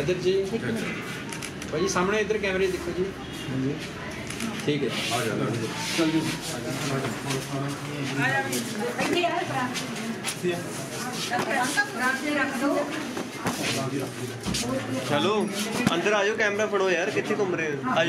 इधर जी। भाई सामने इधर कैमरे देखो जी। ठीक है। आ जाओ चल जी हेलो अंदर आ जाओ कैमरा फड़ो यार, कितने घूम रहे हो? आज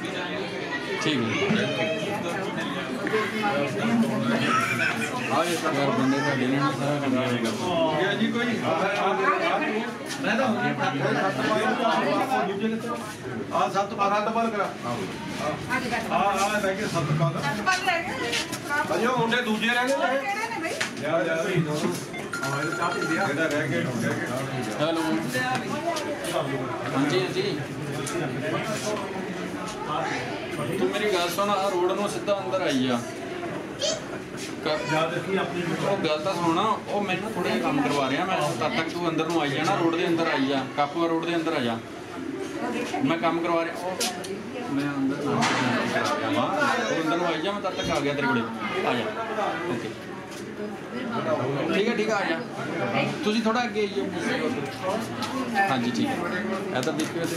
ठीक है यार बंदे का लेना सारा काम करेगा ਜੀ ਕੋਈ ਮੈਂ ਤਾਂ ਆ ਸੱਤ ਬਾਰਾਂ ਡਬਲ ਕਰਾ ਆ ਆ ਬੈ ਕੇ ਸੱਤ ਪਾ ਅਜੇ ਉਹ ਮੁੰਡੇ ਦੂਜੇ ਰਹਿ ਗਏ ਨੇ ਯਾਰ ਯਾਰ ਆਹ ਇਹ ਚਾਹ ਤੂੰ ਮੇਰੀ ਗੱਲ ਸੁਣ ਆ ਰੋਡ ਨੂੰ ਸਿੱਧਾ ਅੰਦਰ ਆਈ ਆ। ਯਾਦ ਰੱਖੀ ਆਪਣੀ ਉਹ ਗੱਲ ਤਾਂ ਸੁਣਾ ਉਹ ਮੈਨੂੰ ਥੋੜਾ ਜਿਹਾ ਕੰਮ ਕਰਵਾ ਰਿਹਾ ਮੈਂ ਤਦ ਤੱਕ ਤੂੰ ਅੰਦਰ ਨੂੰ ਆਈ ਜਾਣਾ ਰੋਡ ਦੇ ਅੰਦਰ ਆਈ ਜਾ ਕਾਪੂਆ ਰੋਡ ਦੇ ਅੰਦਰ ਆ ਜਾ। ਮੈਂ ਕੰਮ ਕਰਵਾ ਰਿਹਾ ਅੰਦਰ ਨੂੰ ਆਈ ਜਾ ਮੈਂ ਤਦ ਤੱਕ ਆ ਗਿਆ ਤੇਰੇ ਆ ਜਾ। ਠੀਕ ਹੈ ਠੀਕ ਹੈ ਆ ਜਾ ਤੁਸੀਂ ਥੋੜਾ ਅੱਗੇ ਆਈਓ ਹਾਂਜੀ ਠੀਕ ਹੈ ਇਹ ਤਾਂ ਦੇਖਿਓ ਤੇ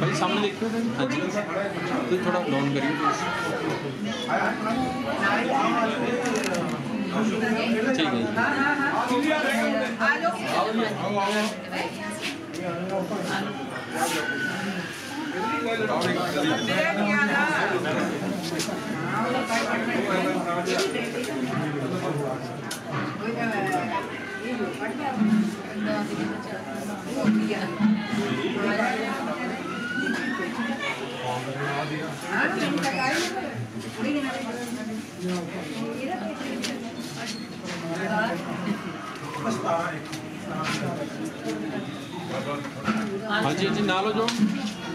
ਭਾਈ ਸਾਹਮਣੇ ਦੇਖਿਓ ਤੇ ਹਾਂਜੀ ਤੁਸੀਂ ਥੋੜਾ ਡਾਊਨ ਕਰਿਓ please। ਠੀਕ ਹੈ ਜੀ ਹਾਂਜੀ ਹਾਂਜੀ ਨਾਲ ਹੋ ਜਾਓ ਇੱਕ ਮਿੰਟ हाँ जी जी नालो जो।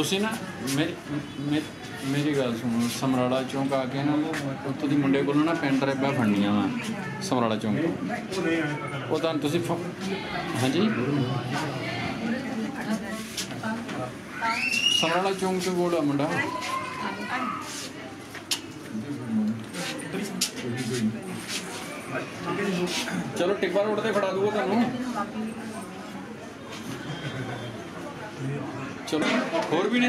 ਤੁਸੀਂ ਨਾ ਮੇਰੀ ਮੇਰੀ ਗੱਲ ਸੁਣੋ, ਸਮਰਾਲਾ ਚੌਂਕ ਆ ਕੇ ਨਾ ਉੱਥੋਂ ਦੀ ਮੁੰਡੇ ਕੋਲੋਂ ਨਾ ਪੈਨ ਡਰਾਈਵਾਂ ਫੜਨੀਆਂ ਵਾ, ਸਮਰਾਲਾ ਚੌਂਕ ਉਹ ਤਾਂ ਤੁਸੀਂ ਹਾਂਜੀ? ਸਮਰਾਲਾ ਚੌਂਕ ਤੋਂ ਕੋਲ ਮੁੰਡਾ। ਚਲੋ ਟਿੱਬਾ ਰੋਡ ਤੇ ਫੜਾ ਦੂਗਾ ਤੁਹਾਨੂੰ। ਚਲੋ ਹੋਰ ਵੀ ਨੇ?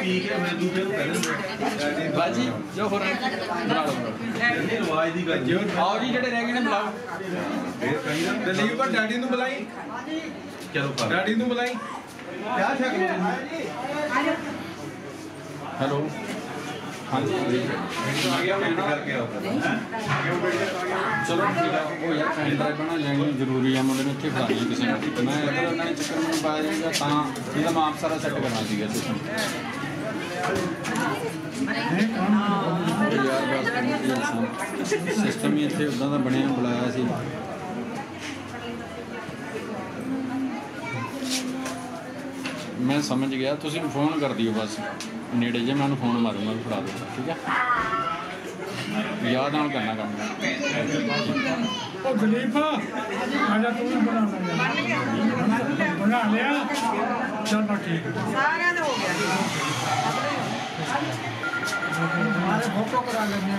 ਪੀ ਕੇ ਮੈਂ ਦੂਜੇ ਨੂੰ ਪਹਿਲੇ ਬਾਜੀ ਜੋ ਹੋਰ ਹੈ, ਬਣਾ ਲਓ ਇਹ ਆਵਾਜ਼ ਦੀ ਗੱਲ ਜਿਉਂ ਆਓ ਜੀ ਜਿਹੜੇ ਰਹਿ ਗਏ ਨੇ ਬੁਲਾਓ। ਫੇਰ ਕਹੀ ਨਾ ਤੇ ਲਈ ਪਰ ਡੈਡੀ ਨੂੰ ਬੁਲਾਈ। ਚਲੋ ਕਰ ਡੈਡੀ ਨੂੰ ਬੁਲਾਈ। ਕਿਆ ਛਕ ਲੋ ਹੈਲੋ। ਹਾਂਜੀ। ਚਲੋ ਠੀਕ ਆ ਉਹ ਯਾਰ ਪੈਨ ਡਰਾਈਵ ਬਣਾ ਲੈਣੀ ਜ਼ਰੂਰੀ ਆ ਮੁੰਡੇ ਨੂੰ ਇੱਥੇ ਫੜਾਣੀ ਕਿਸੇ ਨੂੰ। ਮੈਂ ਇੱਧਰ ਉਹਨਾਂ ਨੇ ਚੱਕਰ ਮੈਨੂੰ ਪਾਇਆ ਸੀਗਾ ਤਾਂ ਇਹਦਾ ਮੈਂ ਆਪ ਸਾਰਾ ਸੈੱਟ ਕਰਨਾ ਸੀਗਾ ਸਿਸਟਮ ਯਾਰ ਬਸ ਸਿਸਟਮ ਹੀ ਇੱਥੇ ਉਦਾਂ ਦਾ ਬਣਿਆ ਬੁਲਾਇਆ ਸੀ। ਮੈਂ ਸਮਝ ਗਿਆ ਤੁਸੀਂ ਫੋਨ ਕਰ ਦਿਓ ਬਸ। ਨੇੜੇ ਜੇ ਮੈਂ ਉਹਨੂੰ ਫੋਨ ਮਾਰੂੰਗਾ ਫੜਾ ਦਿਓ ਠੀਕ ਹੈ ਯਾਦ ਨਾਲ ਕਰਨਾ ਕੰਮ। ਉਹ ਦਲੀਪ ਆਜਾ ਤੂੰ ਵੀ ਬਣਾ ਲੈ। ਬਣਾ ਲਿਆ। ਚੱਲ ਬਾ ਠੀਕ ਹੈ। ਸਾਰਿਆਂ ਦਾ ਹੋ ਗਿਆ ਹਮਾਰੇ ਫੋਟੋ ਕਰਾ ਲੈਣੇ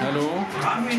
ਹੈਲੋ। ਹਾਂ। ਜੀ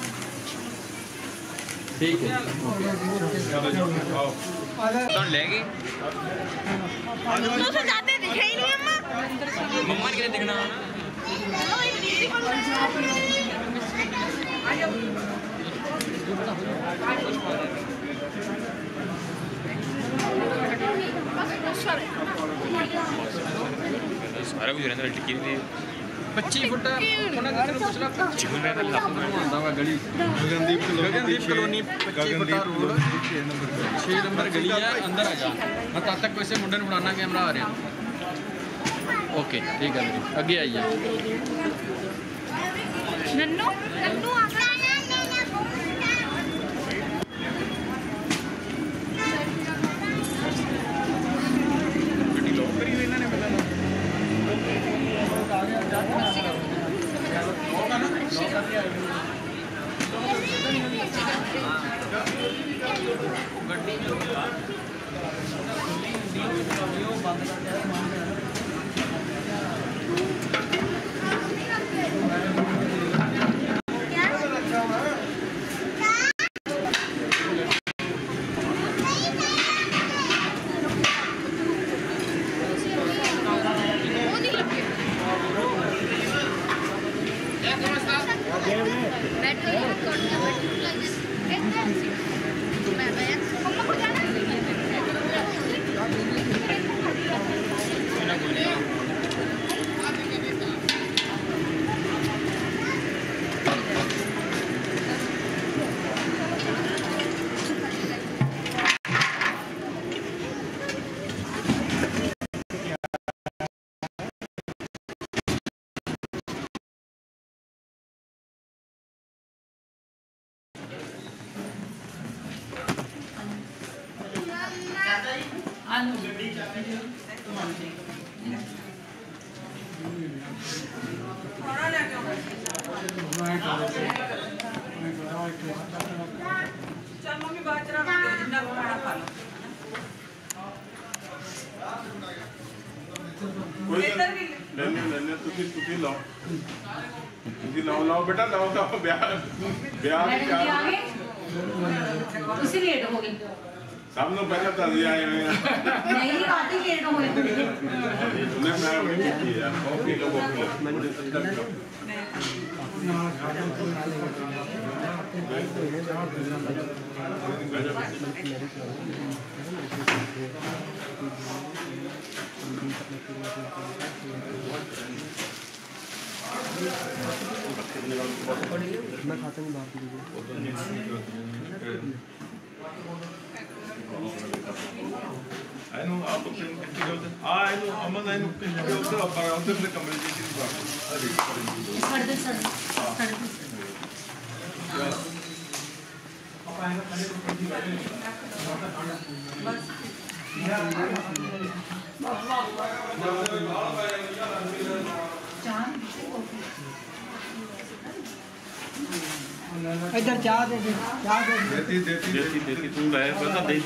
ठीक है। लेगी? तो जाते दिखे नहीं अम्मा। मम्मा के लिए दिखना। सारा कुछ रहने टिकी नहीं 25 ਫੁੱਟ ਉਹਨਾਂ ਦਾ ਸਿਰਫ ਪਿਛਲਾ 25 ਫੁੱਟ ਦਾ ਲਾਪਾ ਹੁੰਦਾ ਵਾ ਗਲੀ Gagandeep Gagandeep colony 25 foot road 6 number 6 number ਗਲੀ ਹੈ ਅੰਦਰ ਆ ਜਾ। ਮੈਂ ਤਦ ਤੱਕ ਕਿਸੇ ਮੁੰਡੇ ਨੂੰ ਬੁਲਾਣਾ ਕੈਮਰਾ ਆ ਰਿਹਾ। ਓਕੇ ਠੀਕ ਹੈ ਜੀ ਅੱਗੇ ਆਈਏ। ਨੰਨੂ ਨੰਨੂ ਆ ਚੱਲ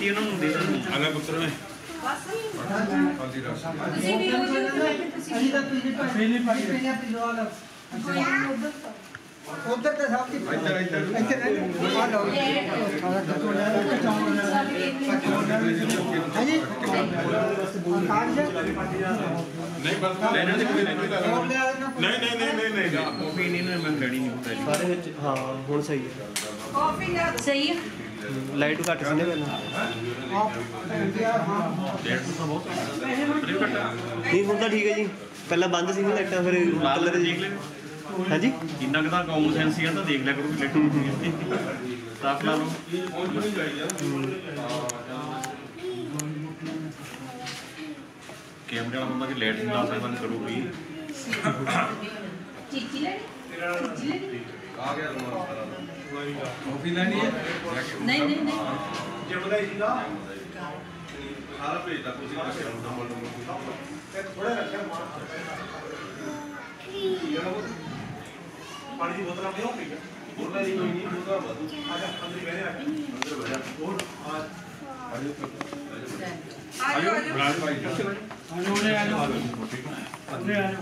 ਕੀਤੀ ਉਹਨਾਂ ਨੂੰ ਦੇ ਦਿੰਦੇ ਅਗਲਾ ਪੁੱਤਰ ਨੇ ਕਾਲੀ ਰਾਸ ਤੁਸੀਂ ਵੀ ਹੋ ਜੀ ਅਸੀਂ ਤਾਂ ਤੁਸੀਂ ਪਹਿਲੇ ਪਾਈ ਪਹਿਲੇ ਆਪਣੀ ਦੁਆ ਉਧਰ ਤੇ ਸਭ ਦੀ ਇੱਧਰ ਇੱਧਰ ਇੱਥੇ ਰਹਿ ਆ ਲਓ ਸਾਰਾ ਦੱਸੋ ਲੈ ਕੇ ਚਾਉਂ ਲੈ ਹਾਂਜੀ ਕਾਗਜ਼ ਨਹੀਂ ਬਸ ਲੈਣਾ ਤੇ ਕੋਈ ਨਹੀਂ ਨਹੀਂ ਨਹੀਂ ਨਹੀਂ ਨਹੀਂ ਨਹੀਂ ਕਾਫੀ ਨਹੀਂ ਨਾ ਮੈਂ ਲੈਣੀ ਨਹੀਂ ਪਤਾ ਸਾਰੇ ਵਿੱਚ ਹਾਂ ਹੁਣ ਸਹੀ ਹੈ ਕਾਫੀ ਸਹੀ ਹੈ ਲਾਈਟ ਘੱਟ ਸੀ ਨਾ ਪਹਿਲਾਂ। ਨਹੀਂ ਹੁਣ ਤਾਂ ਠੀਕ ਹੈ ਜੀ। ਪਹਿਲਾਂ ਬੰਦ ਸੀ ਨਾ ਲਾਈਟਾਂ ਫਿਰ ਕਲਰ ਦੇਖ ਲੈ ਹਾਂਜੀ? ਇੰਨਾ ਕੁ ਤਾਂ ਕਾਮਨ ਸੈਂਸ ਹੀ ਆ ਤਾਂ ਦੇਖ ਲਿਆ ਕਰੋ ਕਿ ਲੈਟ ਸਾਫ਼ ਲਾ ਲਓ। ਕੈਮਰੇ ਵਾਲਾ ਬੰਦਾ ਕਿ ਲਾਈਟ ਨਹੀਂ ਲਾ ਸਕਦਾ ਨਹੀਂ ਕਰੂਗੀ? ਚੀਚੀ ਲੈ ਚੀਚੀ ਲੈ टोपी लेनी है नहीं नहीं नहीं। जमदा जी का सारा भेजता कुछ रखा डबल डबल थोड़ा रखा पानी की बोतल अपनी होगी बोतल ही कोई नहीं बोतल बस आजा अंदर बैठे अंदर बैठे और आज आजो आजो आजो आजो आजो आजो आजो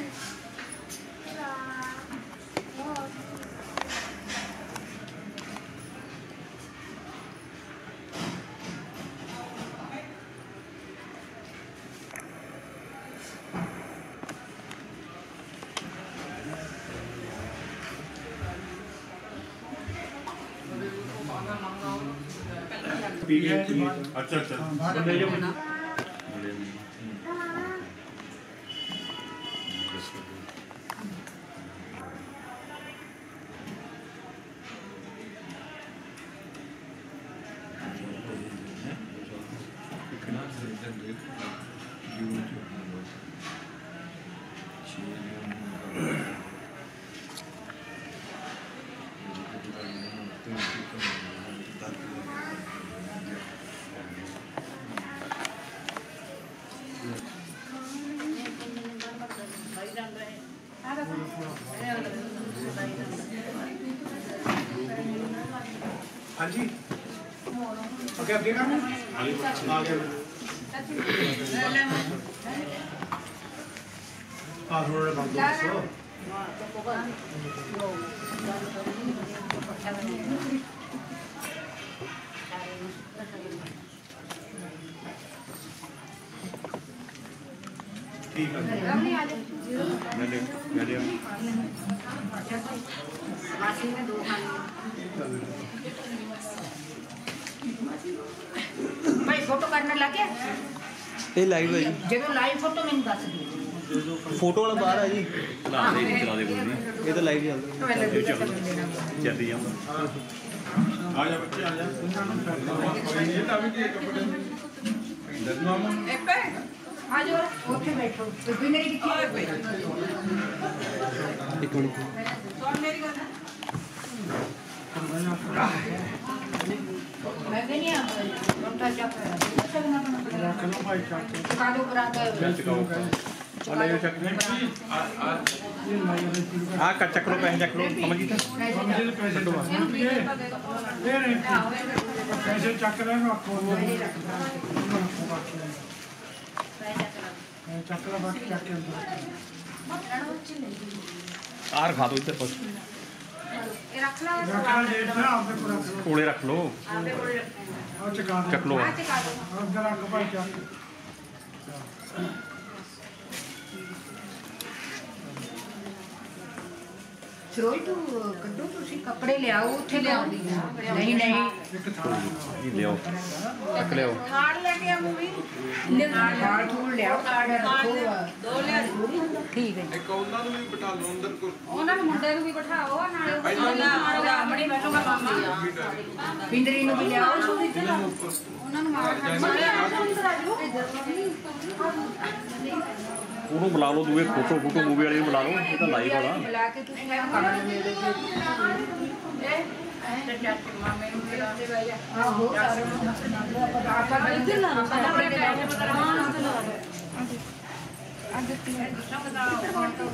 अच्छा अच्छा। ये लाइव है जब लाइव फ़ोटो मैंने पास फ़ोटो वाला बाहर आ जी चला दे चला दे कोई ये तो लाइव चल रहा है चल रही है आ जा बच्चे आ जा ये तभी के कपड़े दसवा में एक पे आ जाओ ओके बैठो भी नहीं दिखी एक मिनट और मेरी गल मैं भी नहीं आ रहा कौन था क्या चक्कर चक्रो चक्रो समझ दो आर खा दो इधर पर कोले रख लो चकलो ਸਰੋਈ ਤੂੰ ਕੱਢੋ ਤੁਸੀਂ ਕੱਪੜੇ ਲਿਆਓ ਉੱਥੇ ਲਿਆਉਂਦੀ ਨਹੀਂ ਨਹੀਂ। ਇੱਕ ਥਾਂ ਜੀ ਲਿਓ ਚੱਕ ਲਿਓ ਥਾੜ ਲੈ ਕੇ ਆਉਂ ਵੀ ਥਾੜ ਥੂੜ ਲਿਆਓ ਥਾੜ ਰੱਖੋ ਦੋ ਲਿਆ ਠੀਕ ਹੈ ਇੱਕ ਉਹਨਾਂ ਨੂੰ ਵੀ ਬਿਠਾ ਲਓ ਅੰਦਰ ਕੋਈ। ਉਹਨਾਂ ਨੂੰ ਮੁੰਡੇ ਨੂੰ ਵੀ ਬਿਠਾਓ ਨਾਲੇ ਉਹ ਆਪਣੀ ਬੈਠੋਗਾ ਮਾਮਾ। ਪਿੰਦਰੀ ਨੂੰ ਵੀ ਲਿਆਓ। ਉਹਨਾਂ ਨੂੰ ਮਾਰ ਉਹਨੂੰ ਬੁਲਾ ਲਓ ਦੂਏ ਫੋਟੋ ਫੋਟੋ ਮੂਵੀ ਵਾਲੇ ਨੂੰ ਬੁਲਾ ਲਓ ਇਹ ਤਾਂ ਲਾਈਵ ਵਾਲਾ। ਬੁਲਾ ਕੇ ਤੁਸੀਂ ਇਹ ਕਰ ਮੇਰੇ ਇਹ ਤੇ ਚਾਚੇ ਮਾਮੇ ਨੂੰ ਵੀ ਲਾ ਦੇ ਬਈ ਆਹੋ ਸਾਰੇ ਆਪਾਂ ਇੱਧਰ ਲਾ ਨਾ ਪਤਾ ਬੜੇ ਬੈਠੇ ਪਤਾ ਹਾਂ ਉੱਧਰ ਲਾ ਦੇ ਅੱਜ ਤੀ ਸਭ ਦਾ ਫੋਨ ਤੋਂ।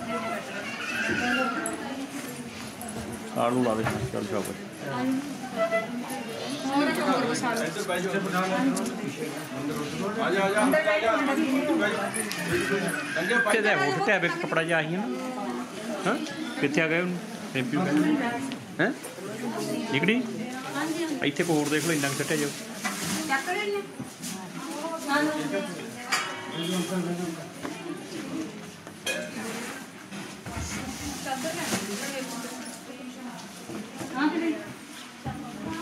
ਹੋਰ ਹੋਰ ਮਸਾਲਾ ਆ ਜਾ ਆ ਕਪੜਾ ਜਾ ਆਈ ਨਾ। ਹਾਂ? ਕਿੱਥੇ ਆ ਗਏ ਹੁਣ ਥੈਂਕ ਹੈ? ਨਿਕੜੀ ਹਾਂਜੀ ਇੱਥੇ ਕੋ ਦੇਖ ਲਓ, ਇੰਨਾ ਸੱਟਿਆ ਜਾਓ ਚੱਕ ਲੈਣੇ ਹਾਂ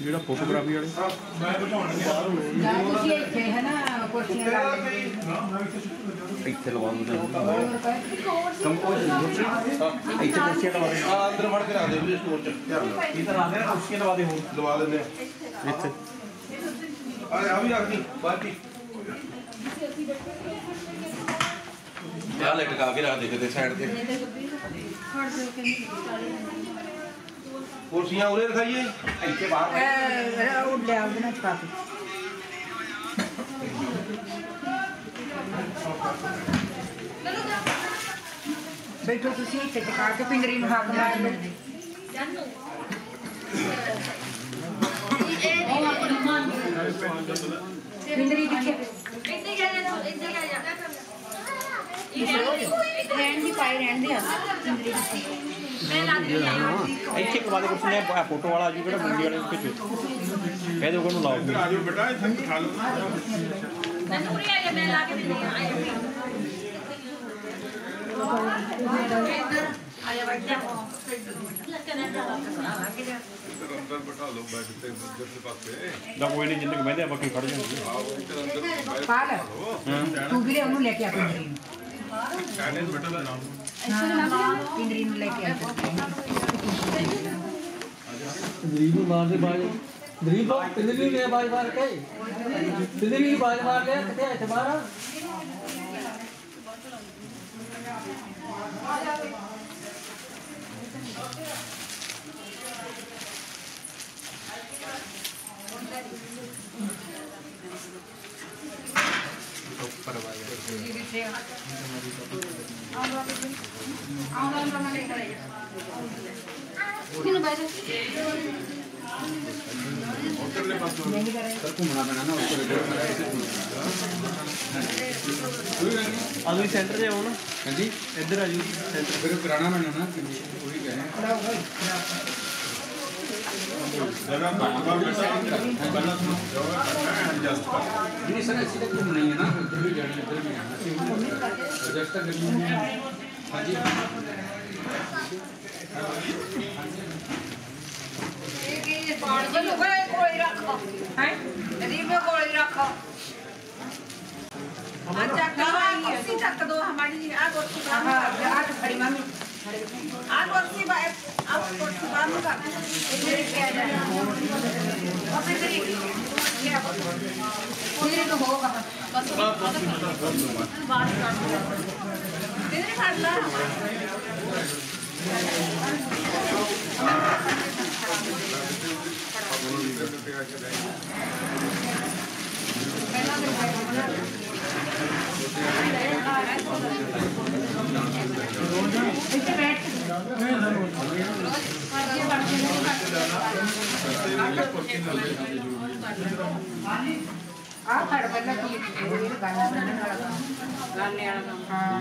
ਜਿਹੜਾ ਫੋਟੋਗ੍ਰਾਫੀ ਵਾਲੇ ਤੁਸੀਂ ਇੱਥੇ ਹੈ ਨਾ ਕੁਰਸੀਆਂ ਲਾ ਕੇ ਇੱਥੇ ਲਵਾ ਦੋ ਕੰਮ ਉਹ ਇੱਥੇ ਕੁਰਸੀਆਂ ਲਵਾ ਦੇ ਆ ਅੰਦਰ ਵੜ ਕੇ ਰੱਖ ਦੇ ਵੀਰ ਸਟੋਰ ਚ ਧਿਆਨ ਨਾਲ ਇਧਰ ਆ ਦੇ ਕੁਰਸੀਆਂ ਲਵਾ ਦੇ ਹੋਰ ਲਵਾ ਦਿੰਦੇ ਆ ਇੱਥੇ ਆ ਆ ਵੀ ਰੱਖ ਦੀ ਬਾਕੀ ਆ ਲੈ ਟਕਾ ਕੇ ਰੱਖ ਦੇ ਕਿਤੇ ਸਾਈਡ ਤੇ ਕੁਰਸੀਆਂ ਉਰੇ ਰਖਾਈਏ ਇੱਥੇ ਬਾਹਰ ਇਹ ਉੱਡਿਆ ਉਹਦੇ ਨਾਲ ਪਾ ਕੇ ਬੈਠੋ ਤੁਸੀਂ ਇੱਥੇ ਟਿਕਾ ਕੇ ਪਿੰਗਰੀ ਨੂੰ ਹੱਥ ਮਾਰ ਲਓ ਪਿੰਗਰੀ ਕਿੱਥੇ ਰਹਿਣ ਦੀ ਪਾਈ ਰਹਿਣ ਦੀ ਆ ਪਿੰਗਰੀ ਇੱਥੇ ਲਵਾ ਦੇ ਕੁਰਸੀ ਨੇ ਫੋਟੋ ਵਾਲਾ ਜੂ ਕਿਹੜਾ ਮੁੰਡੇ ਵਾਲੇ ਵਿੱਚ ਕਹਿ ਦਿਓ ਉਹਨੂੰ ਲਾਓ। ਆਜੋ ਬੇਟਾ ਇੱਥੇ ਬਿਠਾ ਲਓ। ਅੰਦਰ ਬਿਠਾ ਲਓ ਬੈਠ ਤੇ ਅੰਦਰ ਦੇ ਪਾਸੇ ਦਾ ਕੋਈ ਨਹੀਂ ਜਿੰਨੇ ਕੁ ਬਹਿੰਦੇ ਆ ਬਾਕੀ ਖੜ ਪਾ ਲੈ ਤੂੰ ਵੀਰੇ ਉਹਨੂੰ ਲੈ ਕੇ ਆ ਪਿੰਗਰੀ मार दे बाज गरीब लोग तिंदरी ने बाज मार के तिंदरी बाज मार ले कितने है तुम्हारा Thank you. अभी सेंटर से आओ ना। हाँ जी। इधर आ सेंटर फिर कराना मैंने ना हाँ नहीं सर ऐसी तक नहीं है ना इधर भी जाना इधर भी आना एडजस्ट कर लीजिए हाँ जी अच्छा कब आई है तक तो हमारी आज और खड़ी मामी। आप कुर्सी आप कुर्सी बंद कर मेरे क्या जाए और फिर मेरी क्या? मेरे तो होगा। बस बात कर तेरे खा ला पहला आप हड़बल्ला की गाना बनाने वाला काम गाने वाला काम हाँ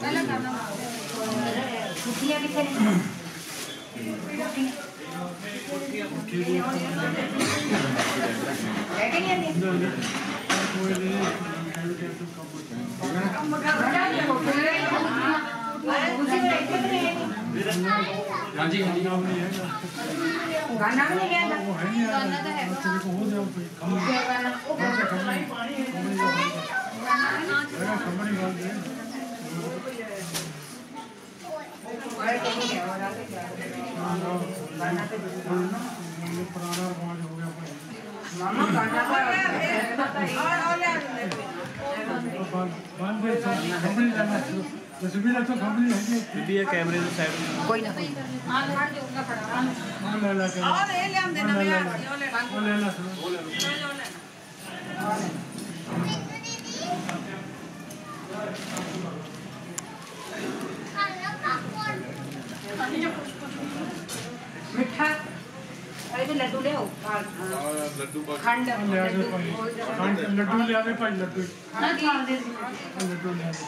पहला गाना छुट्टियाँ भी करें ਹਾਂਜੀ ਹਾਂਜੀ ਨਾਮ ਨਹੀਂ ਹੈਗਾ ਗਾਣਾ ਵੀ ਨਹੀਂ ਹੈਗਾ ਗਾਣਾ ਤਾਂ ਹੈ ਉਹ ਜਾ ਕੰਮ ਕਰਨਾ ਉਹ ਕੰਮ ਨਹੀਂ ਪਾਣੀ ਹੈ ਕੰਮ ਨਹੀਂ ਬੰਦ ਹੈ ਉਹ ਕੋਈ ਹੈ ਉਹ ਕੋਈ ਹੈ दीदी कैमरे से साइड में कोई ना कोई ले ला और ले ले हम देना मैं और ले ला ले ला खाना पापड़ मीठा? तो लड्डू ले आओ। खंड लड्डू लड्डू ले आवे लड्डू। हाँ, लड्डू ले आवे।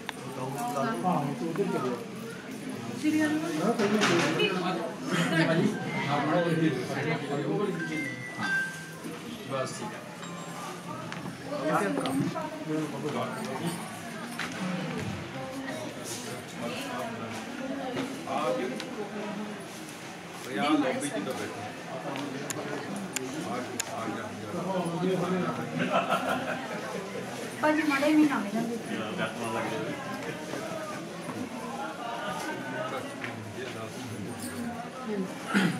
हाँ, तो हाँ, बस ठीक है। ਕੇ ਯਾਰ ਲੌਬੀ ਚ ਤਾਂ ਬੈਠੋ ਆ ਆ ਜਾ ਪੰਜ ਮੜੇ ਵੀ ਨਾ ਮਿਲਣਗੇ ਕੋਈ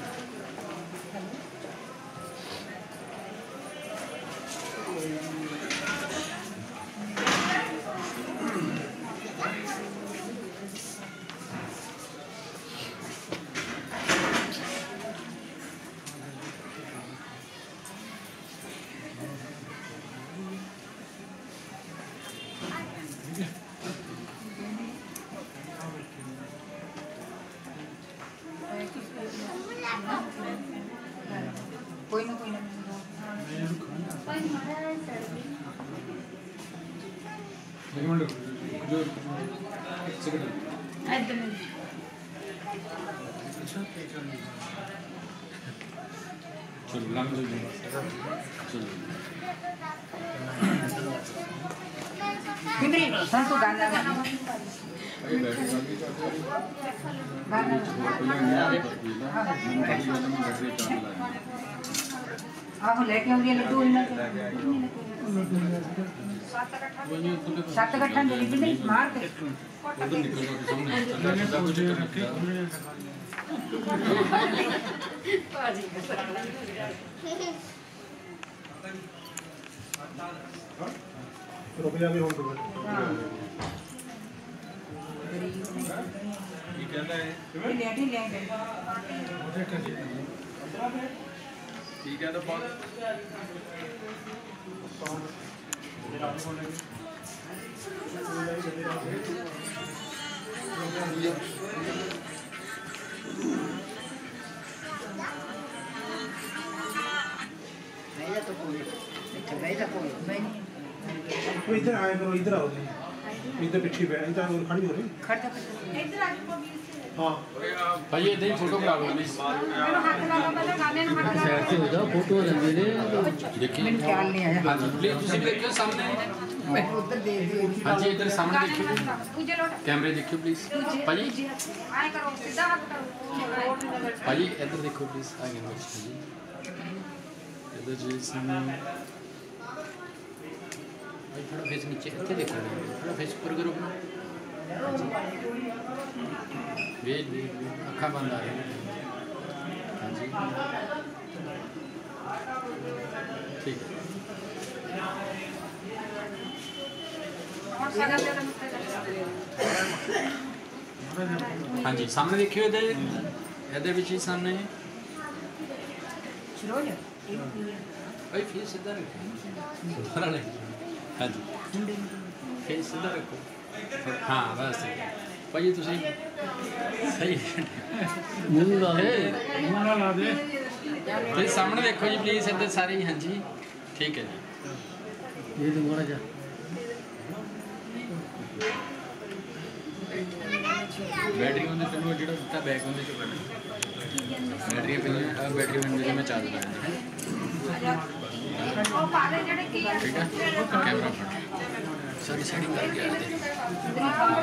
रुपया भी होल्ड करो ये कहता है ले ले ले मुझे कर ठीक है तो पाँच पाँच इधर तो इधर कोई करो इधर आओ इधर पिछली पे इधर आओ खड़ी हो रही इधर आ देख फ़ोटो खराब हो जाओ फ़ोटो क्या नहीं आया जी इधर सामने देखिए कैमरे देखिए प्लीज़ भाई भाई इधर देखो प्लीज़ आगे थोड़ा फेस नीचे देखो थोड़ा फेस ऊपर करो अपना अखा बंद आ रही हाँ जी सामने देखियो ये सामने है ਇੱਥੇ ਦੇਖੋ ਥੋੜਾ ਫੇਸ ਉੱਪਰ ਕਰੋ ਆਪਣਾ ਵੇਟ ਵੇਟ ਅੱਖਾਂ ਬੰਦ ਆ ਰਹੀਆਂ ਹਾਂਜੀ ਠੀਕ ਹੈ ਹੁਣ ਸਾਡਾ ਤੇਰਾ ਹਾਂਜੀ ਸਾਹਮਣੇ ਦੇਖਿਓ ਇਹਦੇ ਇਹਦੇ ਵਿੱਚ ਹੀ ਸਾਹਮਣੇ ਸ਼ੁਰੂ ਜਾ ਭਾਈ ਫੇਸ ਸਿੱਧਾ ਰੱਖੋ ਦੁਬਾਰਾ ਲੈ ਹਾਂਜੀ ਫੇਸ ਸਿੱਧਾ ਰੱਖੋ ਹਾਂ ਬਸ ਭਾਈ ਤੁਸੀਂ ਸਹੀ ਮੂੰਹ ਲਾ ਦੇ ਮੂੰਹ ਨਾਲ ਲਾ ਦੇ ਤੁਸੀਂ ਸਾਹਮਣੇ ਦੇਖੋ ਜੀ ਪਲੀਜ਼ ਇੱਧਰ ਸਾਰੇ ਹੀ ਹਾਂਜੀ ਠੀਕ ਹੈ ਜੀ ਇਹ ਦੁਬਾਰਾ ਜਾ ਬੈਟਰੀ ਉਹਦੇ ਤੇ ਉਹ ਜਿਹੜਾ ਦਿੱਤਾ ਬੈਕ ਉਹਦੇ ਚੋਂ ਕੱਢ बैटरी बैटरी में चार्ज लगा ठीक है कैमरा सारी सेटिंग करके आते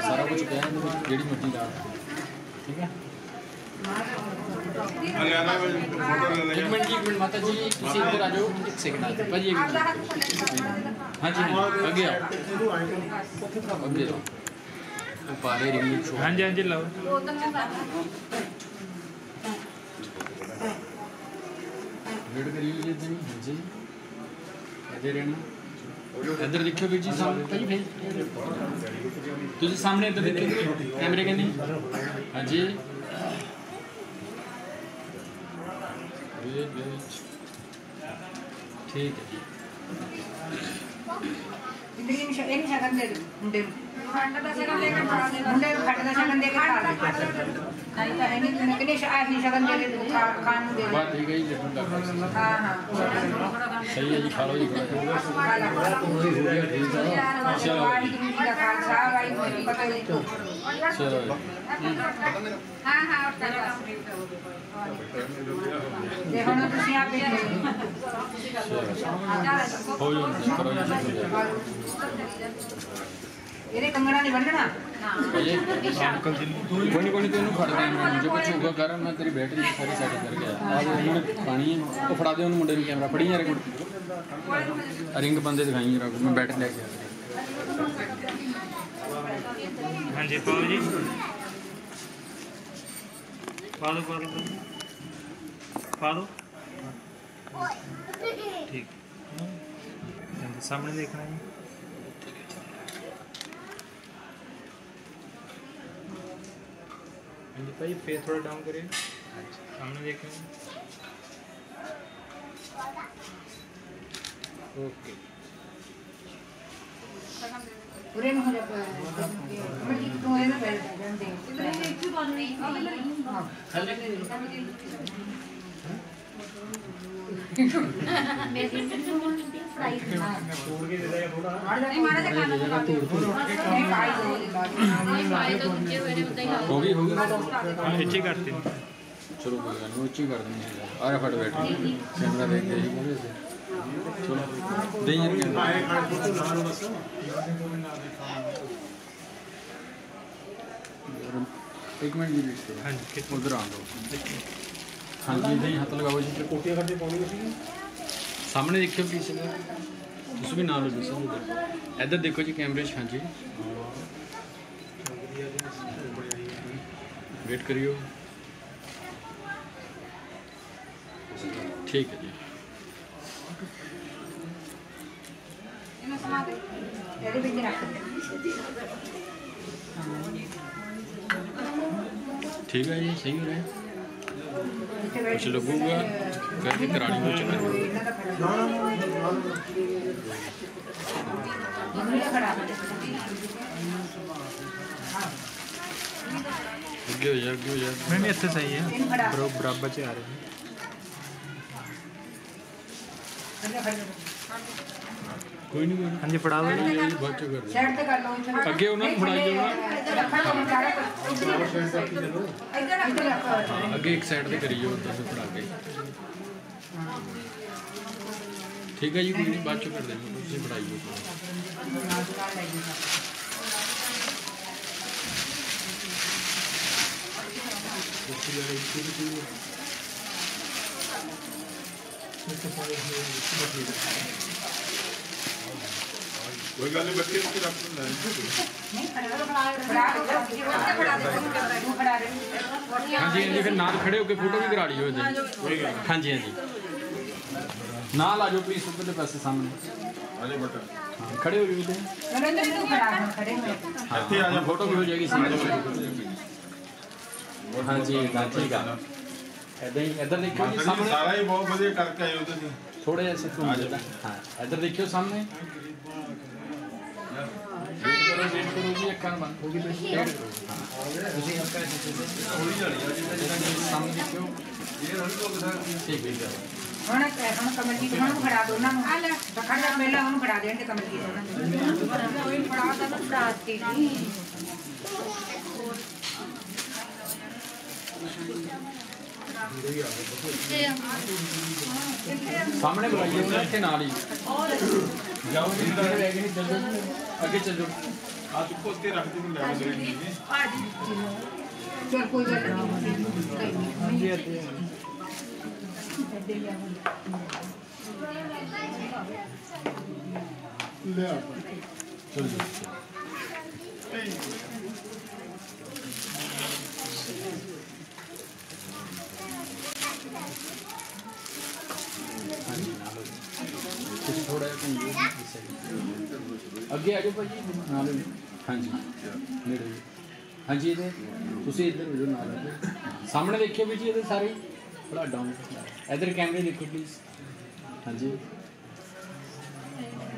सारा कुछ गया है जेडी मर्ज़ी ला ठीक है एक मिनट एक मिनट माता जी किसी इधर आ जाओ एक सेकंड आ जाओ भाजी एक मिनट हाँ जी आगे आओ आगे आओ पारे रिव्यू हाँ जी हाँ जी लाओ वीडियो के रील लेते हैं। जी इधर रहना। इधर देखो बीर जी, सामने कहीं भाई तुझे सामने इधर देखो कैमरे के नहीं? हाँ जी। ठीक है जी। ਖੰਡ ਦਾ ਸ਼ਗਨ ਦੇ ਕੇ ਖਾ ਦੇ ਮੁੰਡੇ ਨੂੰ ਖੰਡ ਦਾ ਸ਼ਗਨ ਦੇ ਕੇ ਖਾ ਦੇ। ਨਹੀਂ ਤਾਂ ਇਹ ਨਹੀਂ ਕਿਨੇ ਸ਼ਾਇਦ ਨਹੀਂ ਸ਼ਗਨ ਦੇ ਕੇ ਖਾਣ ਨੂੰ ਦੇ ਬਾਤ ਠੀਕ ਹੈ ਜੀ ਹੁੰਦਾ ਹਾਂ ਹਾਂ। ਸਹੀ ਹੈ ਜੀ ਖਾ ਲਓ ਜੀ ਖਾ ਲਓ। ਵਾਹਿਗੁਰੂ ਜੀ ਦਾ ਖਾਲਸਾ ਵਾਹਿਗੁਰੂ ਜੀ ਪਤਾ ਨਹੀਂ ਚਲੋ ਹਾਂ ਹਾਂ ਦੇ ਹੁਣ ਤੁਸੀਂ ਆਪੇ ਹੋ ਜਾਂਦਾ ਕਰੋ ਜੀ ਇਹਦੇ ਕੰਗਣਾ ਨਹੀਂ ਬੰਨਣਾ। ਅਜੇ ਅੰਕਲ ਜੀ ਕੋਈ ਕੋਈ ਤੈਨੂੰ ਫੜ ਦੇ ਮੈਨੂੰ ਜੇ ਕੁਝ ਹੋਊਗਾ ਕਰ ਮੈਂ ਤੇਰੀ ਬੈਟਰੀ ਸਾਰੀ ਸੈੱਟ ਕਰ ਗਿਆ ਆ। ਉਹਨਾਂ ਨੇ ਪਾਣੀ ਉਹ ਫੜਾ ਦੇ ਉਹਨੂੰ ਮੁੰਡੇ ਨੂੰ ਕੈਮਰਾ ਫੜੀ ਯਾਰ ਇੱਕ ਰਿੰਗ ਬੰਦੇ ਦਿਖਾਈ ਯਾਰ ਮੈਂ ਬੈਟਰੀ ਲੈ ਕੇ ਆ। ਹਾਂਜੀ ਪਾਓ ਜੀ। ਪਾ ਦੋ ਪਾ ਦੋ ਪਾ ਦੋ ਠੀਕ। ਸਾਹਮਣੇ ਦੇਖਣਾ ਜੀ। जी भाई फेस थोड़ा डाउन करिए। सामने देखें। ओके। पूरे में हो जाता है। मैं ठीक तो है ना बैठ जान दे। इधर ही एक चीज़ बन रही है। खाली नहीं मेरे से होगी होगी अच्छी करते चलो, कोई गल अच्छी कर फट कैमरा देख ही एक मिनट जी हाँ उधर आ हाँ जी हाथ लगाओ जी कोटिया करते ਸਾਹਮਣੇ ਦੇਖਿਓ ਪਲੀਜ਼ ਤੁਸੀਂ ਵੀ ਨਾਲ ਹੋ ਦੱਸੋ ਇੱਧਰ ਦੇਖੋ ਜੀ ਕੈਮਰੇ 'ਚ ਹਾਂਜੀ ਵੇਟ ਕਰਿਓ ਠੀਕ ਹੈ ਜੀ ਇਹਨੂੰ ਸਮਾ ਦੇ ਇਹਦੇ ਵਿੱਚ ਰੱਖ ਦੇ कुछ लोगों का घर की कराड़ी में चक्कर मैम अच्छे सही है। बराबर बचे आ रहे हैं। ਕੋਈ ਨਹੀਂ ਕੋਈ ਨਹੀਂ ਹਾਂਜੀ ਫੜਾਓ ਜੀ ਇਹ ਬਾਅਦ ਚ ਕਰਦੇ ਸਾਈਡ ਤੇ ਕਰ ਲਓ ਇੱਥੇ ਅੱਗੇ ਉਹਨਾਂ ਨੂੰ ਫੜਾਈ ਜਾਓ ਨਾ ਰੱਖਣਾ ਨਹੀਂ ਸਾਰਾ ਕੁਝ ਇੱਧਰ ਇੱਧਰ ਰੱਖ ਹਾਂ, ਅੱਗੇ ਇੱਕ ਸਾਈਡ ਤੇ ਕਰੀ ਜਾਓ ਉਧਰ ਤੋਂ ਫੜਾ ਕੇ ਠੀਕ ਹੈ ਜੀ ਕੋਈ ਨਹੀਂ ਬਾਅਦ ਚ ਕਰ ਦੇਵਾਂਗੇ ਤੁਸੀਂ ਫੜਾਈਓ ਕੋਈ ਗੱਲ ਨਹੀਂ ਬੱਚੇ ਨੂੰ ਰੱਖ ਲੈ ਨਹੀਂ ਖੜਾ ਖੜਾ ਖੜਾ ਦੇ ਤੂੰ ਖੜਾ ਦੇ ਹਾਂਜੀ ਹਾਂਜੀ ਫਿਰ ਨਾਲ ਖੜੇ ਹੋ ਕੇ ਫੋਟੋ ਵੀ ਕਰਾ ਲਿਓ ਇਹਦੇ ਹਾਂਜੀ ਹਾਂਜੀ ਨਾਲ ਆ ਜਾਓ ਪਲੀਜ਼ ਉੱਧਰਲੇ ਪਾਸੇ ਸਾਹਮਣੇ ਆਜੇ ਬਟਾ ਹਾਂ ਖੜੇ ਹੋ ਜਾਓ ਜੀ ਨਰਿੰਦਰ ਤੂੰ ਖੜਾ ਹੁਣ ਖੜੇ ਹੋਏ ਇੱਥੇ ਆ ਜਾ ਫੋਟੋ ਵੀ ਹੋ ਜਾਏਗੀ ਸਿੰਗਲ ਹਾਂਜੀ ਤਾਂ ਠੀਕ ਆ ਇਦਾਂ ਹੀ ਇੱਧਰ ਦੇਖਿਓ ਜੀ ਮਾਸਟਰ ਜੀ ਸਾਹਮਣੇ ਸਾਰਾ ਹੀ ਬਹੁਤ ਵਧੀਆ ਕਰਕੇ ਆਏ ਹੋ ਤੁਸੀਂ ਥੋੜਾ ਜਿਹਾ ਸਿਰ ਘੁੰਮ ਜਾਦਾ ਹਾਂ ਇੱਧਰ ਦੇਖਿਓ ਸਾਹਮਣੇ ਹੁਣ ਹੁਣ ਕਮਲਜੀਤ ਉਹਨਾਂ ਨੂੰ ਖੜਾ ਦੋ ਉਹਨਾਂ ਨੂੰ ਆ ਲੈ ਖੜਾ ਪਹਿਲਾਂ ਉਹਨੂੰ ਖੜਾ ਦੇਣਗੇ ਕਮਲਜੀਤ ਉਹਨਾਂ ਨੂੰ ਕੋਈ ਖੜਾ ਤਾਂ ਨਾ ਖੜਾ ਦਿੱਤੀ ਨਹੀਂ ਸਾਹਮਣੇ ਬੁਲਾਈਏ ਉਹਨਾਂ ਇੱਥੇ ਨਾਲ ਹੀ ਜਾਓ ਜੀ सामने बुलाइए सर के नाल ही। जाओ आगे चल। जाओ आप उसको इतने रख दो चल कोई बात नहीं। ले चल। जाओ ਥੋੜਾ ਜਿਹਾ। ਅੱਗੇ ਆ ਜਾਓ ਭਾਈ ਨਾਲ ਹੀ। ਹਾਂਜੀ। ਨੇੜੇ ਹੀ। ਹਾਂਜੀ ਇਹਦੇ ਤੁਸੀਂ ਇੱਧਰ ਹੋ ਜਾਓ ਨਾਲ ਅੱਗੇ। ਸਾਹਮਣੇ ਦੇਖਿਓ ਵੀ ਜੀ ਇਹਦੇ ਸਾਰੇ ਥੋੜਾ ਡਾਊਨ ਇੱਧਰ ਕੈਮਰੇ ਦੇਖੋ ਪਲੀਜ਼ ਹਾਂਜੀ।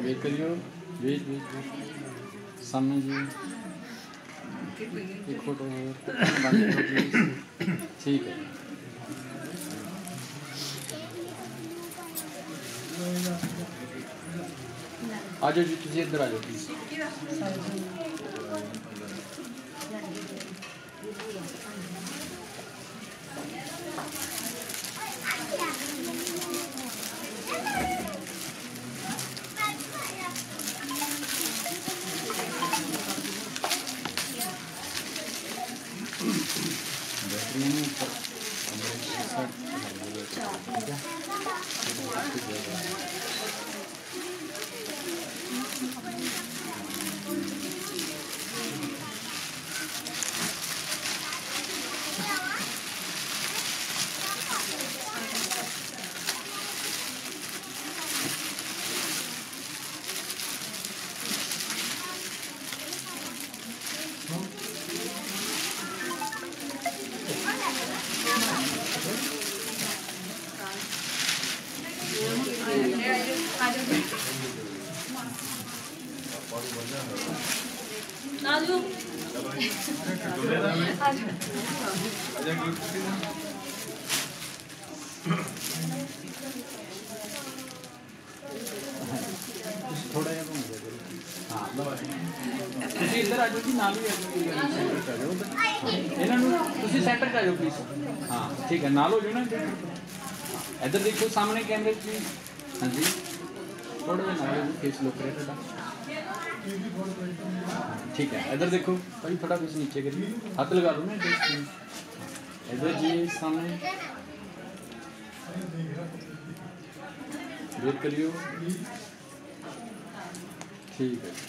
ਵੇਖ ਕਰਿਓ। ਵੇਟ ਵੇਟ ਸਾਹਮਣੇ ਜੀ। ਇੱਕ ਫੋਟੋ ਹੋਰ। ਠੀਕ ਹੈ। आ जाओ जी तुझे इधर आ जाओ प्लीज़ बेहतरीन ऊपर कमरे ठीक है, नालो जो ना इधर देखो सामने कैमरे की। हाँ जी। थोड़े में नालो फेस लो करे ठीक है, इधर देखो, भाई थोड़ा कुछ नीचे करिए। हाथ लगा दो ना इधर जी, सामने। देख करियो। ठीक है।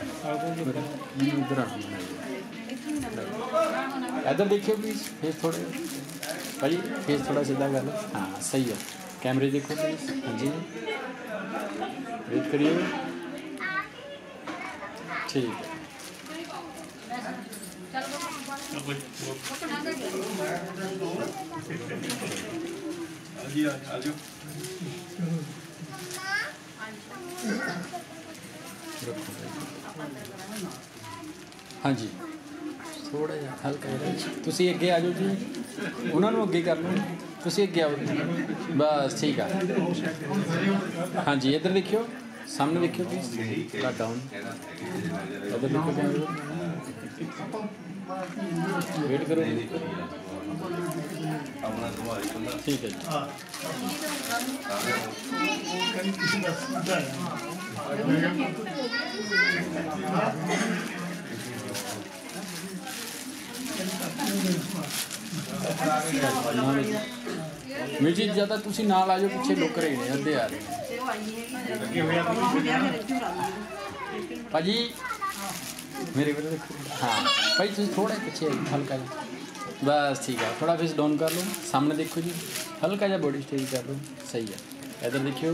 इधर देखिए प्लीज़ फेस थोड़े भाई फेस थोड़ा सीधा कर लो। हाँ सही है। कैमरे देखो। प्लीज़ हाँ जी। वेट करिए। ठीक है। चलो। आ आ जाओ ਹਾਂਜੀ ਥੋੜਾ ਜਿਹਾ ਹਲਕਾ ਜਿਹਾ ਤੁਸੀਂ ਅੱਗੇ ਆ ਜਾਓ ਜੀ ਉਹਨਾਂ ਨੂੰ ਅੱਗੇ ਕਰ ਲਓ ਤੁਸੀਂ ਅੱਗੇ ਆਓ ਬਸ ਠੀਕ ਆ ਹਾਂਜੀ ਇੱਧਰ ਦੇਖਿਓ ਸਾਹਮਣੇ ਦੇਖਿਓ ਪਲੀਜ਼ ਕੱਟ ਡਾਊਨ ਇੱਧਰ ਦੇਖੋ ਵੇਟ ਕਰੋ ਆਪਣਾ ਸੁਭਾਅ ਹੀ ਬੰਦਾ ਵੀਰ ਜੀ ਜਦ ਤੱਕ ਤੁਸੀਂ ਨਾਲ ਆ ਜਾਓ ਪਿੱਛੇ ਲੁੱਕ ਰਹੇ ਨੇ ਅੱਧੇ ਆ ਰਹੇ ਨੇ ਭਾਜੀ ਮੇਰੇ ਕੋਲ ਦੇਖੋ ਹਾਂ ਭਾਈ ਤੁਸੀਂ ਥੋੜਾ ਪਿੱਛੇ ਹਲਕਾ ਜਿਹਾ बस ठीक है थोड़ा फेस डाउन कर लो सामने देखो जी हल्का जा बॉडी स्टेज कर लो सही है इधर देखियो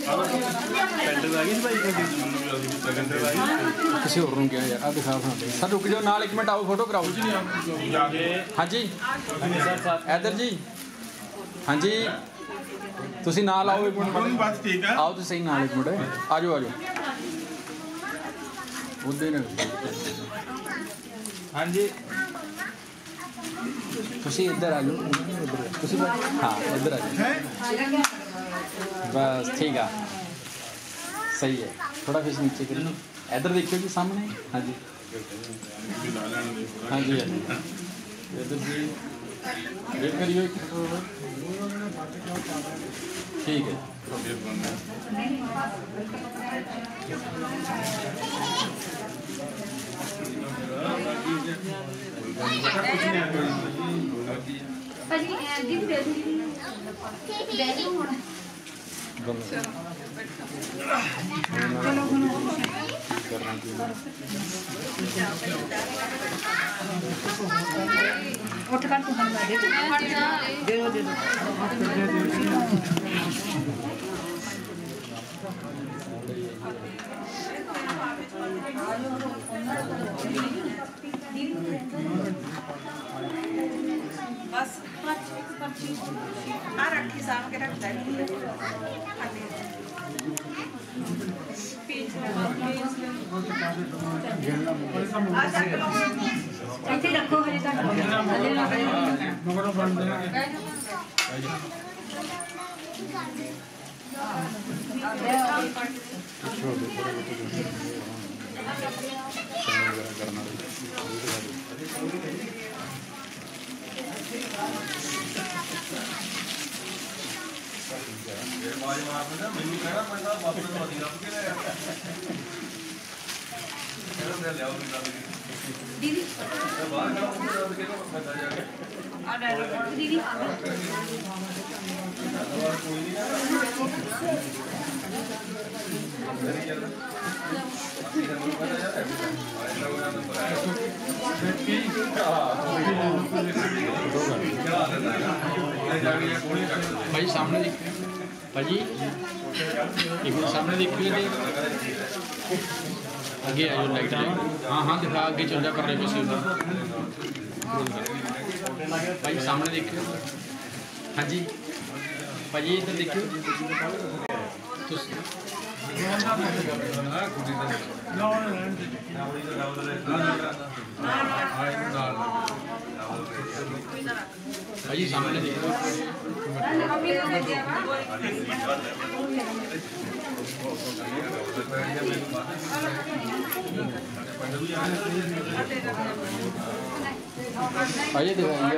नहीं करना है ਆਲਾ ਮੁੱਤੇ ਮੁੱਤੇ ਬੇਟਾ ਮਨਪ੍ਰੀਤ ਪੈਂਡਲ ਆ ਗਈ ਸੀ ਭਾਈ ਕਿਸੇ ਹੋਰ ਨੂੰ ਕਿਹਾ ਯਾਰ ਆ ਦਿਖਾ ਸਕਦੇ ਸਰ ਰੁਕ ਜਾਓ ਨਾਲ ਇੱਕ ਮਿੰਟ ਆਓ ਫੋਟੋ ਕਰਾਓ ਹਾਂਜੀ ਇਧਰ ਜੀ ਹਾਂਜੀ ਤੁਸੀਂ ਨਾਲ ਆਓ ਇੱਕ ਮਿੰਟ ਬਸ ਠੀਕ ਆ ਆਓ ਤੁਸੀਂ ਨਾਲ ਇੱਕ ਮਿੰਟ ਆ ਜਾਓ ਆ ਜਾਓ ਉਹਦੇ ਨੇ ਹਾਂਜੀ ਤੁਸੀਂ ਇੱਧਰ ਆ ਜਾਓ ਇੱਧਰ ਤੁਸੀਂ ਬੈਠ- ਹਾਂ ਇੱਧਰ ਆ ਜਾਓ ਬਸ ਠੀਕ ਆ ਸਹੀ ਹੈ ਥੋੜਾ ਫੇਸ ਨੀਚੇ ਕਰਿਓ ਇੱਧਰ ਦੇਖਿਓ ਜੀ ਸਾਹਮਣੇ ਹਾਂਜੀ ਹਾਂਜੀ ਹਾਂਜੀ ਇੱਧਰ ਜੀ ਵੇਟ ਕਰਿਓ ਇੱਕ ਠੀਕ ਹੈ ਭਾਜੀ ਇਹ ਦੀ 어떡할 거 하는 거야? ਆ ਰੱਖੀ ਸਾਂਭ ਕੇ ਰੱਖ ਦੇ ਇੱਥੇ ਰੱਖੋ ਹਜੇ ਤੱਕ ਹਜੇ ਨਾ ਮਗਰੋਂ ਬਣਦੇ ਮੈਨੂੰ ਕਹਿਣਾ ਪੈਂਦਾ ਵਾਪਸ ਵਾਦੀ ਲੱਭ ਕੇ ਲੈ ਕਹਿੰਦਾ ਲਿਆਓ ਦੀਦੀ ਬਾਹਰ ਖੜਾ ਹੋ ਕੇ ਮੈਂ ਜਾ ਕੇ ਆ ਡਾਇਲੋਗ ਦੀਦੀ ਭਾਈ ਸਾਹਮਣੇ ਦੇਖ ਭਾਜੀ ਇੱਕ ਮਿੰਟ ਸਾਹਮਣੇ ਦੇਖਿਓ ਜੀ ਅੱਗੇ ਆ ਜਾਓ ਲਾਈਟ ਹਾਂ ਹਾਂ ਦਿਖਾ ਅੱਗੇ ਚੱਲ ਜਾ ਕਰ ਰਹੇ ਪਾਸੇ ਉਧਰ ਭਾਈ ਸਾਹਮਣੇ ਦੇਖਿਓ ਹਾਂਜੀ ਭਾਜੀ ਇੱਧਰ ਦੇਖਿਓ ਤੁਸੀਂ अजी सामने देखो अजय देखो ये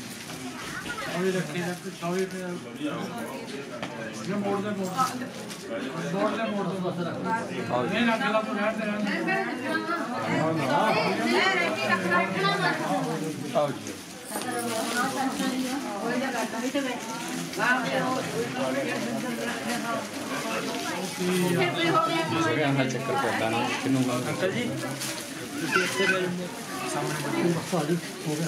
ਉਹੀ ਰੱਖੀ ਦਾ ਕੁਛ ਹੋਈ ਪਿਆ ਜੇ ਮੋੜ ਦੇ ਮੋੜ। ਮੋੜ ਦੇ ਮੋੜ ਦੇ ਬਸ ਰੱਖ। ਇਹ ਰੱਖ ਲਾ ਤੂੰ ਰਹਿਣ ਦੇ ਰਹਿਣ ਦੇ। ਹਾਂ ਨਾ ਰੱਖਣਾ ਮਤ ਆਓ ਜੀ। ਉਹ ਜਗ੍ਹਾ ਕਰਤਾ ਵੀ ਤੇ ਬਾਹਰ ਦੇ ਉਹ ਚੱਕਰ ਪੈਂਦਾ ਨਾ ਕਿਨੂੰ ਅੰਕਲ ਜੀ ਤੁਸੀਂ ਇੱਥੇ ਮੇਰੇ ਸਾਹਮਣੇ ਹੋ ਗਿਆ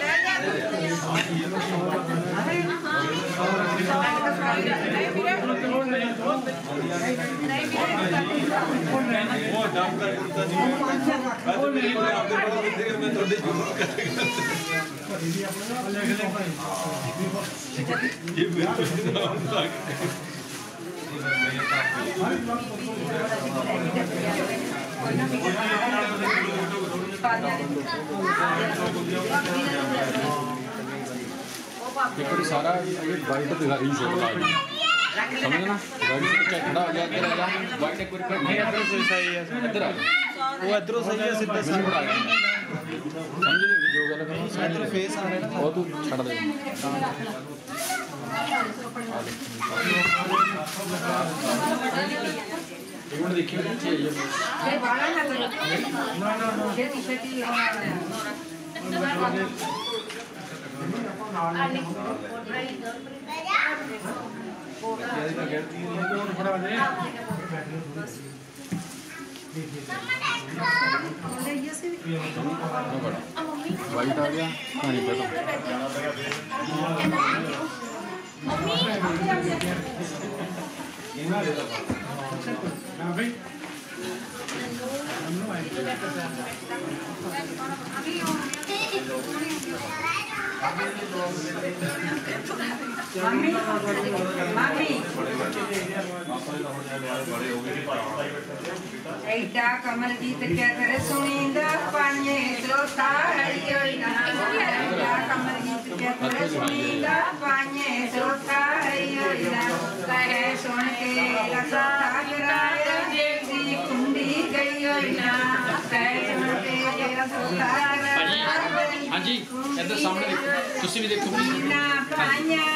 ਲੈ देखो सारा वाइट तो दिखा रही है। समझे ना? वाइट से ठंडा हो गया? इधर आ जा। वाइट एक बार नहीं इधर से सही है इधर आ वो इधर सही है सीधा सामने आ गया समझ ले जो गलत है साइड फेस आ रहा है और तू छोड़ दे। हाँ रोड देखी होनी चाहिए ना ना ना खेती खेती वाइट आ गया पानी मम्मी Nabi. Nabi. Nabi. ऐटा कमल गीत क्या करे सुनी पाने तो कमल गीत क्या करे सुनींद? पाने तो कहे सुन के कुंडी गई ना कहे सुन के ਕਮਲਜੀਤ ਕਿਆ ਕਰੇ ਸੁਣੀਂਦਾ ਪਾਣੇ ਸਰੋਤਾ ਹਰੀ ਹੋਈ ਨਾ ਕਹੇ ਸੁਣ ਕੇ ਰਸਾ ਕਰਾਇਆ ਜੀ ਕੁੰਡੀ ਗਈ ਹੋਈ ਨਾ ਕਹੇ ਸੁਣ ਕੇ ਰਸਾ ਹਾਂਜੀ ਇੱਧਰ ਸਾਹਮਣੇ ਦੇਖੋ ਤੁਸੀਂ ਵੀ ਦੇਖੋ please। ਨਾ ਪਾਈਆਂ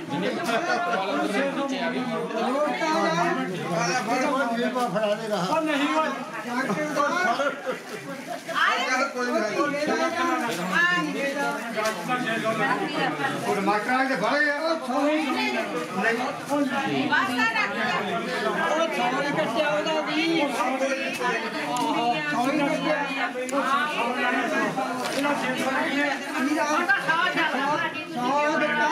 नहीं ਉਹ ਟਮਾਟਰਾਂ ਦੇ ਬੜੇ ਆ ਉਹ ਥੋੜੀ ਨਹੀਂ ਵਾਸਤਾ ਰੱਖਿਆ ਉਹ ਥੋੜੀ ਕੱਟਿਆ ਉਹਦਾ ਵੀ ਥੋੜੀ ਕੱਟਿਆ ਇਹਨਾਂ ਸੇਫ ਰੱਖੀਏ ਇਹਨਾਂ ਦਾ ਖਾ ਜਾਂਦਾ ਸੌ ਦਿੱਤਾ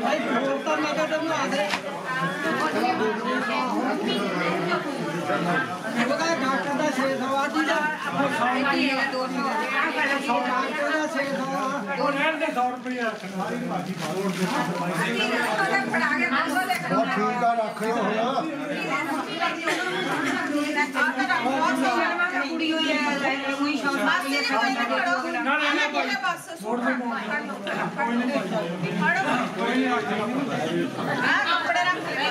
ਭਾਈ ਤਾਂ ਮੈਂ ਕਦਮ ਨਾ ਦੇ ਉਹਦਾ ਡਾਕਟਰ ਦਾ 600 ਆ ਕੀ ਦਾ 100 ਦੀ 200 ਡਾਕਟਰ ਦਾ 600 ਆ ਉਹ ਨਹਿਰ ਦੇ 100 ਰੁਪਏ ਸਰਕਾਰੀ ਮਾਜੀ ਬਾਰੋੜ ਦੇ ਉਹ ਠੀਕ ਆ ਰੱਖ ਲਓ ਹੁਣ ਕੁੜੀ ਹੋਈ ਹੈ ਕੋਈ ਸ਼ੌਂਕ ਨਹੀਂ ਹੈ ਕੋਈ ਨਾ ਕਰੋ ਨਾ ਨਾ ਕੋਈ ਬਸ ਸੋੜ ਦੇ ਕੋਈ ਨਹੀਂ ਕੋਈ ਨਹੀਂ ਆ ਕੱਪੜੇ ਰੱਖ ਲੈ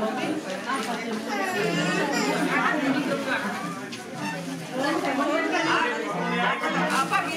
ਸਾਦਾ ਦੇ ਦੇ ਮੈਂ ਤਾਂ ਬਾਹਰ ਹੀ ਜਾਣਾ ਆਪਣਾ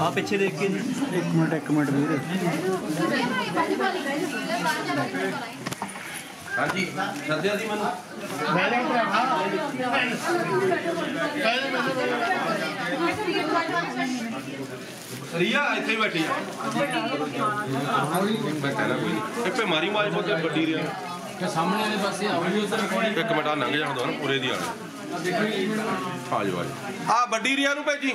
ਆ ਪਿੱਛੇ ਦੇਖ ਕੇ ਜੀ ਇੱਕ ਮਿੰਟ ਇੱਕ ਮਿੰਟ ਵੀਰੇ। ਹਾਂਜੀ ਸੱਦਿਆ ਸੀ ਮੈਨੂੰ। ਰੀਆ ਇੱਥੇ ਹੀ ਬੈਠੀ ਆ। ਮੈਂ ਕੋਈ ਮਾਰੀ ਮਾਜ ਬੋਤੇ ਵੱਡੀ ਰੀਆ। ਤੇ ਸਾਹਮਣੇ ਵਾਲੇ ਪਾਸੇ ਆਉਣੀ ਉਧਰ ਇੱਕ ਮਿੰਟ ਆ ਲੰਘ ਜਾਣ ਦੋ ਨਾ ਪੂਰੇ ਦੀ ਆਣੇ ਆ ਜਾਓ ਆ ਜਾਓ। ਆ ਵੱਡੀ ਰੀਆ ਨੂੰ ਭੇਜੀ।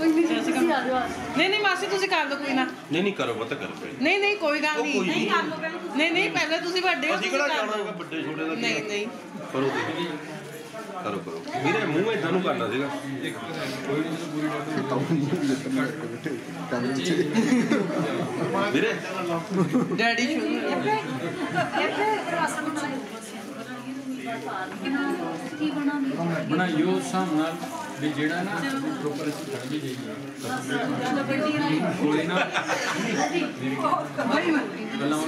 ਨਹੀਂ ਨਹੀਂ ਮਾਸੀ ਤੁਸੀਂ ਕਰ ਲਓ ਕੋਈ ਨਾ। ਨਹੀਂ ਨਹੀਂ ਕਰੋ ਬਤ ਕਰੋ ਨਹੀਂ ਨਹੀਂ ਕੋਈ ਗੱਲ ਨਹੀਂ। ਨਹੀਂ। ਕਰ ਲਓ ਨਹੀਂ ਨਹੀਂ ਪਹਿਲੇ ਤੁਸੀਂ ਵੱਡੇ ਹੋ ਤੁਸੀਂ ਕਿਹੜਾ ਜਾਣਾਗਾ ਵੱਡੇ ਛੋਟੇ ਦਾ ਨਹੀਂ ਨਹੀਂ। ਕਰੋ ਤੁਸੀਂ। ਕਰੋ ਕਰੋ। ਮੇਰੇ ਮੂੰਹ ਇਦਾਂ ਨੂੰ ਕਰਨਾ ਸੀਗਾ। ਕੋਈ ਨਹੀਂ ਪੂਰੀ ਗੱਲ ਮੇਰੇ ਡੈਡੀ ਸ਼ੁਰੂ ਇੱਥੇ ਇੱਥੇ ਰਸਮ ਬਣਾਈ ਕੀ ਬਣਾਉਣੀ ਬਣਾਈਓ ਸਾਹਮਣੇ ਵੀ ਜਿਹੜਾ ਨਾ ਪ੍ਰੋਪਰ ਅਸੀਂ ਕਰ ਵੀ ਜਾਈਏ ਕੋਈ ਨਾ ਗੱਲਾਂ ਹੋ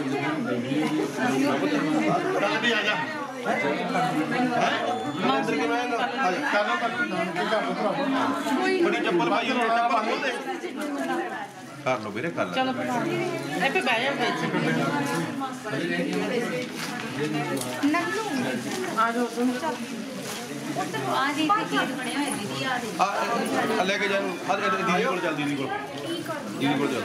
ਅੰਦਰ ਕਿਵੇਂ ਆਏਗਾ ਆ ਜਾ ਕਰ ਲਓ ਕਰ ਲਓ ਬੜੀ ਚੱਪਲ ਪਾਈ ਹੋਣੀ ਚੱਪਲ ਖੋਲ ਦੇ ਕਰ ਲਓ ਵੀਰੇ ਕਰ ਲਓ ਚਲੋ ਬਣਾ ਇਹ ਪੇ ਬਹਿ ਜਾ ਵਿੱਚ ਆ ਜਾਓ ਤੁਮ ਆ ਲੈ ਕੇ ਜਾ ਇਹਨੂੰ। ਆ ਇਹ ਦੀਦੀ ਕੋਲ ਚੱਲ ਦੀਦੀ ਕੋਲ ਦੀਦੀ ਕੋਲ ਚੱਲ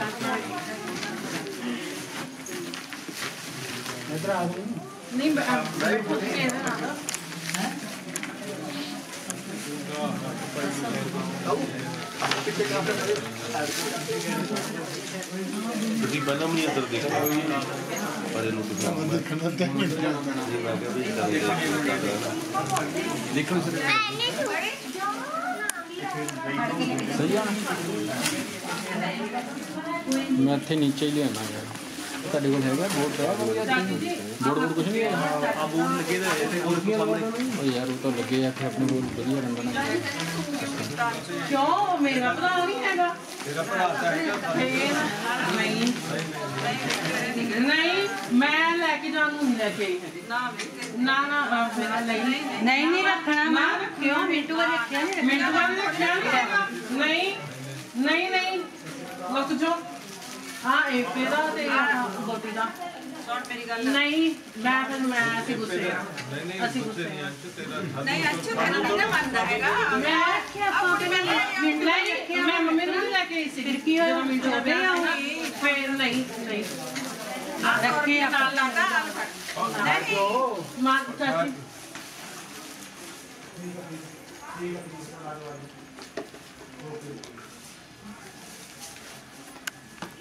ਨਹੀਂ ਬਹਿ ਤੁਸੀਂ ਪਹਿਲਾਂ ਵੀ ਨਹੀਂ ਅੰਦਰ ਦੇਖਿਆ ਪਰ ਇਹਨੂੰ ਤੁਸੀਂ ਅੰਦਰ ਦੇਖਣਾ ਤੇ ਮਿੰਟ ਜੀ ਮੈਂ ਕਿਹਾ ਵੀ ਚੱਲ ਦੇਖੋ ਸਰ ਸਹੀ ਆ ਮੈਂ ਇੱਥੇ ਨੀਚੇ ਹੀ ਲਿਆਣਾ ਹੈ उसका लेवल है बोर्ड का बोर्ड बोर्ड तो कुछ नहीं है? हाँ। बोर्ड लगे थे ऐसे बोर्ड के सामने। ओ यार वो तो लगे हैं अपने बोर्ड बढ़िया रंग बना क्यों? मेरा पता नहीं हैगा। मेरा पता आता है। नहीं। नहीं मैं लेके जाऊँ लेके ना ना ना मेरा नहीं। नहीं नहीं रखना मैं क्यों मिंटू का रखना मिंटू का रखना नहीं नहीं नहीं। बस जो ਹਾਂ ਇੱਕ ਇਹਦਾ ਤੇ ਆਹ ਗੋਪੀ ਦਾ ਸੁਣ ਮੇਰੀ ਗੱਲ ਨਹੀਂ ਮੈਂ ਫਿਰ ਮੈਂ ਅਸੀਂ ਗੁੱਸੇ ਆ ਅਸੀਂ ਗੁੱਸੇ ਆ ਨਹੀਂ ਅੱਛਾ ਤੇਰਾ ਨਹੀਂ ਨਾ ਮੰਨਦਾ ਹੈਗਾ ਮੈਂ ਆਖਿਆ ਆਪਾਂ ਤੇ ਮੈਂ ਮਿੰਟ ਲੈ ਕੇ ਮੈਂ ਮੰਮੀ ਨੂੰ ਨਹੀਂ ਲੈ ਕੇ ਆਈ ਸੀ ਫਿਰ ਕੀ ਹੋਇਆ ਮਿੰਟ ਹੋ ਗਿਆ ਫਿਰ ਨਹੀਂ ਨਹੀਂ ਰੱਖੇ ਨਾਲ ਲਾਤਾ ਨਹੀਂ ਮਾਂ ਚਾਚੀ ਆ ਆ ਕੀ ਹੈ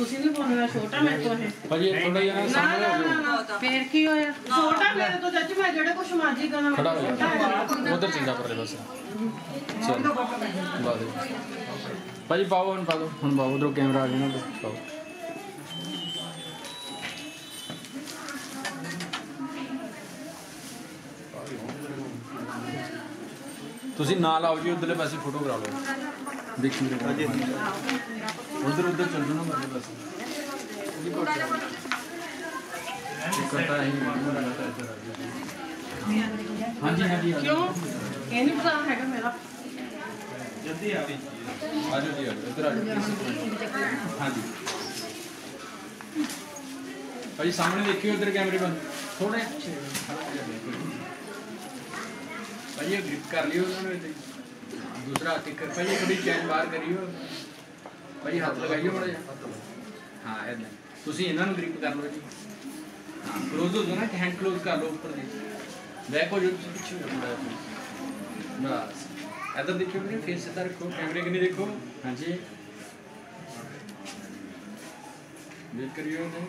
ਤੁਸੀਂ ਨਹੀਂ ਬੋਲਣਾ ਛੋਟਾ ਮੇਰੇ ਤੋਂ ਇਹ। ਭਾਜੀ ਥੋੜਾ ਜਿਹਾ ਨਾ ਨਾ ਨਾ ਫੇਰ ਕੀ ਹੋਇਆ? ਛੋਟਾ ਮੇਰੇ ਤੋਂ ਚਾਚੀ ਮੈਂ ਜਿਹੜਾ ਕੁਛ ਮਰਜ਼ੀ ਕਰਾਂ ਖੜਾ ਹੋ। ਜਾ। ਉਧਰ ਚਿੰਤਾ ਪਰਲੇ ਚਲ। ਦੇ ਭਾਜੀ ਪਾਓ ਹੁਣ ਪਾ ਦਿਓ। ਹੁਣ ਪਾਓ ਉਧਰੋਂ ਕੈਮਰਾ ਆ ਗਿਆ ਨਾ ਪਾਓ। ਤੁਸੀਂ ਨਾਲ ਆਓ ਜੀ ਉਧਰਲੇ ਪਾਸੇ ਫੋਟੋ ਕਰਾ ਲਓ। उधर उधर चल रहा ना बस हाँ जी। हाँ जी क्यों मेरा जल्दी सामने देखियो इधर कैमरे बंद। थोड़े भाई, ये ग्रिप कर लियो उन्होंने ਕਰ ਲਿਓ ਉਹਨਾਂ ਨੂੰ ਇੱਥੇ ਦੂਸਰਾ ਹੱਥ ਕਰ ਭਾਜੀ ਥੋੜੀ ਚੈਨ ਬਾਹਰ ਕਰਿਓ ਭਾਜੀ ਹੱਥ ਲਗਾਈਓ ਮੜਾ ਜਿਹਾ ਹਾਂ ਇਦਾਂ ਤੁਸੀਂ ਇਹਨਾਂ ਨੂੰ ਗ੍ਰਿਪ ਕਰ ਲਓ ਜੀ ਹਾਂ ਕਲੋਜ਼ ਹੋ ਜਾਓ ਨਾ ਹੈਂਡ ਕਲੋਜ਼ ਕਰ ਲਓ ਉੱਪਰ ਦੀ ਬੈਕ ਹੋ ਜਾਓ ਤੁਸੀਂ ਪਿੱਛੇ ਹੋ ਜਾਓ ਥੋੜ੍ਹਾ ਜਿਹਾ। ਬਸ ਇਧਰ ਦੇਖਿਓ ਮੇਰੇ ਫੇਸ ਸਿੱਧਾ ਰੱਖੋ ਕੈਮਰੇ ਕਿੰਨੀ ਦੇਖੋ ਹਾਂਜੀ ਦੇਖ ਕਰਿਓ ਨੇ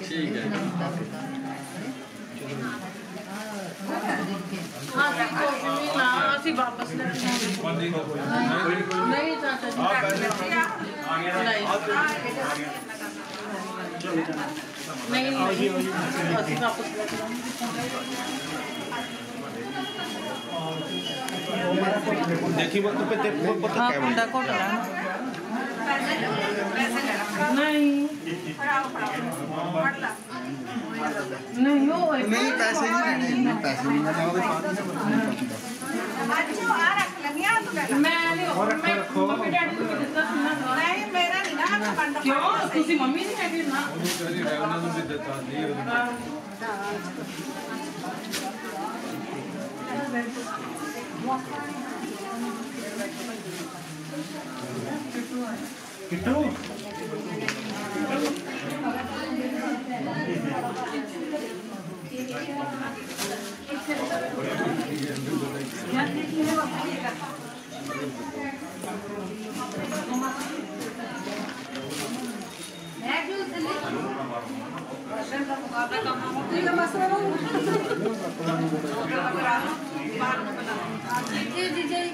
ਠੀਕ वापस नहीं नहीं नहीं देखिए वो पता क्या नहीं। वो तो नहीं पैसे नहीं लेने पैसे नहीं लेने वाले अच्छा आ रख लेंगे आप मैं मैं mummy daddy Kittu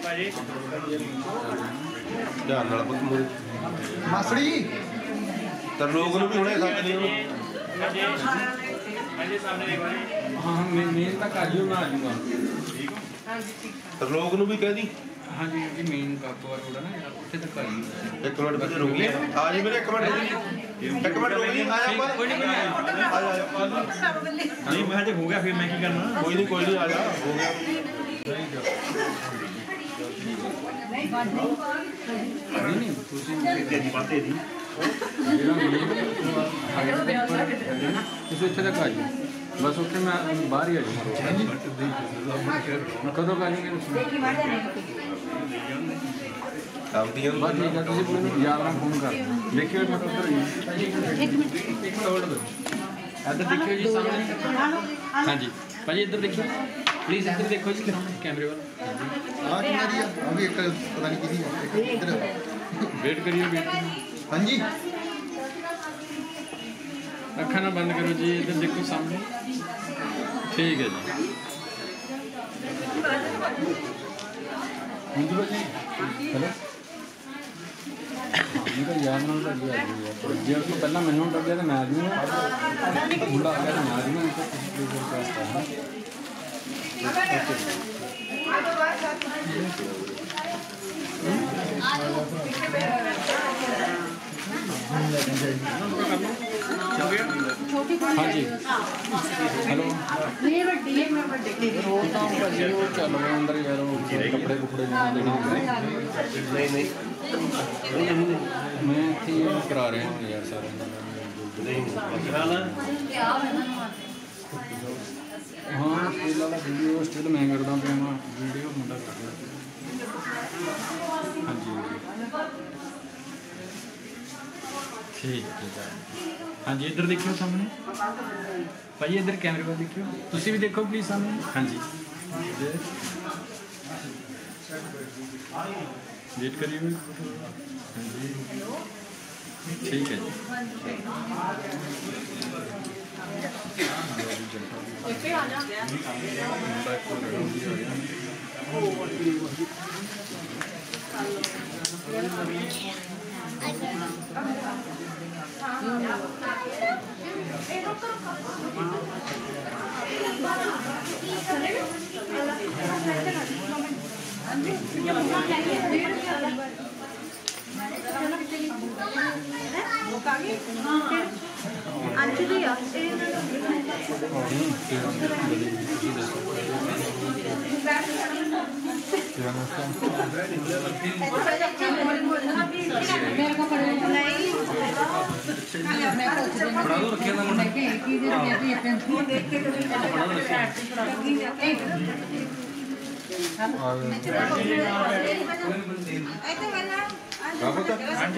Thank you. ਉਹਨਾਂ ਧਿਆਨ ਨਾਲ ਪੁੱਤ ਮੂਰੇ ਮਾਸੜੀ। ਤੇ ਲੋਕ ਨੂੰ ਵੀ ਹੁਣੇ ਸੱਦ ਲਿਓ ਹਾਂ ਮੈਂ ਮੇਨ ਤਾਂ ਕਰ ਲਿਓ ਮੈਂ ਆ ਜਾਊਂਗਾ ਤੇ ਲੋਕ ਨੂੰ ਵੀ ਕਹਿ ਦੀ। ਹਾਂਜੀ ਜੀ ਮੇਨ ਕਾਕੋਆ ਰੋਡ ਨਾ ਉੱਥੇ ਤੱਕ ਆ ਜੀ ਇੱਕ ਮਿੰਟ ਵਿੱਚ ਰੁਕੀ ਆ ਜੀ ਮੇਰੇ ਇੱਕ ਮਿੰਟ ਰੁਕੀ ਇੱਕ ਮਿੰਟ ਰੁਕੀ ਆ ਜਾ ਪਰ ਕੋਈ ਨਹੀਂ ਕੋਈ ਨਹੀਂ ਆ ਜਾ, ਆ ਜਾ ਨਹੀਂ ਮੈਂ ਜੇ ਹੋ ਗਿਆ ਫਿਰ ਮੈਂ ਕੀ ਕਰਨਾ? ਕੋਈ ਨਹੀਂ ਕੋਈ ਨਹੀਂ ਆ ਜਾ। ਹੋ ਗਿਆ। ਨਹੀਂ ਨਹੀਂ ਤੁਸੀਂ ਤੇਰੀ ਬਾਤੇ ਦੀ ਜਿਹੜਾ ਮੇਨ ਤੁਸੀਂ ਇੱਥੇ ਤੱਕ ਆ ਜਾਓ ਬਸ ਉੱਥੇ ਮੈਂ ਬਾਹਰ ਹੀ ਆ ਜਾਊਂਗਾ ਕਦੋਂ ਕਰਾਂਗੇ ਤੁਸੀਂ ਆਪਦੀਆਂ ਬਸ ਠੀਕ ਹੈ ਤੁਸੀਂ ਮੈਨੂੰ ਯਾਦ ਨਾਲ ਫੋਨ ਕਰ ਦਿਓ। ਦੇਖਿਓ ਮੈਂ ਉੱਧਰ ਹੀ ਇੱਕ ਮਿੰਟ ਇੱਕ ਮਿੰਟ ਹੋਲਡ ਕਰੋ ਇੱਧਰ ਦੇਖਿਓ ਜੀ ਸਾਹਮਣੇ ਹਾਂਜੀ भाजी इधर देखिए प्लीज़ इधर देखो जी कैमरे वेट करिए वेट हाँ जी। अखा ना बंद करो जी इधर देखो सामने। ठीक है जी। हेलो? ਜੀ ਹੁੰਦੂ ਜੀ ਹੈਲੋ ਮੇਰਾ ਯਾਰ ਨਾਲ ਤਾਂ ਗਿਆ ਜੀ ਜੇ ਉਹ ਤੋਂ ਪਹਿਲਾਂ ਮੈਨੂੰ ਲੱਗਿਆ ਤਾਂ ਮੈਂ ਆ ਜੂਗਾ ਮੁੰਡਾ ਆ ਗਿਆ ਤਾਂ ਮੈਂ ਆ ਜੂਗਾ ਨਹੀਂ ਤਾਂ ਤੁਸੀਂ ਕੋਈ ਪਾਸ ਕਰਨਾ ਹਾਂਜੀ। ਹੈਲੋ ਨਹੀਂ ਵੱਡੀ ਹੈ ਮੈਂ ਵੱਡੇ ਉਹ ਤਾਂ ਭਾਜੀ ਉਹ ਚੱਲ ਰਿਹਾ ਅੰਦਰ ਯਾਰ ਉਹ ਕੱਪੜੇ ਕੁਪੜੇ ਲੈਣੇ ਦੇਣੇ ਨਹੀਂ। ਨਹੀਂ ਮੈਂ ਇੱਥੇ ਕਰਾ ਰਿਹਾ ਹਾਂ ਯਾਰ ਸਾਰਿਆਂ ਦਾ ਹਾਂ ਸਟਿਲ ਵਾਲਾ ਵੀਡੀਓ ਸਟਿਲ ਮੈਂ ਕਰਦਾ ਪਿਆ ਹਾਂ ਵੀਡੀਓ ਮੁੰਡਾ ਕਰ ਹਾਂਜੀ ठीक है हाँ। जी, इधर देखियो सामने। भाई, इधर कैमरे पर देखियो। तुम भी देखो प्लीज़ सामने? हाँ जी। वेट करिए हाँ ठीक है जी। 안주리요.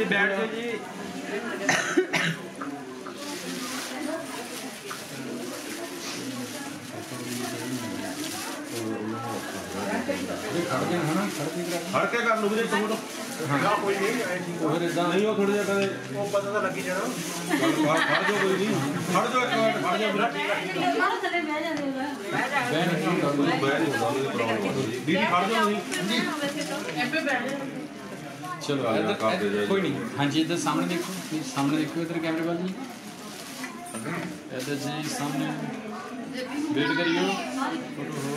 बैठ जाओ जी। ਕੇ ਕਰਾ ਫੜ ਕੇ ਕਰ ਲੂ ਵੀਰੇ ਤੂੰ ਹਾਂ ਕੋਈ ਨਹੀਂ ਉਹ ਫਿਰ ਇਦਾਂ ਨਹੀਂ ਉਹ ਥੋੜਾ ਜਿਹਾ ਕਦੇ ਉਹ ਪਤਾ ਤਾਂ ਲੱਗੀ ਜਾਣਾ ਫੜ ਫੜ ਜਾਓ ਕੋਈ ਨਹੀਂ ਫੜ ਜਾਓ ਇੱਕ ਮਿੰਟ ਫੜ ਜਾਓ ਵੀਰੇ ਬੈਨ ਨਹੀਂ ਕਰ ਲਓ ਬੈਠ ਨਹੀਂ ਹੁੰਦਾ ਉਹਦੀ ਪ੍ਰੋਬਲਮ ਦੀਦੀ ਫੜ ਜਾਓ ਤੁਸੀਂ ਚਲੋ ਆ ਜਾ, ਇੱਧਰ- ਕਰ ਦੇ ਜਾ ਜੀ। ਕੋਈ ਨਹੀਂ ਹਾਂਜੀ ਇੱਧਰ ਸਾਹਮਣੇ ਦੇਖੋ please, ਸਾਹਮਣੇ ਦੇਖੋ ਇੱਧਰ ਕੈਮਰੇ ਵੱਲ ਜੀ ਇੱਧਰ ਜੀ ਸਾਹਮਣੇ ਵੇਟ ਕਰਿਓ ਫੋਟੋ ਹੋ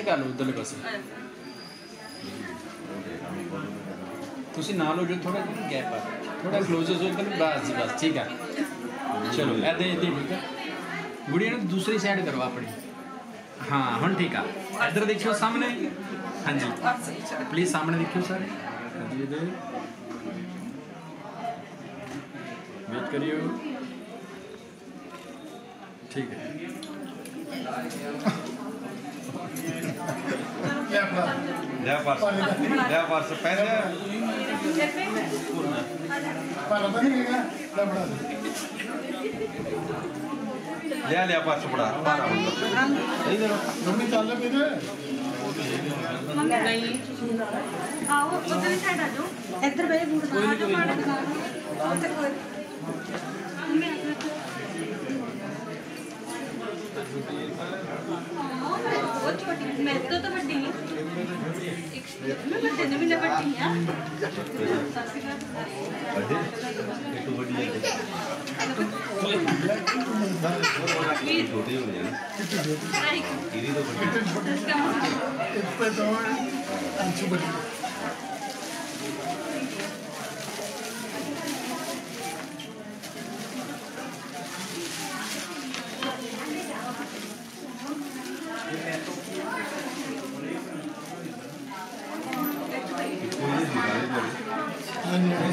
'ਚ ਕਰ ਲਓ ਉਧਰਲੇ ਪਾਸੇ ਤੁਸੀਂ ਨਾਲ ਹੋ ਜੋ ਥੋੜਾ ਜਿਹਾ ਗੈਪ ਆ ਥੋੜਾ ਕਲੋਜ਼ਰ ਹੋ ਇਧਰ ਬਸ ਜੀ ਬਸ ਠੀਕ ਆ ਚਲੋ ਐਦਾਂ ਹੀ ਠੀਕ ਆ ਗੁੜੀਆਂ ਨੂੰ ਦੂਸਰੀ ਸਾਈਡ ਕਰੋ ਆਪਣੀ ਹਾਂ ਹੁਣ ਠੀਕ ਆ ਇੱਧਰ ਦੇਖਿਓ ਸਾਹਮਣੇ ਹਾਂਜੀ ਪਲੀਜ਼ ਸਾਹਮਣੇ ਦੇਖਿਓ ਸਾਰੇ ਹਾਂਜੀ ਇਹਦੇ ਵੇਟ ਕਰਿਓ ਠੀਕ Levar, levar, você pede. ले ले पास बड़ा बारह इधर मम्मी चल ले इधर नहीं आओ उधर साइड आ जाओ इधर भाई बूढ़ा कोई नहीं कोई नहीं बहुत छोटी मैं तो तो बड़ी हूँ। मैं बड़ी नहीं हाँ, हाँ। हाँ, मैं तो बड़ी हूँ बड़ी तो बड़ी है। छोटी हो। गई इधर तो बड़ी इसका मतलब इतना तो अच्छी बड़ी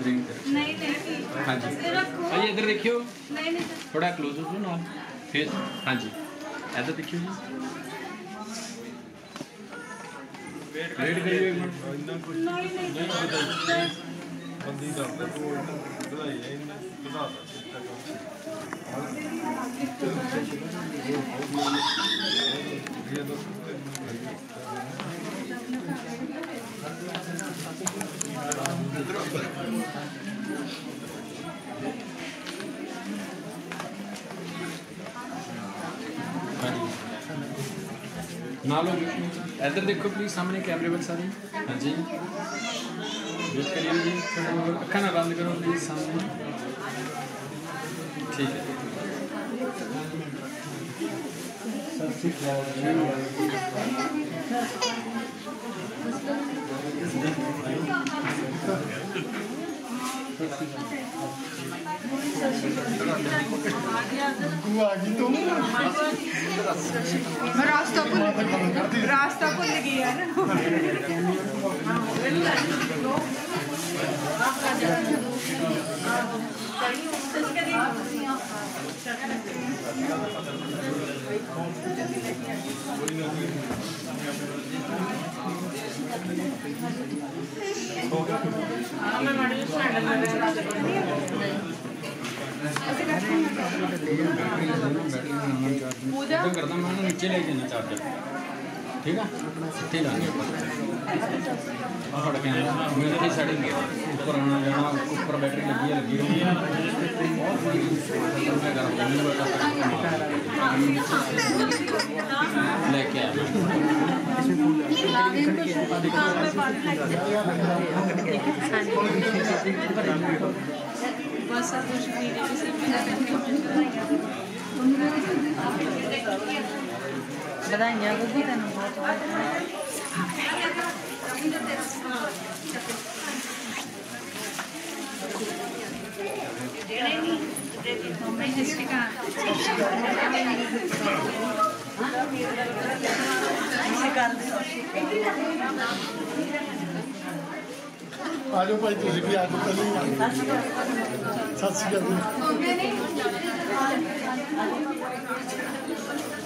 हाँ जी। हाँ जी इधर देखियो। थोड़ा क्लोज हो ना आप फेस हाँ जी। इधर देखियो जी। वेट करियो एक मिनट बंदी कर तो बधाई है इनने बता सकते ना लो इधर देखो प्लीज़ सामने कैमरे पर सारे। हाँ जी। वेट करिए जी अखा ना बंद करो प्लीज़ सामने। ठीक है। ਤੂੰ ਆ रास्ता भूल रास्ता भूल गई है ना। हाँ। मैं नीचे ले जाना चार्जर। ठीक है? ठीक है ਚਾਰਜਰ ਠੀਕ ਆ ਇੱਥੇ ਲਾਂਗੇ ਆਪਾਂ ਆ ਫੜ ਕੇ ਆਇਆ ਮੇਰੇ ਤੇ ਸੈਟਿੰਗ ਹੈ ਉੱਪਰ ਆਉਣਾ ਜਾਣਾ ਉੱਪਰ ਬੈਟਰੀ ਲੱਗੀ ਹੈ ਲੱਗੀ ਰਹੀ ਹੈ ਬਹੁਤ ਬੜੀ ਮੈਂ ਕਰ ਦਿੰਦਾ ਲੈ ਕੇ ਆਇਆ ਬਸ ਆ ਕੁਝ ਵੀਡੀਓ ਕਿਸੇ ਵਧਾਈਆਂ ਬੁੱਧੀ ਤੈਨੂੰ ਬਹੁਤ ਬਹੁਤ ਆ ਜਾਓ ਭਾਈ ਤੁਸੀਂ ਵੀ ਆ ਜਾਓ ਪਹਿਲੇ ਸਤਿ ਸ਼੍ਰੀ ਅਕਾਲ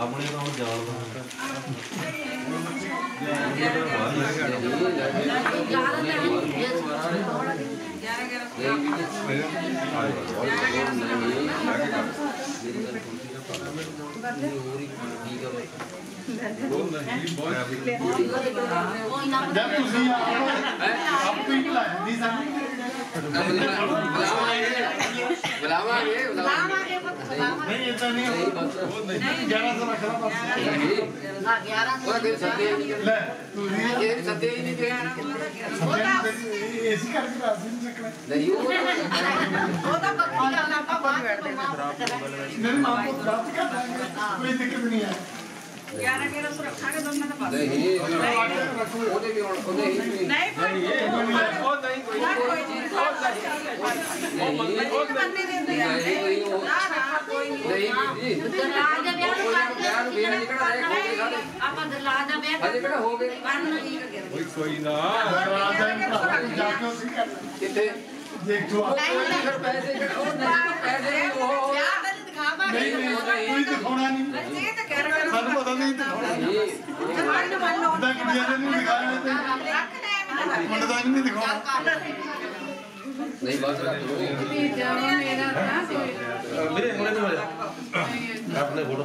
ਬੱਠੇ ਜਾ ਨਹੀਂ ਪੁੱਤ ਕੋਈ ਯਾਰ ਹਾਂਜੀ ਜਲਦੀ ਆ ਕੋਈ ਨਾ ਪੁੱਤ ਨਹੀਂ ਆਪਣੇ बुलावा आगे बुलावा आगे नहीं ऐसा नहीं वो नहीं। ग्यारह सौ रखना बस। हाँ ग्यारह सौ। दिन सत्य ले तू ये सत्य ही नहीं दिया ऐसी करके राजीन चक्कर नहीं वो वो तो पक्की का ना पापा बैठते हैं मेरी माँ को रात का कोई दिक्कत नहीं है। ਕੋਈ ਕੋਈ ਨਾ ਰਾਤ ਦਾ ਭਰਾ ਜਾ ਕੇ ਉਸੇ ਕਰ ਕਿੱਥੇ ਦੇਖੋ ਆਪ ਪੈਸੇ ਨਹੀਂ ਨਹੀਂ ਕੋਈ ਦਿਖਾਉਣਾ ਨਹੀਂ ਸਾਨੂੰ ਪਤਾ ਨਹੀਂ ਦਿਖਾਉਣਾ ਤਾਂ ਕੁੜੀਆਂ ਨੇ ਨਹੀਂ ਦਿਖਾਇਆ ਤੇ ਮੁੰਡਾ ਤਾਂ ਨਹੀਂ ਦਿਖਾਉਣਾ ਨਹੀਂ ਬਸ ਰੱਖ ਲਓ ਭੇਜਿਆ ਵਾ ਮੇਰਾ ਨਾ ਕੋਈ ਮੇਰੇ ਹੁਣੇ ਨੂੰ ਹੋ ਜਾ ਆਪਣੇ ਫੋਟੋ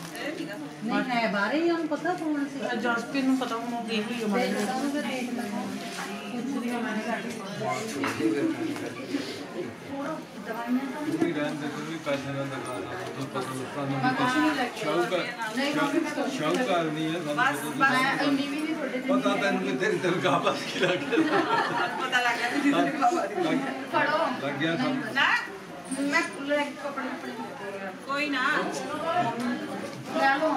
ਨਹੀਂ ਹੈ ਬਾਰੇ ਹੀ ਉਹਨੂੰ ਪਤਾ ਕੌਣ ਸੀ ਜਸਪੀਰ ਨੂੰ ਪਤਾ ਹੁਣ ਉਹ ਕੀ ਹੋਈ ਮਾਰੇ ਉਹਨੂੰ ਦੇਖ ਲੈਣਾ ਪੁੱਛਦੀ ਹਾਂ ਮੈਂ ਘੱਟ ਪੂਰੀ ਰਹਿਣ ਦੇ ਕੋਈ ਪੈਸੇ ਨਾ ਲਗਾ ਤੋ ਪਤਾ ਤੁਹਾਨੂੰ ਮੈਂ ਕੁਛ ਨਹੀਂ ਲੈ ਕੇ ਸ਼ੌਕ ਨਹੀਂ ਮੰਮੀ ਮੈਂ ਕੁਛ ਸ਼ੌਕਰ ਨਹੀਂ ਹੈ ਸਾਨੂੰ ਪਤਾ ਮੈਂ ਇੰਨੀ ਵੀ ਨਹੀਂ ਤੁਹਾਡੇ ਤੇ ਪਤਾ ਤੈਨੂੰ ਕਿ ਤੇਰੀ ਤਨਖਾਹ ਬਸ ਕੀ ਲੱਗ ਗਿਆ ਪਤਾ ਲੱਗ ਗਿਆ ਕਿ ਫੜੋ ਲੱਗ ਗਿਆ ਸਾਨੂੰ ਨਾ ਮੈਂ ਲੈ ਕੇ ਕੱਪੜੇ ਕੱਪੜੇ ਕੋਈ ਨਾ ਲੈ ਲਓ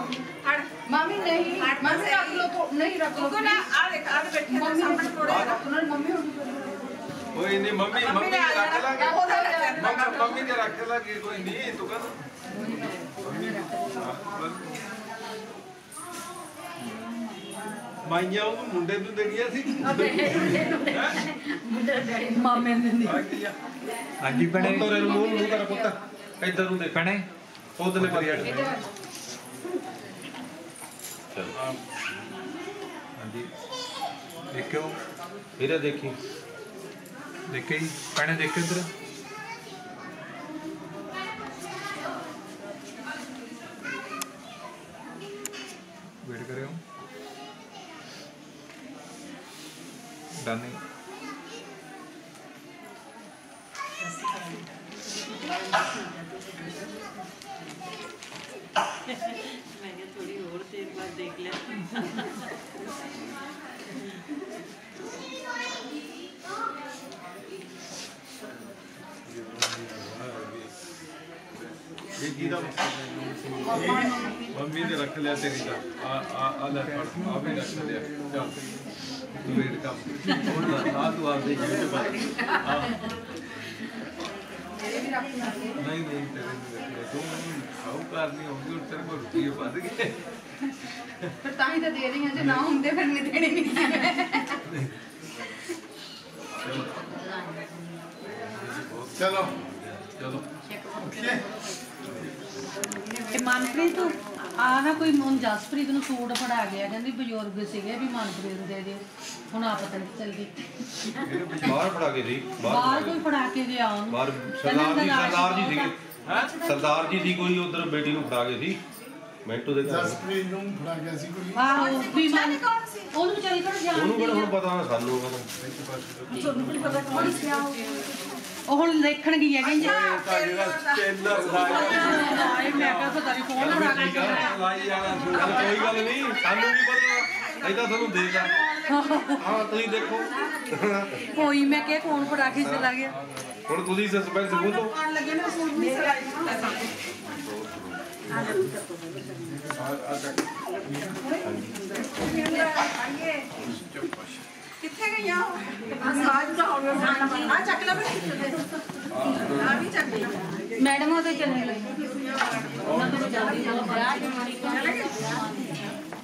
ਹਟ ਮੰਮੀ ਨਹੀਂ ਮੰਮੀ ਰੱਖ ਲਓ ਥੋ- ਨਹੀਂ ਰੱਖ ਲਓ ਕੋ ਨਾ ਆ ਦੇਖ ਆ ਬੈਠੇ ਨੇ ਮੰਮੀ ਸਾਹਮਣੇ ਥੋੜੇ ਰੱਖ ਲਓ ਮੰਮੀ ਹੁਣ ਕੋਈ ਨਹੀਂ ਮੰਮੀ ਮੰਮੀ ਨੇ ਆ ਨੇ ਰੱਖ ਲਾਂਗੇ ਜਾਣਾ। ਮੰਮੀ ਮੰਮੀ ਨੇ ਰੱਖ ਲਾਂਗੇ ਕੋਈ ਨਹੀਂ ਤੂੰ ਕਰ ਮੰਮੀ ਨੇ- ਹਾਂ, ਬਸ। ਮਾਈਆਂ ਉਹ ਮੁੰਡੇ ਨੂੰ ਦੇਣੀਆਂ ਸੀ ਮਾਮੇ ਨੇ ਨਹੀਂ ਹਾਂਜੀ ਭੈਣੇ ਤੋਰੇ ਨੂੰ ਮੂੰਹ ਮੂੰਹ ਕਰ ਪੁੱਤ ਇੱਧਰ ਨੂੰ ਦੇਖ ਭੈਣੇ ਉਧਰਲੇ अच्छा। हाँ। हाँ जी। देखो देखी देखे जी। देखे इधर। वेट करे डानी। Thank you. देख ले। मम्मी ने रख लिया तेरी का। आ आ अलग कर आ भी रख लिया। चल। तू वेट कर। और ना तू आ देख ले बात नहीं नहीं, तेरे तो खाऊ कार नहीं होगी और तेरे को रुकिए फंस गए। ਲਿਆ ਤੂੰ ਤਾਂ ਹੀ ਤਾਂ ਦੇ ਰਹੀ ਹਾਂ ਜੇ ਨਾ ਹੁੰਦੇ ਫਿਰ ਨਹੀਂ ਦੇਣੇ ਨਹੀਂ ਚਲੋ। ਚਲੋ। ਕਿ ਮਨਪ੍ਰੀਤ ਆ ਨਾ ਕੋਈ ਮਨ ਜਸਪ੍ਰੀਤ ਨੂੰ ਸੂਟ ਫੜਾ ਗਿਆ ਕਹਿੰਦੀ ਬਜ਼ੁਰਗ ਸੀਗੇ ਵੀ ਮਨਪ੍ਰੀਤ ਦੇ ਦਿਓ। ਹੁਣ ਆ ਪਤਾ ਨਹੀਂ ਚੱਲਦੀ। ਬਾਹਰ ਫੜਾ ਕੇ ਸੀ ਬਾਹਰ ਕੋਈ ਫੜਾ ਕੇ ਗਿਆ ਉਹਨੂੰ ਬਾਹਰ ਸਰਦਾਰ ਜੀ ਸਰਦਾਰ ਜੀ ਸੀਗੇ। ਹੈ ਸਰਦਾਰ ਜੀ ਦੀ ਕੋਈ ਉਧਰ ਬੇਟੀ ਨੂੰ ਫੜਾ ਗਏ ਸੀ। ਮੈਂਟੂ ਦੇ ਘਰ ਜਸਪ੍ਰੀਤ ਨੂੰ ਫੜਾ ਗਿਆ ਸੀ ਕੋਈ ਆਹੋ ਵੀ ਮਨ ਉਹਨੂੰ ਵਿਚਾਰੀ ਕੋਲ ਜਾਣ ਉਹਨੂੰ ਕਿਹੜਾ ਹੁਣ ਪਤਾ ਨਾ ਸਾਨੂੰ ਪਤਾ ਤੁਹਾਨੂੰ ਵੀ ਪਤਾ ਕੌਣ ਸੀ ਉਹ ਹੁਣ ਦੇਖਣ ਗਈ ਹੈ ਕਹਿੰਦੀ ਟੇਲਰ ਦਾ ਆਏ ਮੈਂ ਕਿਹਾ ਪਤਾ ਨਹੀਂ ਕੌਣ ਆ ਠੀਕ ਆ ਲਾਈ ਜਾਣਾ ਚੱਲ ਕੋਈ ਗੱਲ ਨਹੀਂ ਸਾਨੂੰ ਵੀ ਪਤਾ ਐਦਾਂ ਤੁਹਾਨੂੰ ਦੇਗਾ ਹਾਂ ਤੁਸੀਂ ਦੇਖੋ ਕੋਈ ਮੈਂ ਕਿਹਾ ਕੌਣ ਫੜਾ ਕੇ ਚਲਾ ਗਿਆ ਹੁਣ ਤੁਸੀਂ ਸਸਪੈਂਸ ਬੋਲੋ ਲੱਗੇ ਨਾ ਸੂਟ ਨਹੀਂ ਸਿਲਾਈ ਕਿੱਥੇ ਗਈਆਂ ਆਜ ਤਾਂ ਹੋ ਗਿਆ ਆ ਚੱਕ ਲੈ ਬਈ ਆ ਵੀ ਚੱਕ ਲੈ ਮੈਡਮ ਉਹ ਤੇ ਚਲੇ ਗਏ ਉਹਨਾਂ ਤੋਂ ਜਲਦੀ ਨਾਲ ਵਿਆਹ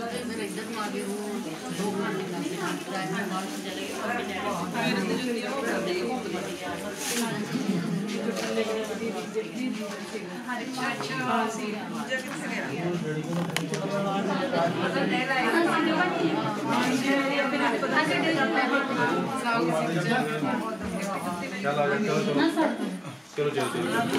बोलते फिर इज़्ज़त मांगी वो दो चलो चलो चलो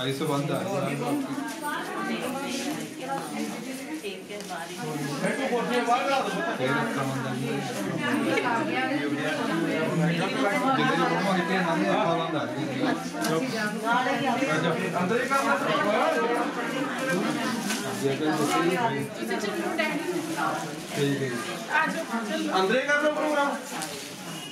ऐसे बंद है। अच्छा। अंदर कर। लो प्रोग्राम।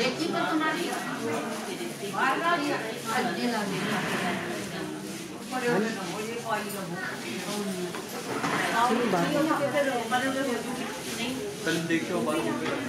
देखी तो तुम्हारी बाहर का लगे फ़िल्म देखियो बाहर हो गया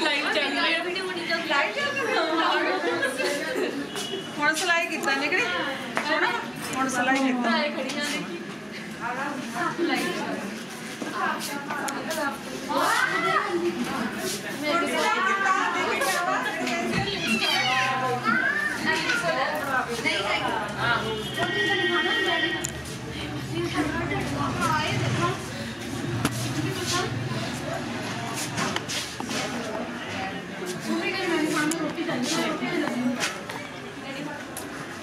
লাইট জ্বালিয়ে লাইট জ্বালিয়ে ਹੁਣ ਸਲਾਈ ਕੀਤਾ ਨਿਕੜੀ ਸੋਹਣਾ ਹੁਣ ਸਲਾਈ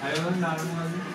과연 나는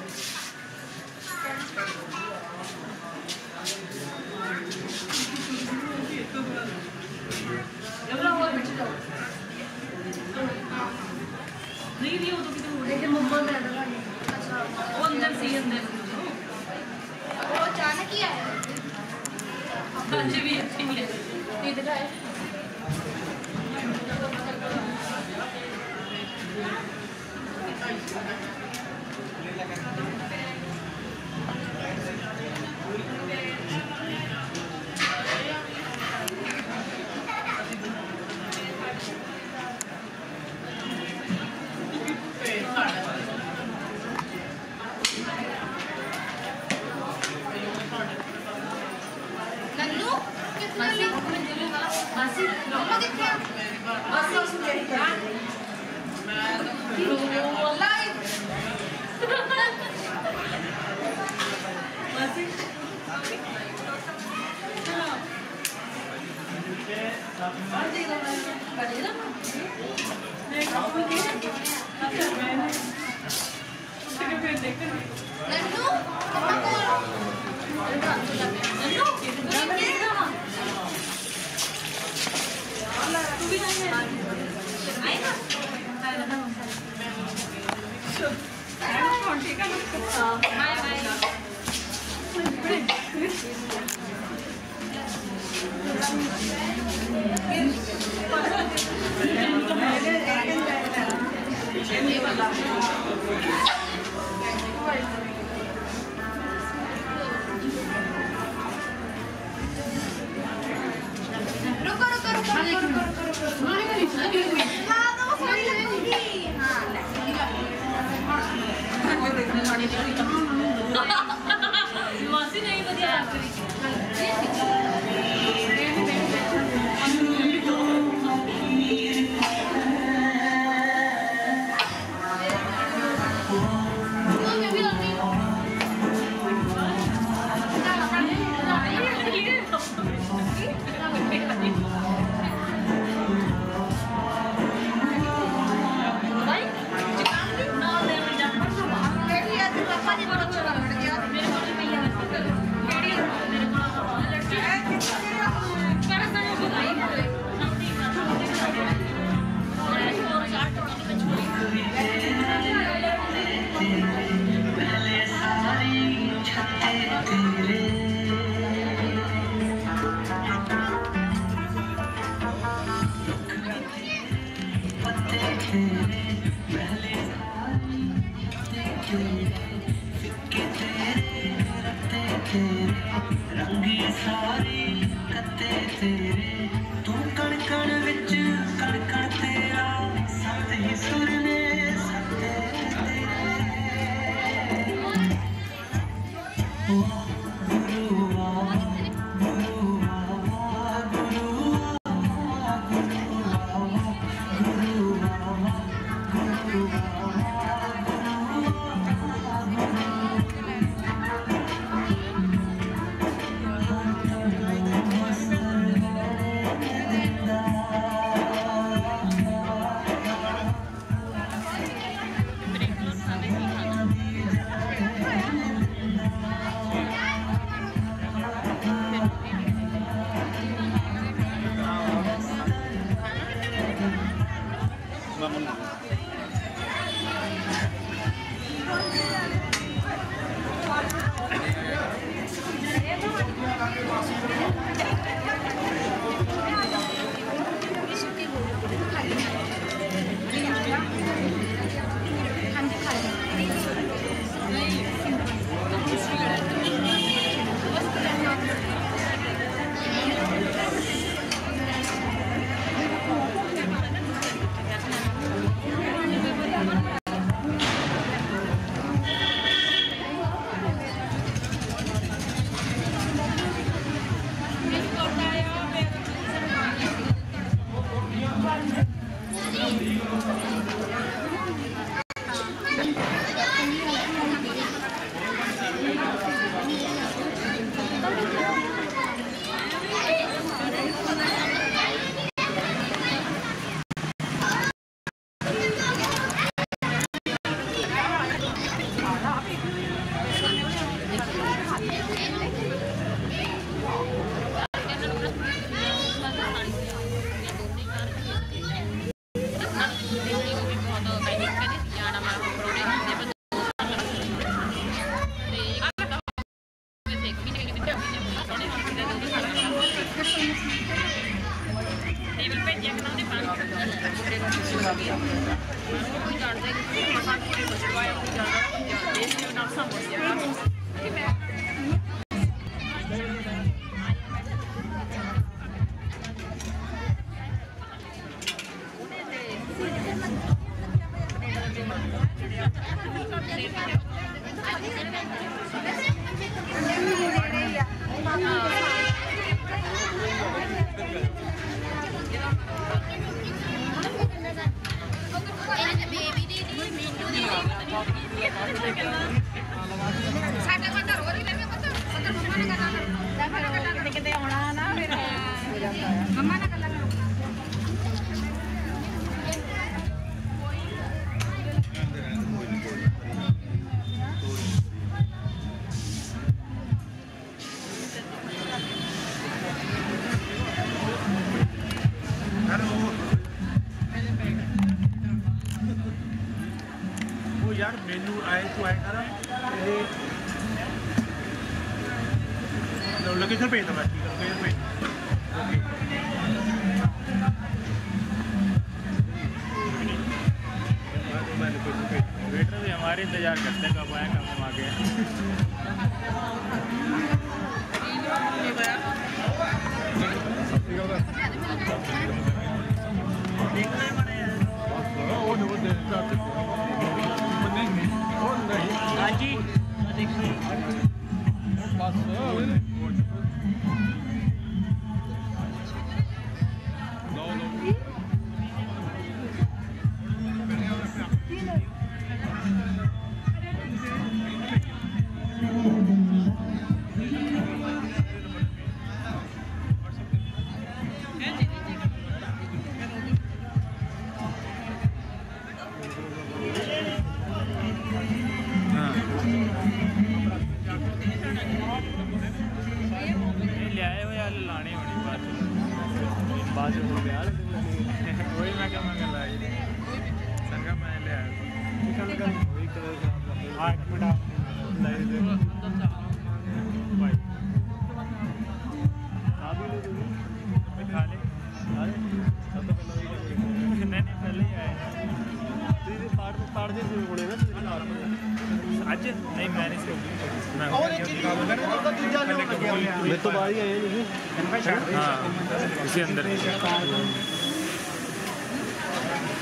से अंदर।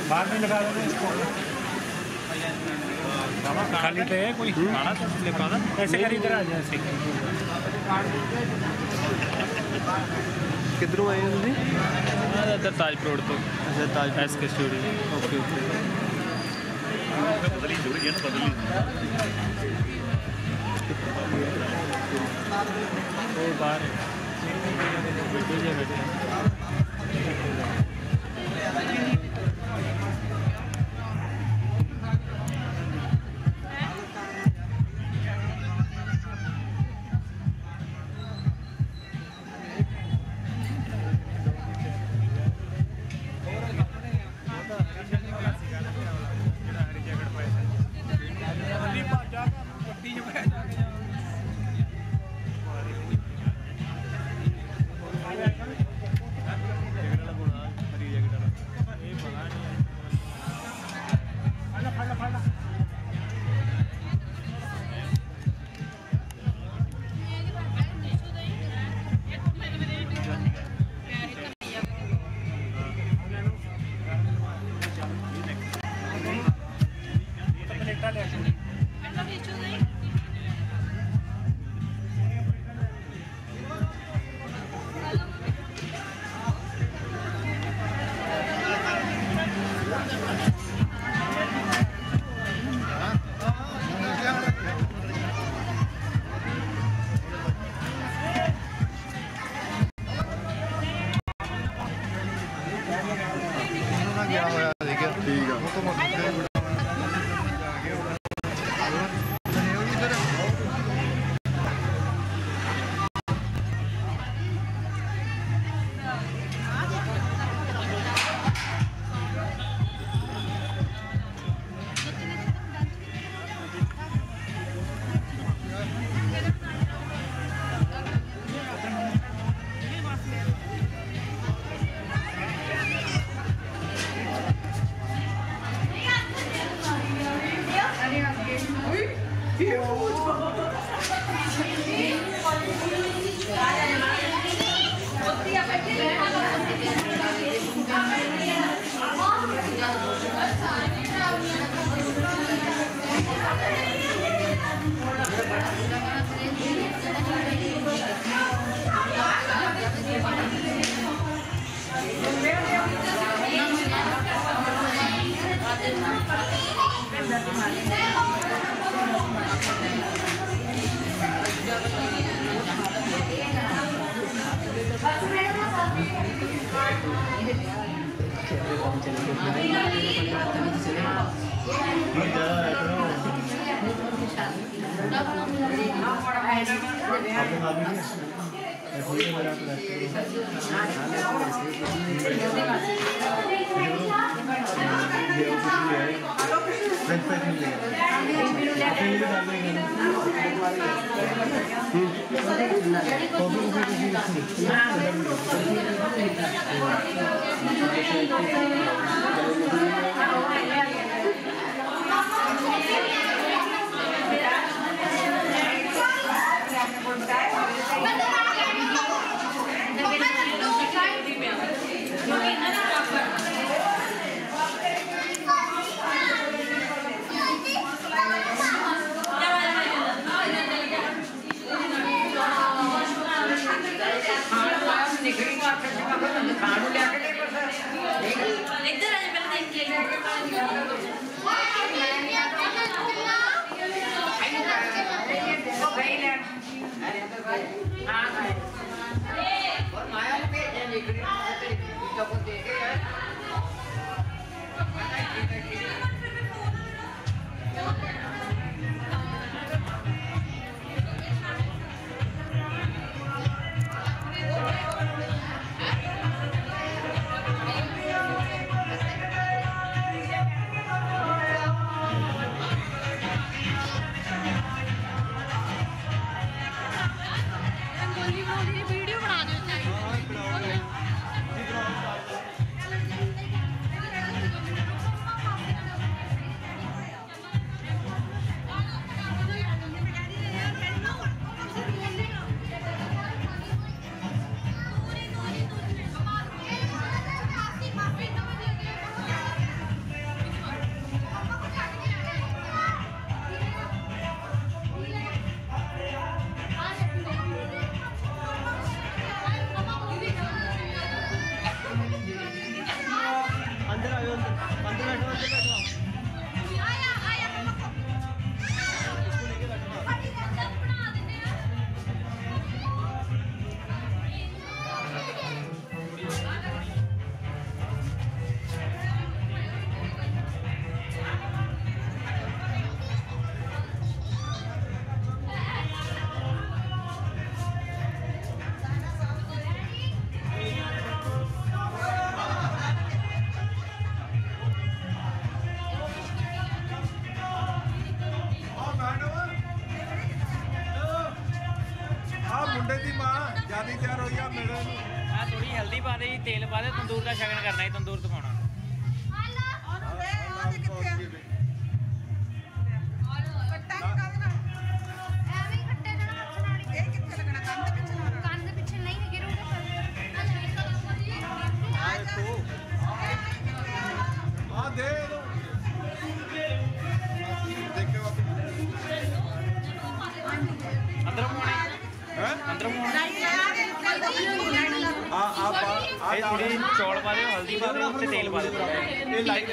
बाहर में लगा दो खाली तो है कोई। हम्म। तो ऐसे कर इधर आ किधरों आए हो तुम इधर ताजपुर रोड तो अच्छा, Taj S K studio. Okay okay. बदली जुड़ी है ना बदली।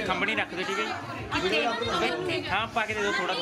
ਖੰਭਣੀ ਰੱਖ ਦਿਓ ਠੀਕ ਹੈ ਜੀ ਹਾਂ ਪਾ ਕੇ ਦੇ ਦਿਓ ਥੋੜਾ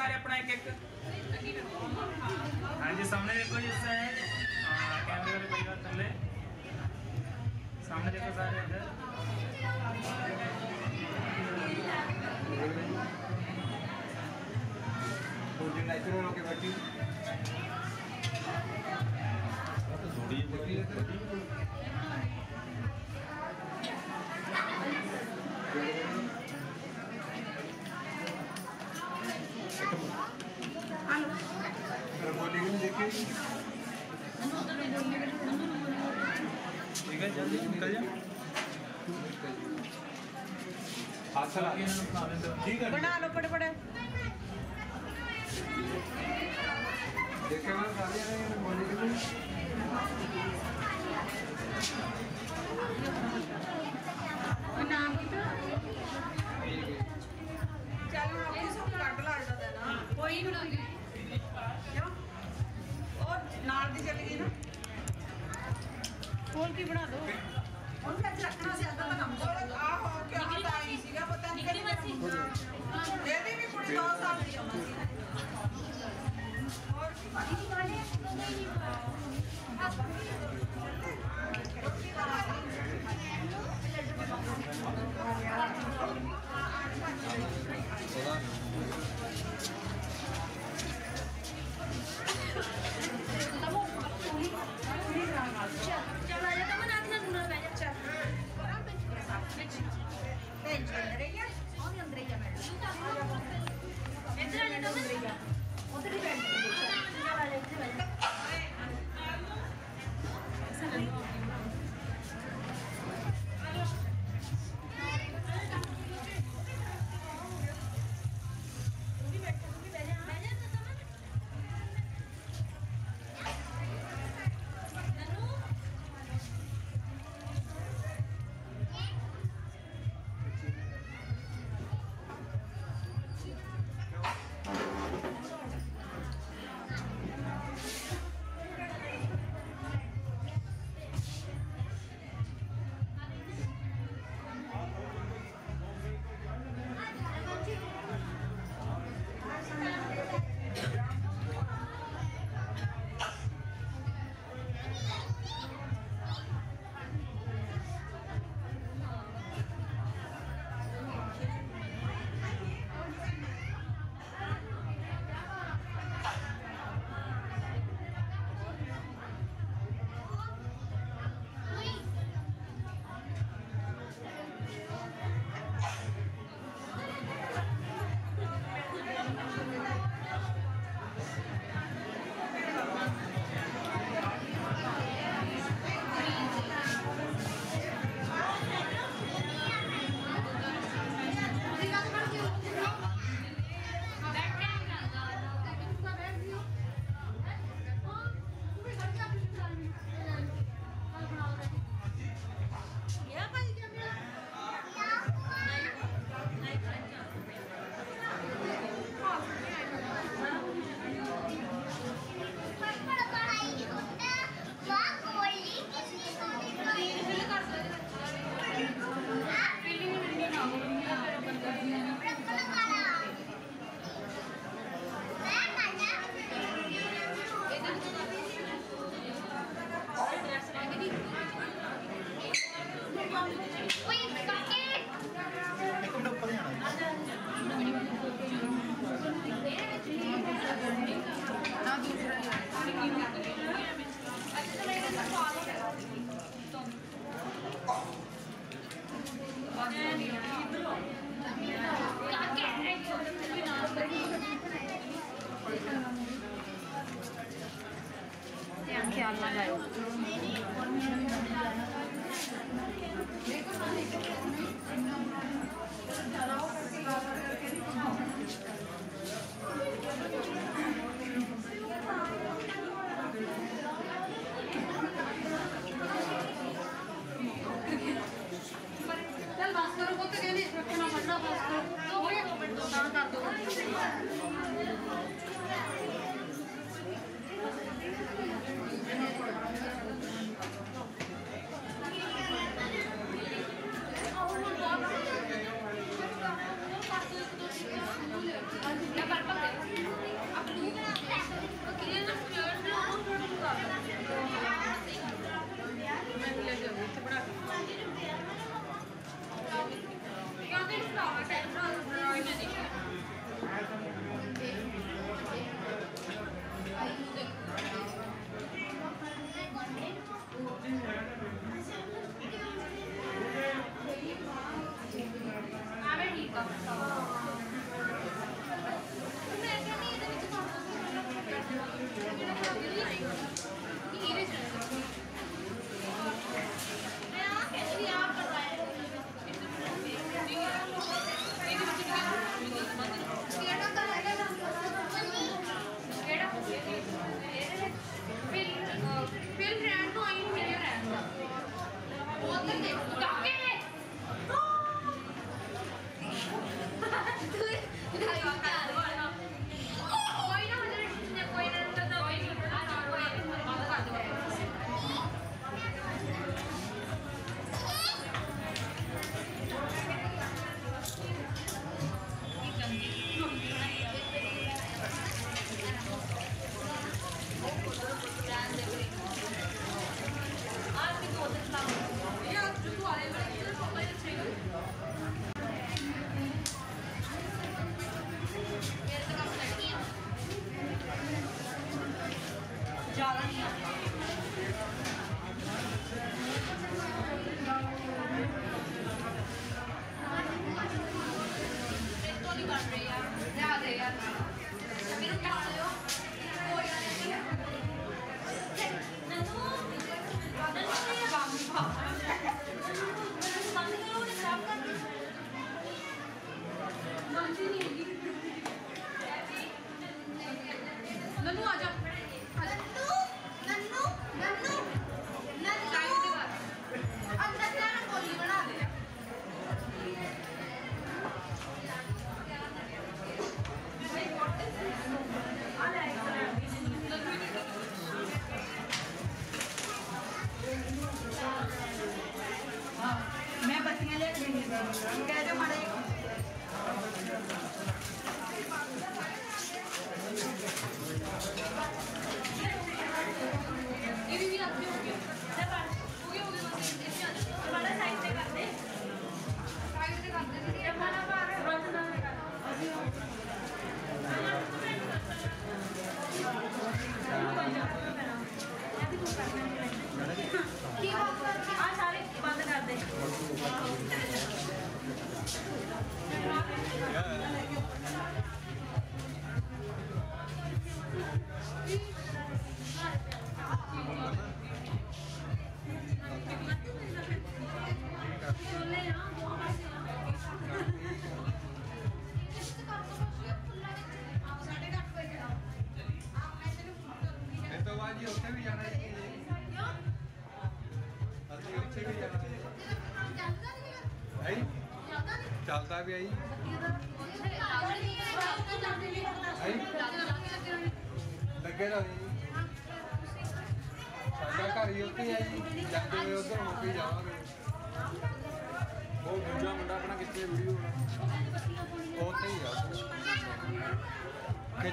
ਸਾਰੇ ਆਪਣਾ ਇੱਕ ਇੱਕ।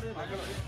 ਦੇਖੀ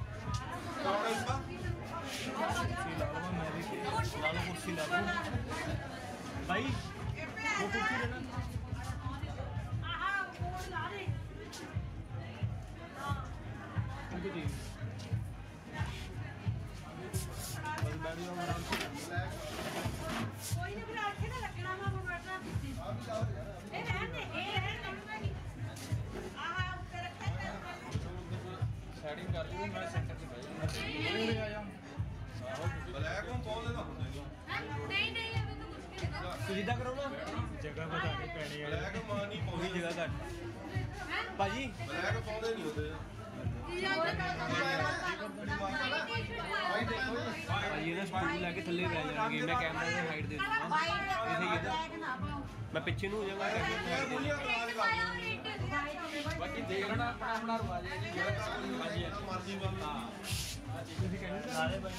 ਚਿਨੂ ਜਗ੍ਹਾ ਤੇ ਬੁੱਲੀਆ ਬਰਾਦ ਕਰ ਬਾਕੀ ਦੇਖਣਾ ਆਪਣਾ ਆਪਣਾ ਰਵਾਜ ਹੈ ਜੀ ਮਰਜ਼ੀ ਬੰਦ ਹਾਂ ਤੁਸੀਂ ਕਹਿੰਦੇ ਸਾਰੇ ਬਾਈ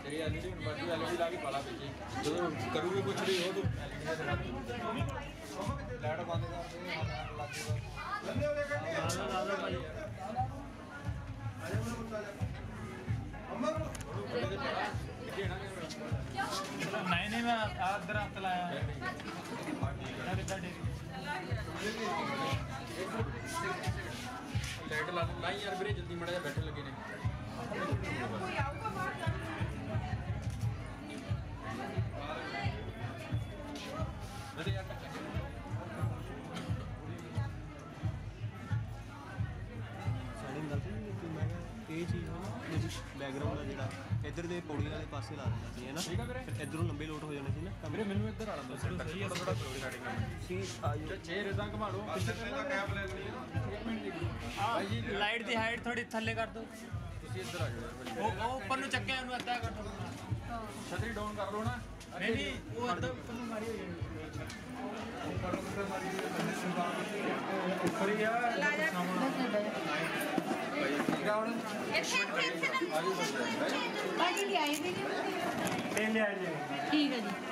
ਜਿਹੜੀ ਐਲਈਡੀ ਹੁਣ ਬਾਕੀ ਐਲਈਡੀ ਲਾ ਕੇ ਪਾਲਾ ਪਈ ਜਦੋਂ ਕਰੂਗੇ ਕੁਝ ਵੀ ਹੋ ਤੋ ਲਾਈਟ ਬੰਦ ਕਰ ਦੇ ਲੱਗ ਜਾਊਗਾ ਦਰਖਤ ਲਾਇਆ ਪੌੜੀਆਂ ਵਾਲੇ ਪਾਸੇ ਲਾ ਦੇਣਾ ਸੀ ਹੈ ਨਾ? ਠੀਕ ਆ ਇਧਰੋਂ ਲੰਬੇ ਲੋਟ ਹੋ ਜਾਣੇ ਸੀ ਨਾ। ਵੀਰੇ ਮੈਨੂੰ ਇੱਧਰ ਆ ਲੰਦਾ ਸਹੀ ਹੈ ਥੋੜਾ ਥੋੜੀ ਸਾਡੀ ਕੀ ਆਇਓ ਚੇ ਰਦਾਂ ਘਮਾ ਲਓ। ਪਿੱਛੇ ਦਾ ਕੈਪ ਲੈ ਲੈਣੀ ਨਾ 1 ਮਿੰਟ ਦੇਖੋ। ਆ ਜੀ ਲਾਈਟ ਦੀ ਹਾਈਟ ਥੋੜੀ ਥੱਲੇ ਕਰ ਦਿਓ। ਤੁਸੀਂ ਇੱਧਰ ਆ ਜਾਓ। ਉਹ ਉੱਪਰ ਨੂੰ ਚੱਕਿਆ ਉਹਨੂੰ ਅੱਧਾ ਕਰ ਦਿਓ। ਛਤਰੀ ਡਾਊਨ ਕਰ ਲਓ ਨਾ। ਨਹੀਂ ਨਹੀਂ ਉਹ ਅੱਧਾ ਉੱਪਰ ਨੂੰ ਮਾਰੀ ਹੋ। ਜਾਣੀ ਉੱਪਰ ਨੂੰ ਮਾਰੀ ਹੋਈ ਹੈ? ਉੱਪਰ ਹੀ ਆ। ਭਾਜੀ ਲਿਆਏ ਨੇ ਠੀਕ ਹੈ ਜੀ।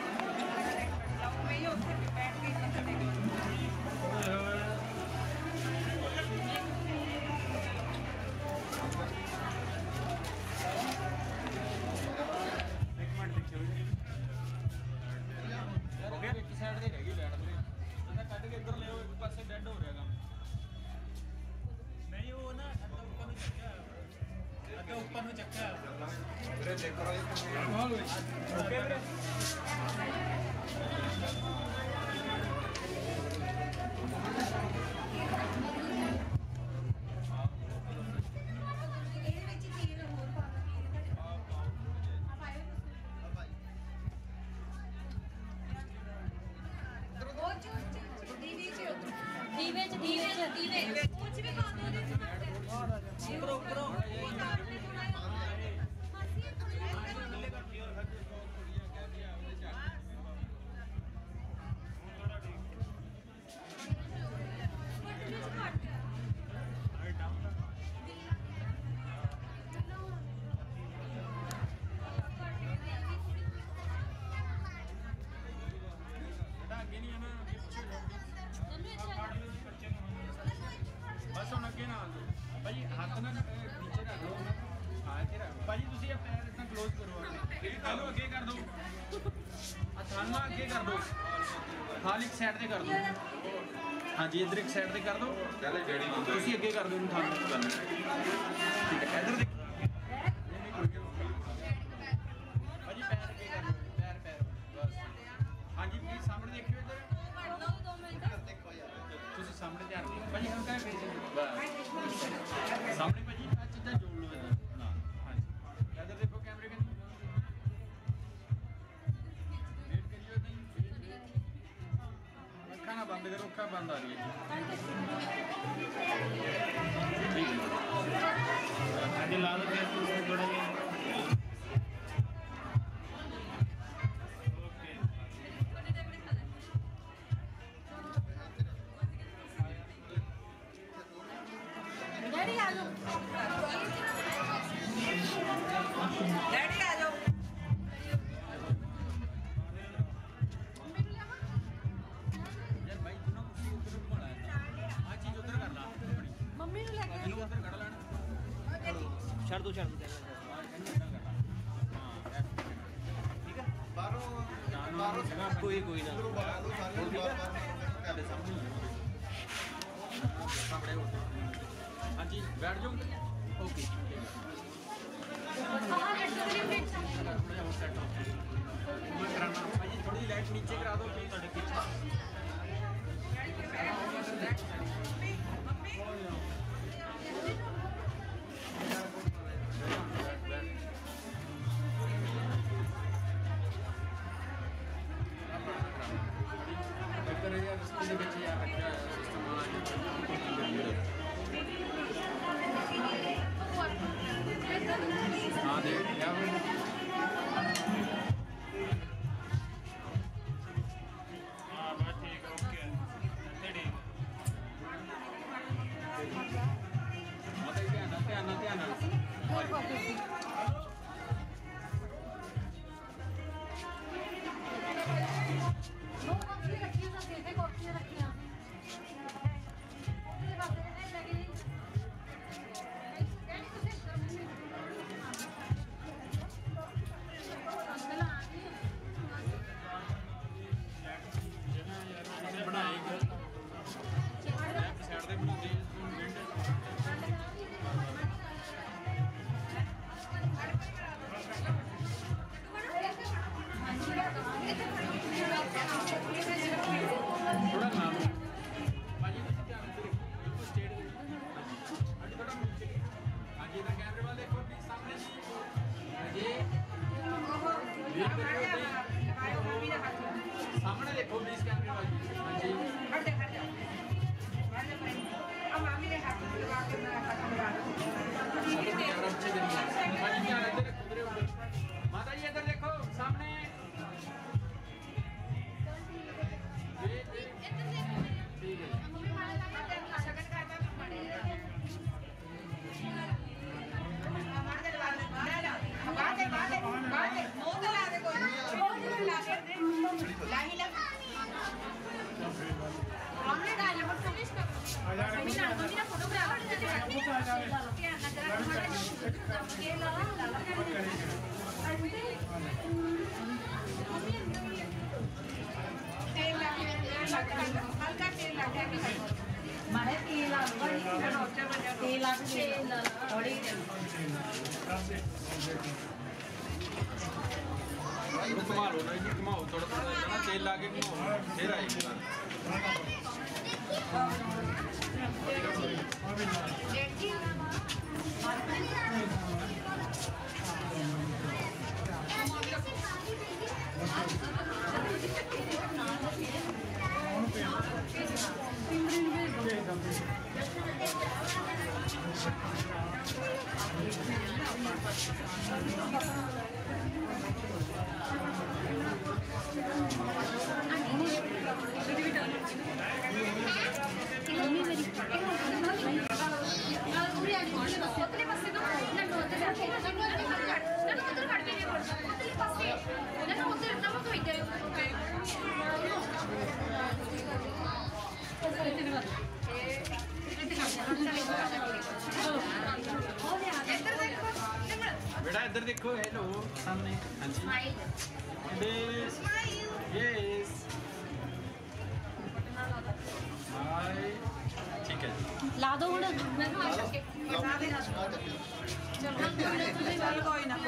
ਹਾਂਜੀ ਇਧਰ ਇੱਕ ਸਾਈਡ ਤੇ ਕਰ ਦਿਓ। ਤੁਸੀਂ ਅੱਗੇ ਕਰ ਦਿਓ ਇਹਨੂੰ ਥਾਂ। ਕਰਨਾ।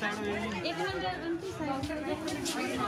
एक नंबर उनकी साइड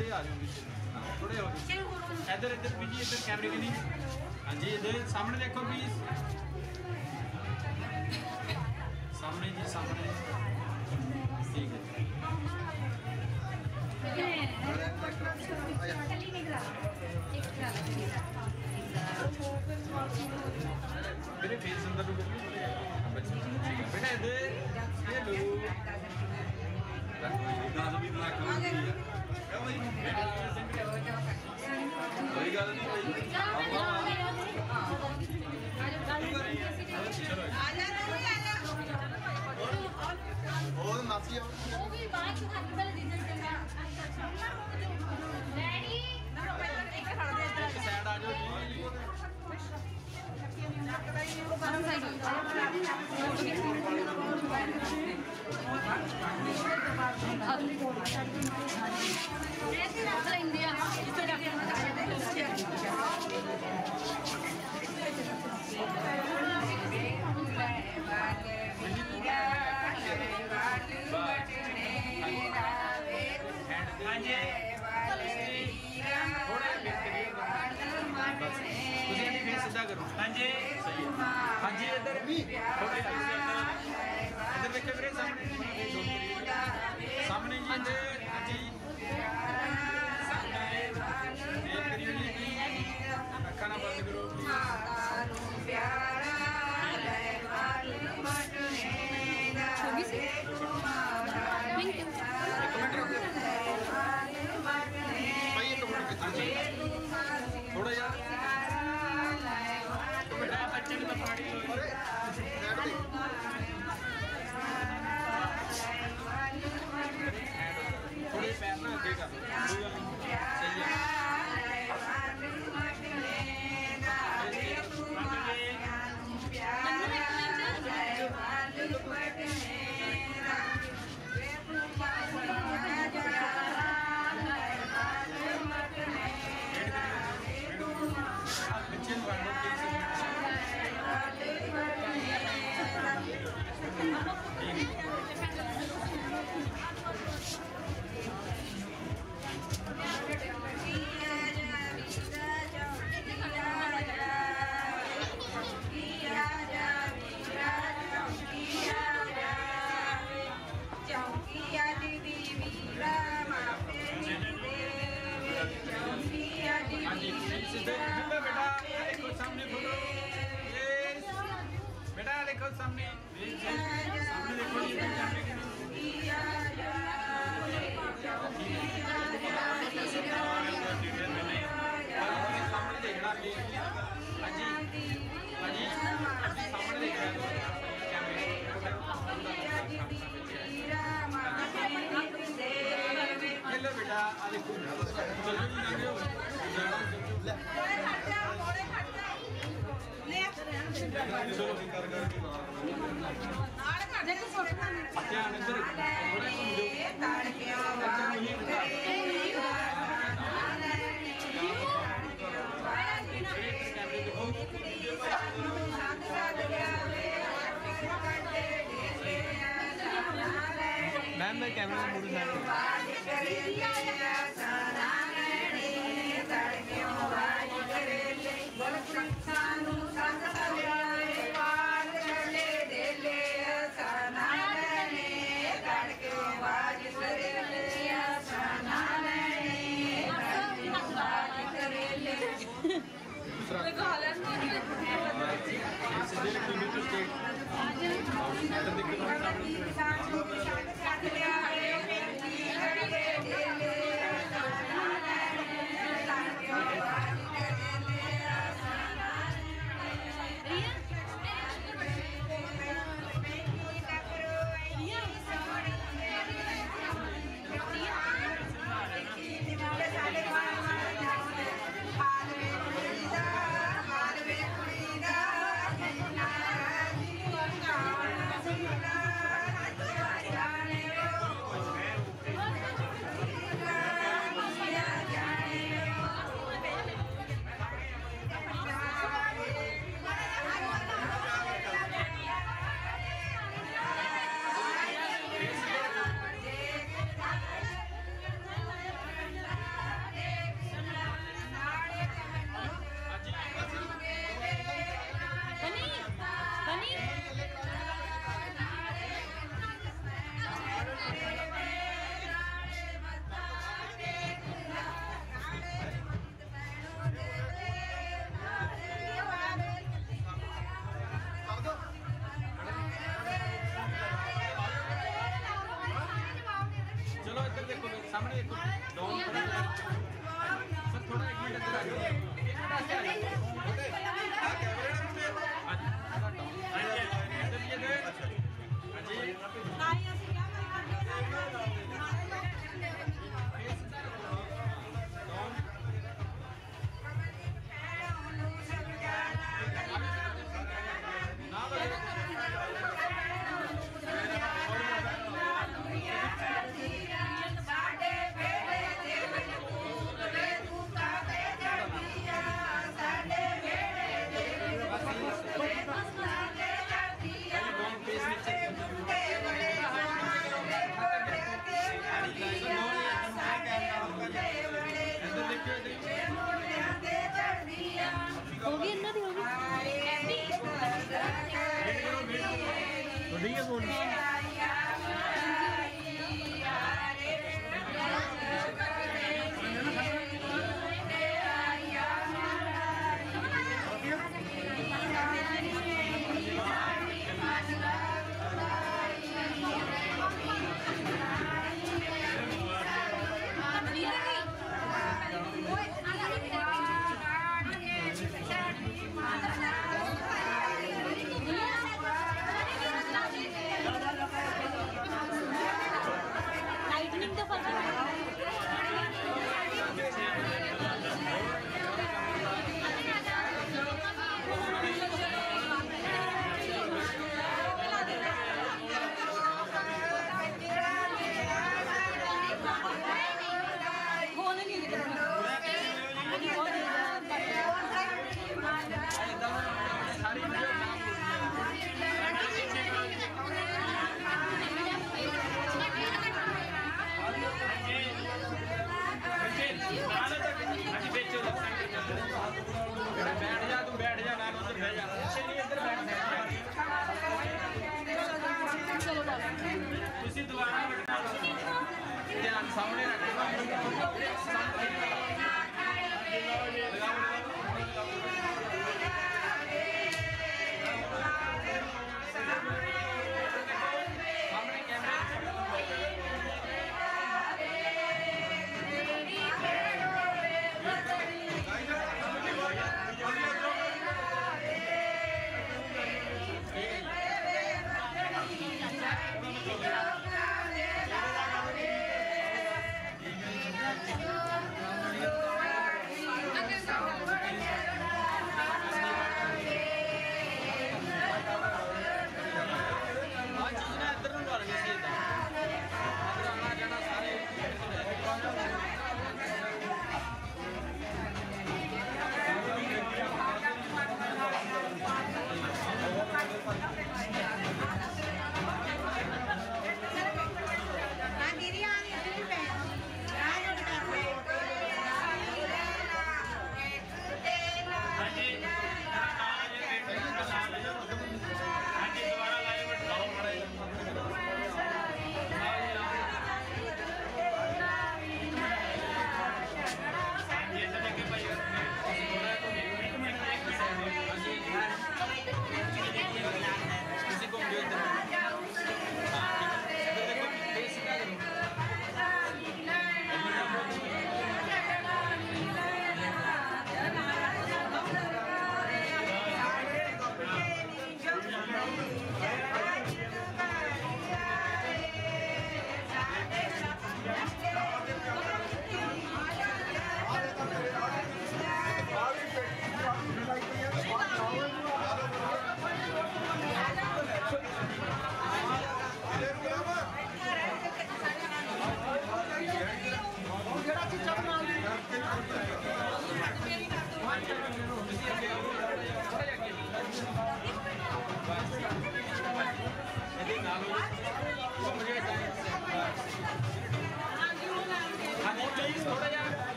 थोड़े इधर इधर बीजिए इधर कैमरे के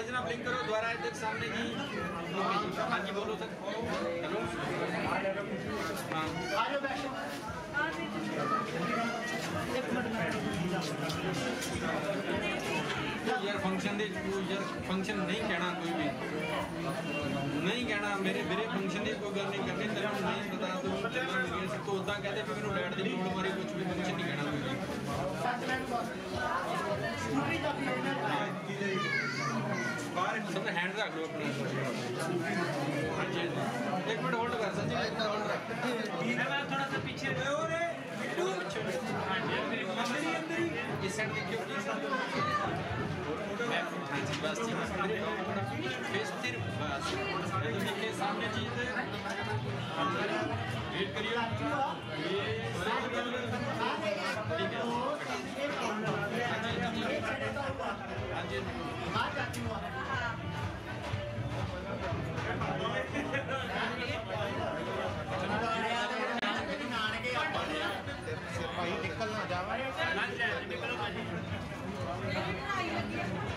भाई जनाब लिंक करो द्वारा अध्यक्ष सामने जी। हाँ जी बोलो सर हेलो यार फ़ंक्शन दे, यार फ़ंक्शन नहीं कहना कोई भी। नहीं कहना, मेरे मेरे फ़ंक्शन की कोई गल नहीं करनी, तेरे नहीं पता, तू तो उदा कहते भी मैं डैड की लोड़ मारी कुछ भी फ़ंक्शन नहीं कहना कोई सबने हैंड रख लो अपने। हाँ एक मिनट होल्ड कर सचिन। एक मिनट होल्ड रख। मैं थोड़ा सा पीछे हो रे बिट्टू। हाँ हाँ जी अंदर ही। अंदर ही इस साइड देखियो प्लीज़ बस ठीक फेस तिर बस। देखिए सामने चीज़ वेट करियो ये ठीक है हाँ, हाँ जी। हाँ जी।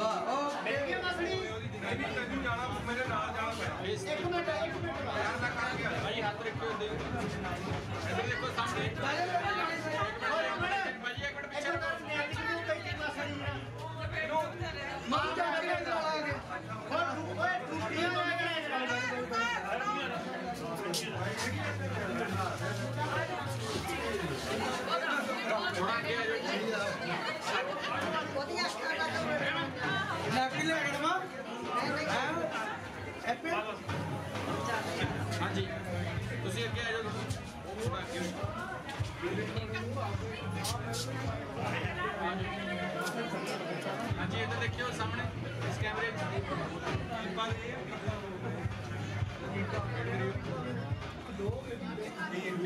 ਵਾਹ ਉਹ ਦੇਖਿਆ ਮਸੜੀ ਮੈਂ ਵੀ ਤੈਨੂੰ ਜਾਣਾ ਮੇਰੇ ਨਾਲ ਜਾਣਾ ਪੈਣਾ ਇੱਕ ਮਿੰਟ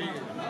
Cheers.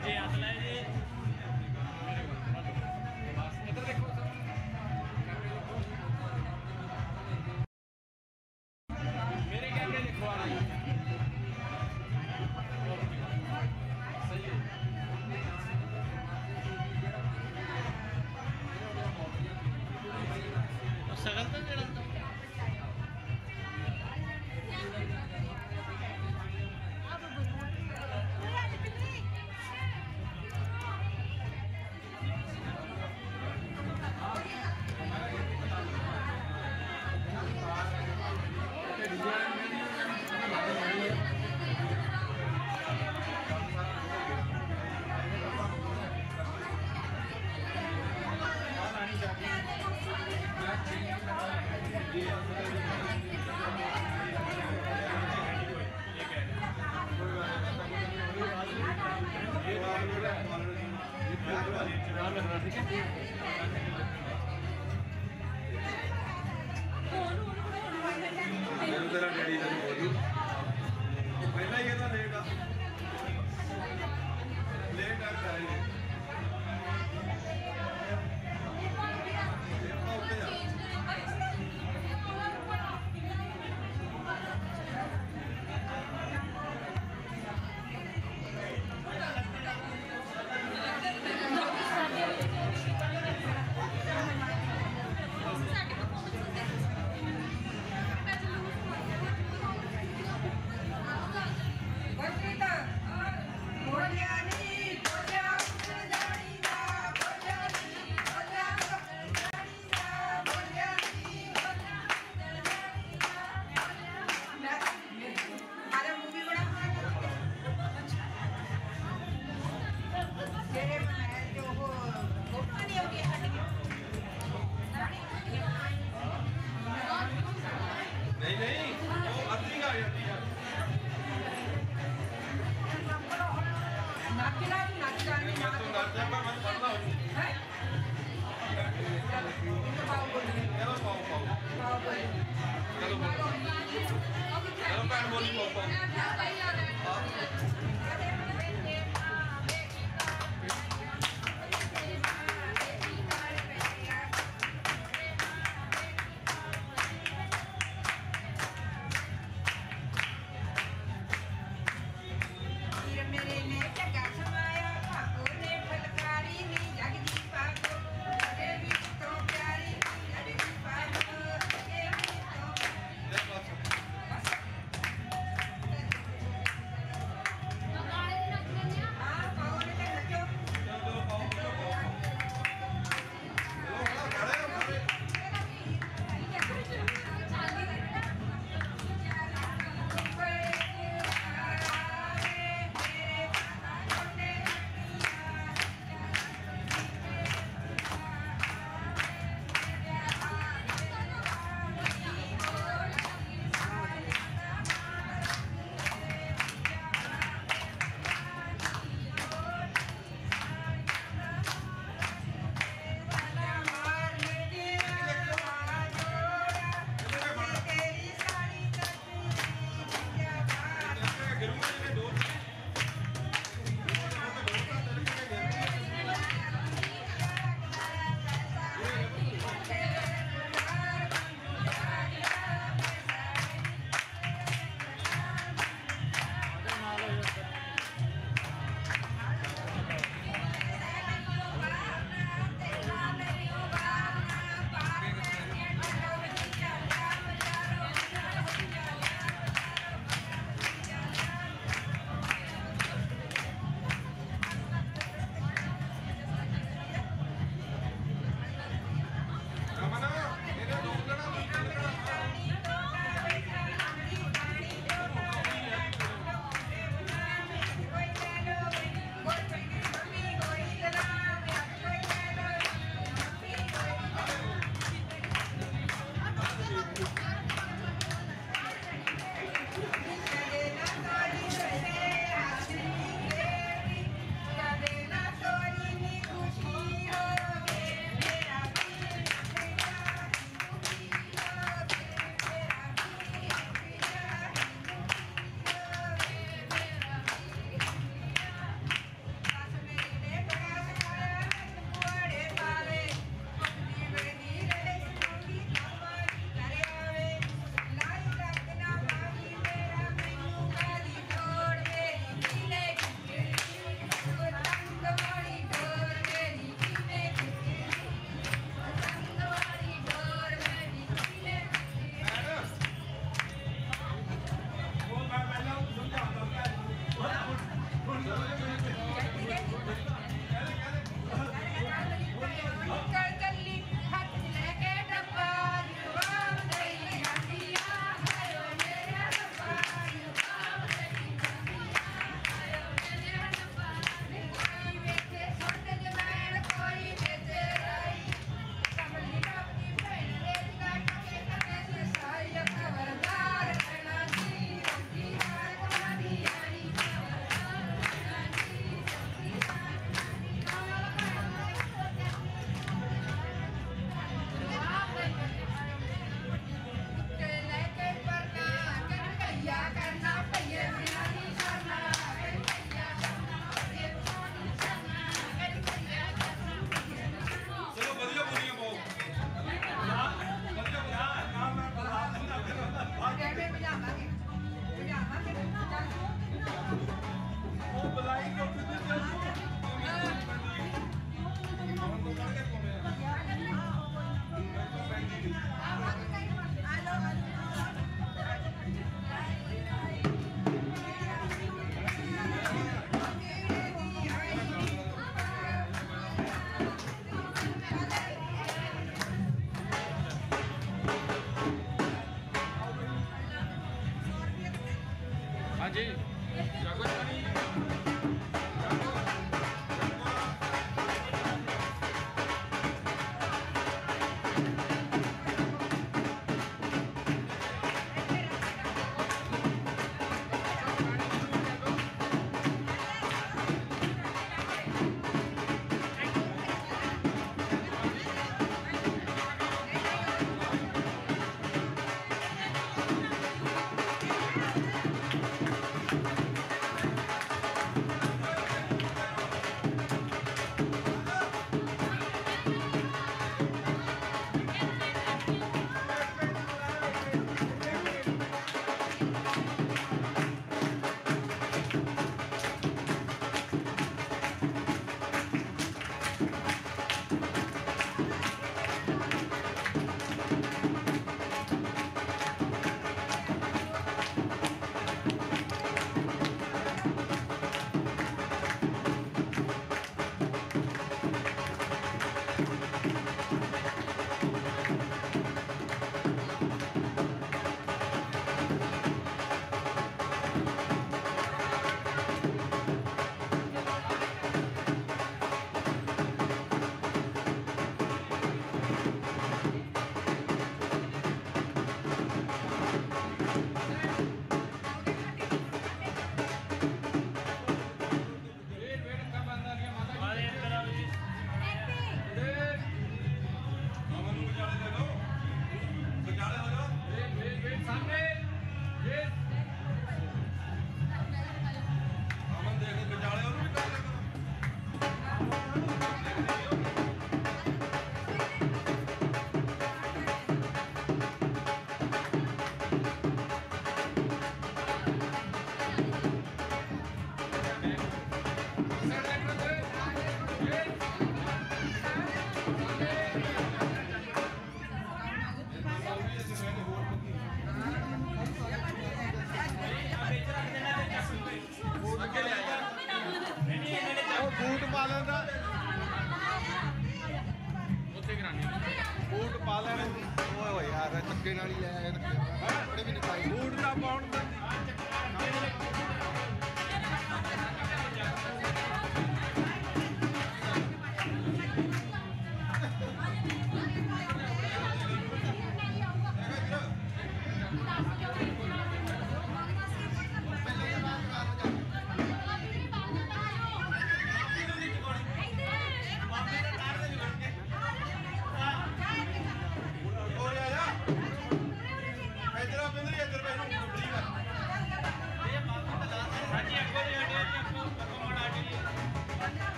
ਹਾਂਜੀ ਹੱਥ ਲੈ ਜੀ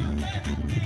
Yeah.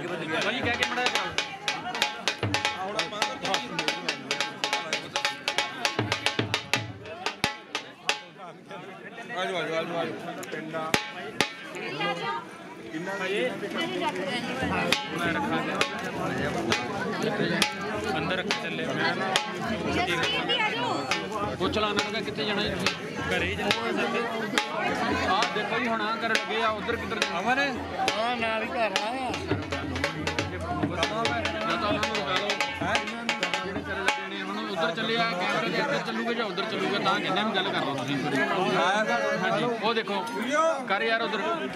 give it to argument. ಯಾರು ಯಾರಾದ್ರು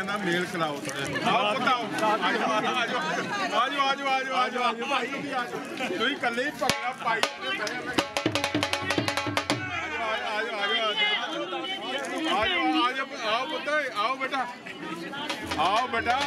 ਭਾਈਆਂ ਮੇਲ ਕਰਾਓ ਆਓ ਪਕਾਓ ਆਜੋ ਆਜੋ ਆਜੋ ਆਜੋ ਆਜੋ ਆਜੋ ਆਜੋ। ਤੁਸੀਂ ਇਕੱਲੇ ਹੀ ਭੰਗੜਾ ਪਾਈ ਆਜੋ ਆਜੋ ਆਜੋ ਆਜੋ। ਆਓ ਪੁੱਤ ਆਓ ਬੇਟਾ। ਆਓ ਬੇਟਾ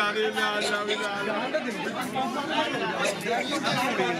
i don't hadi.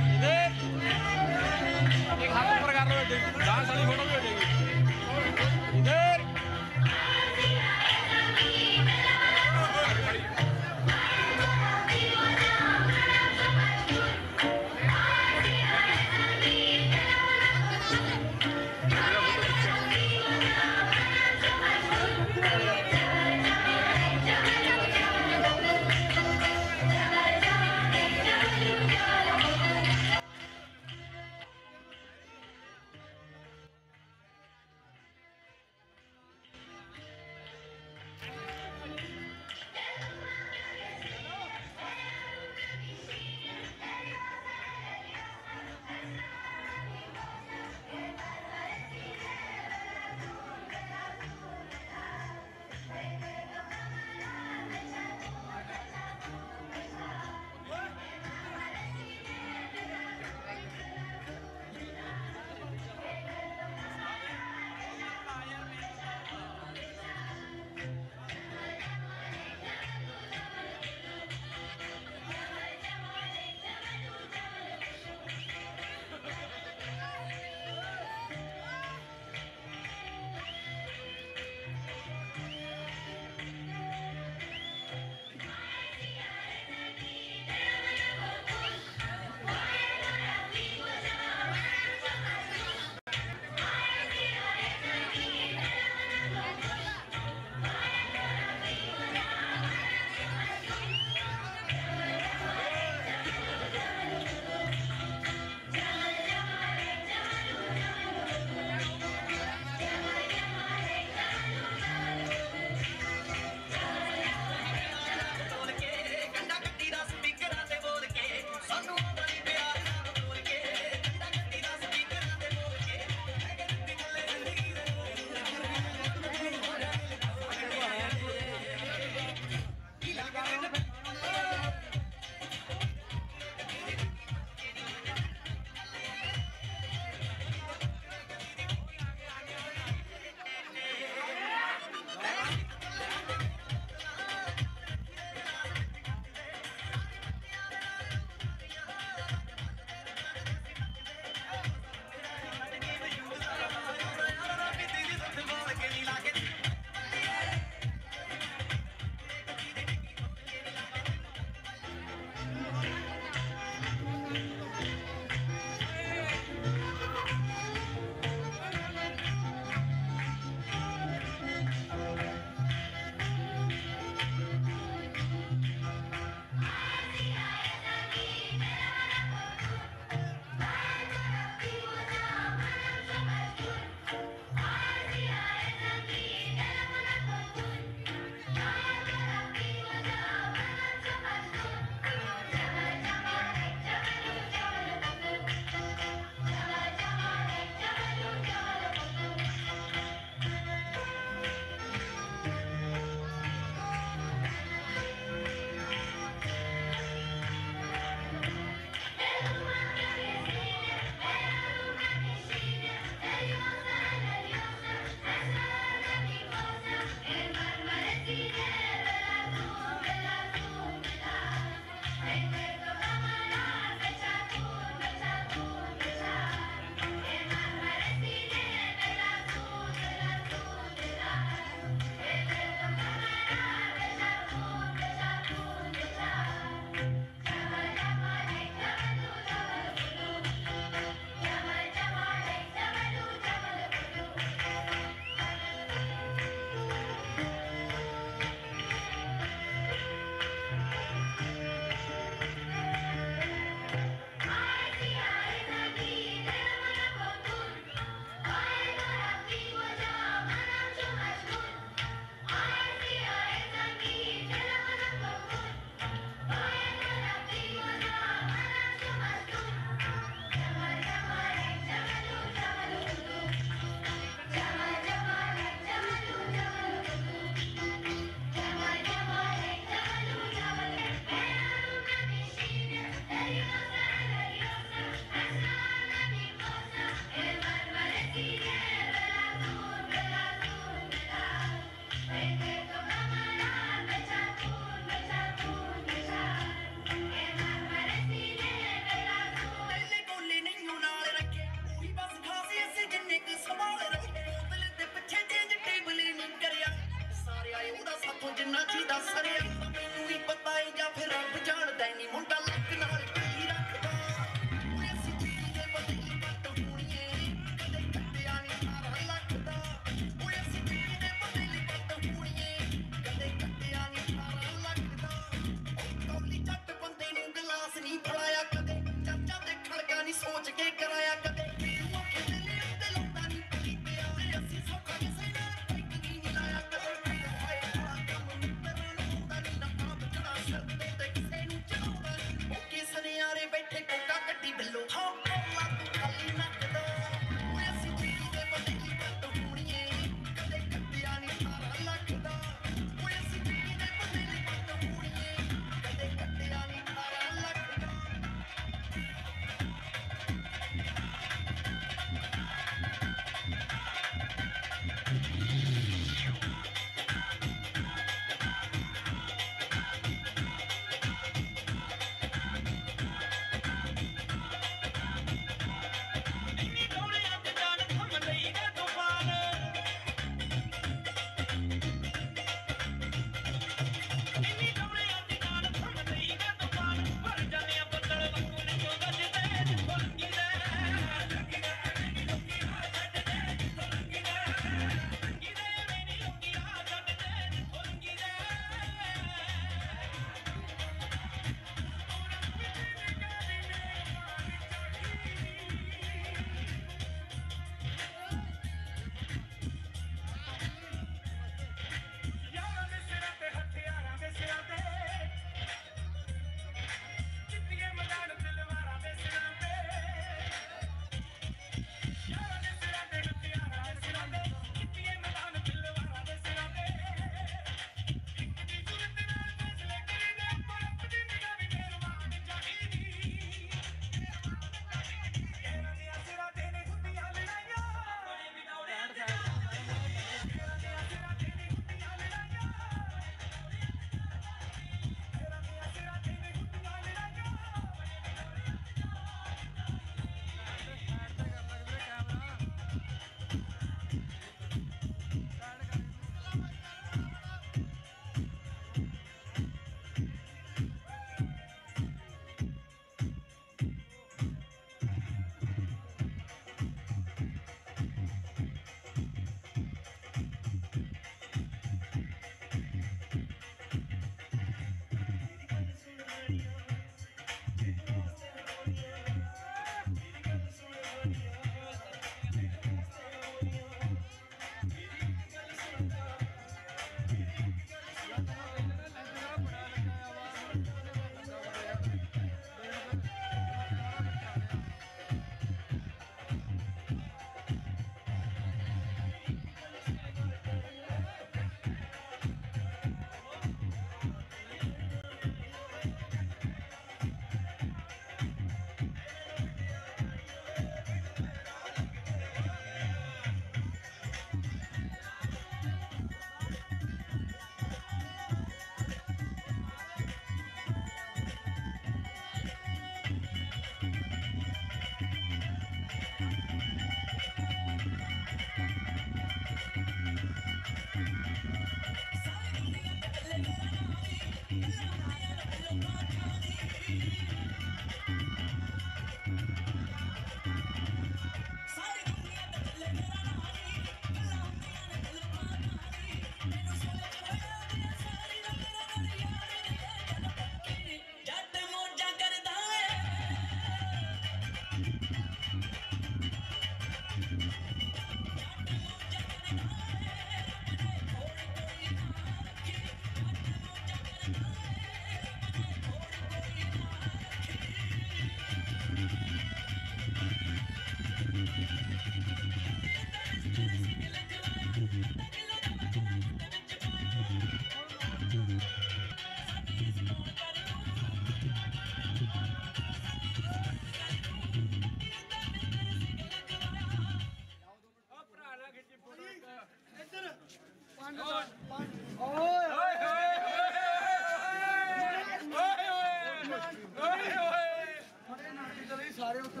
सारे उत्तर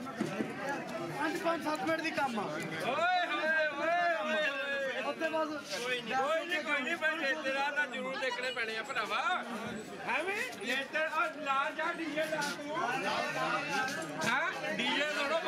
पंज पंज मिनट की कम आ। ਰੋਜ਼ ਕੋਈ ਨਹੀਂ ਕੋਈ ਨਹੀਂ ਕੋਈ ਨਹੀਂ ਪਰ ਰੇਤਰਾ ਤਾਂ ਜ਼ਰੂਰ ਦੇਖਣੇ ਪੈਣੇ ਆ ਭਰਾਵਾ। ਐਵੇਂ ਰੇਤਰ ਔਰ ਲਾ ਜਾ ਡੀਜੇ ਲਾ ਤੂੰ। ਹਾਂ? ਡੀਜੇ ਥੋੜੋ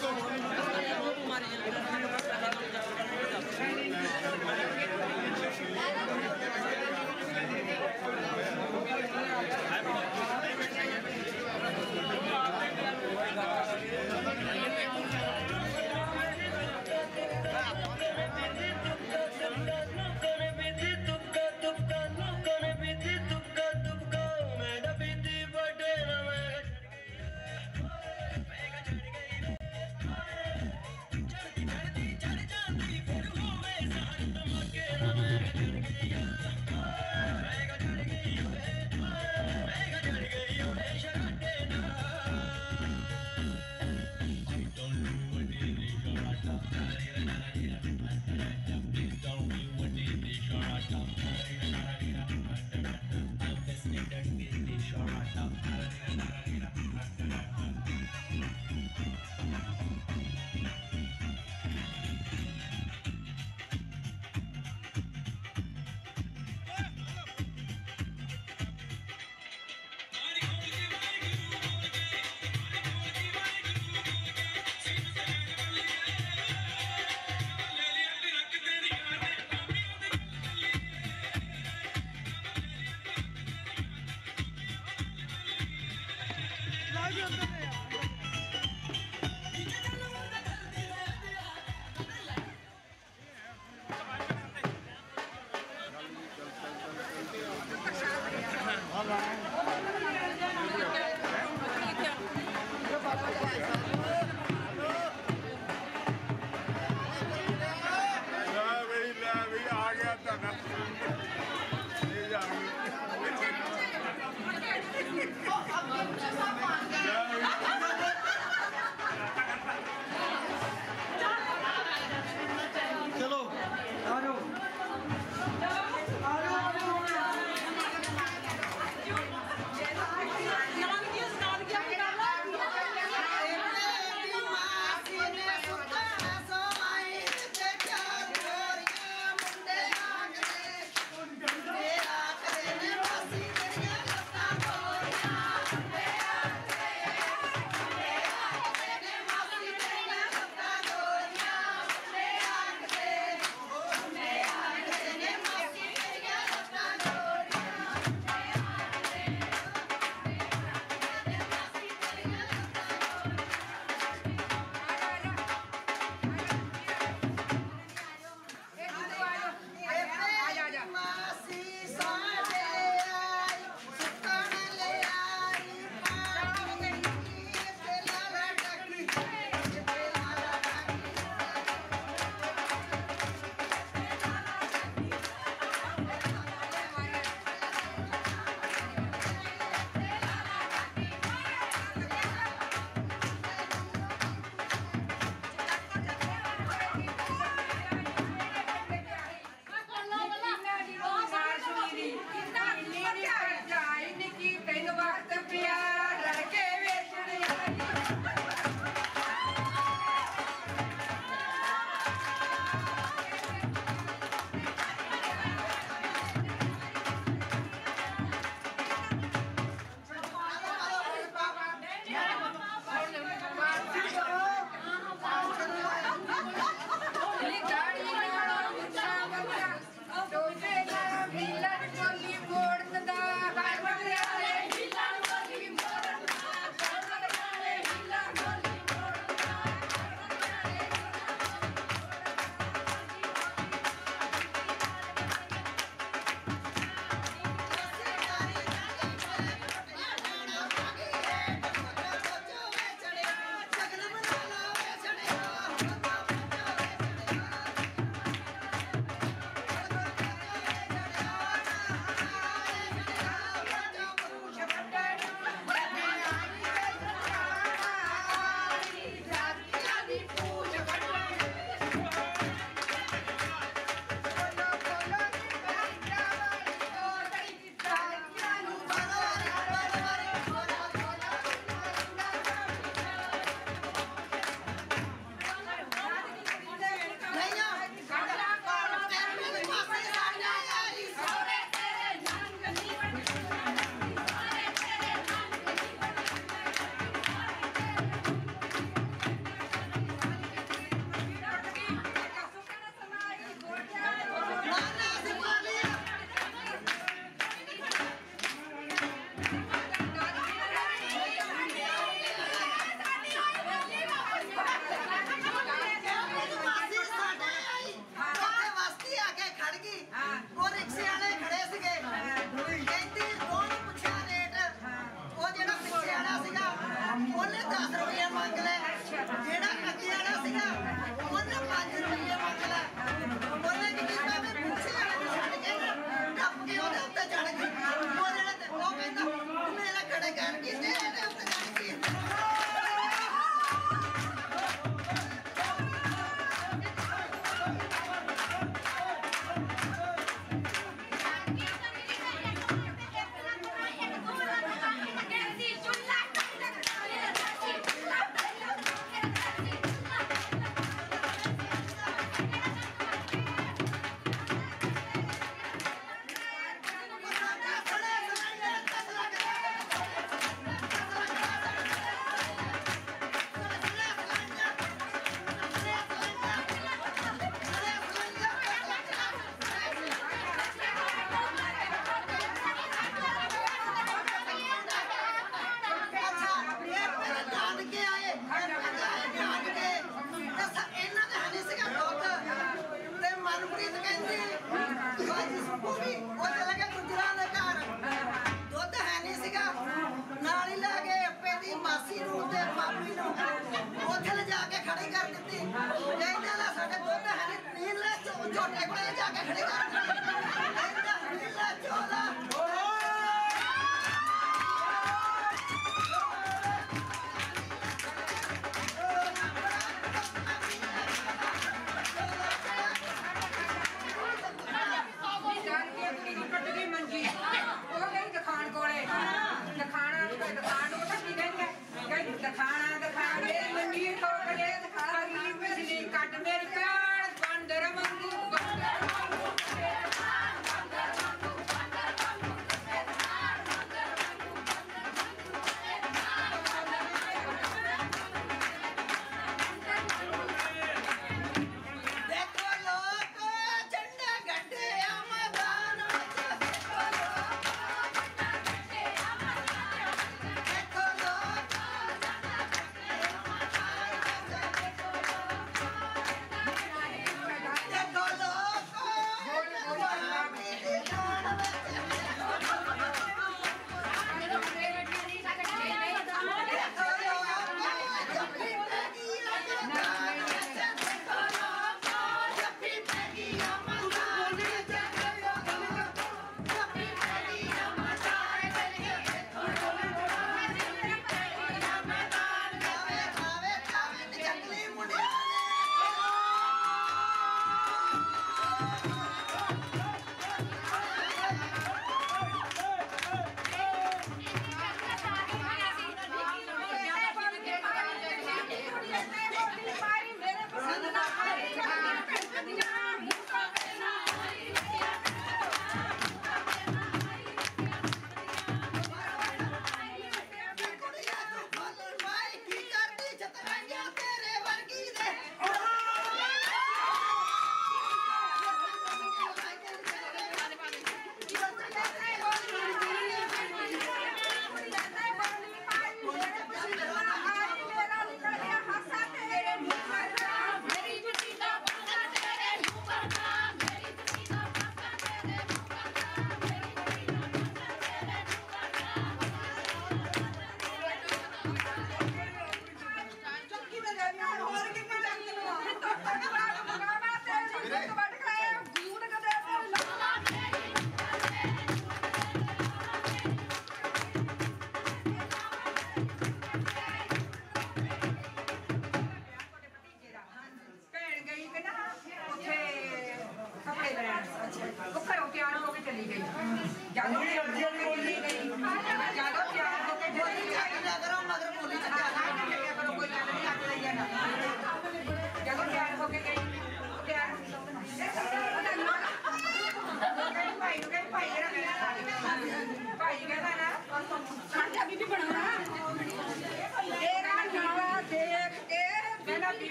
Jacob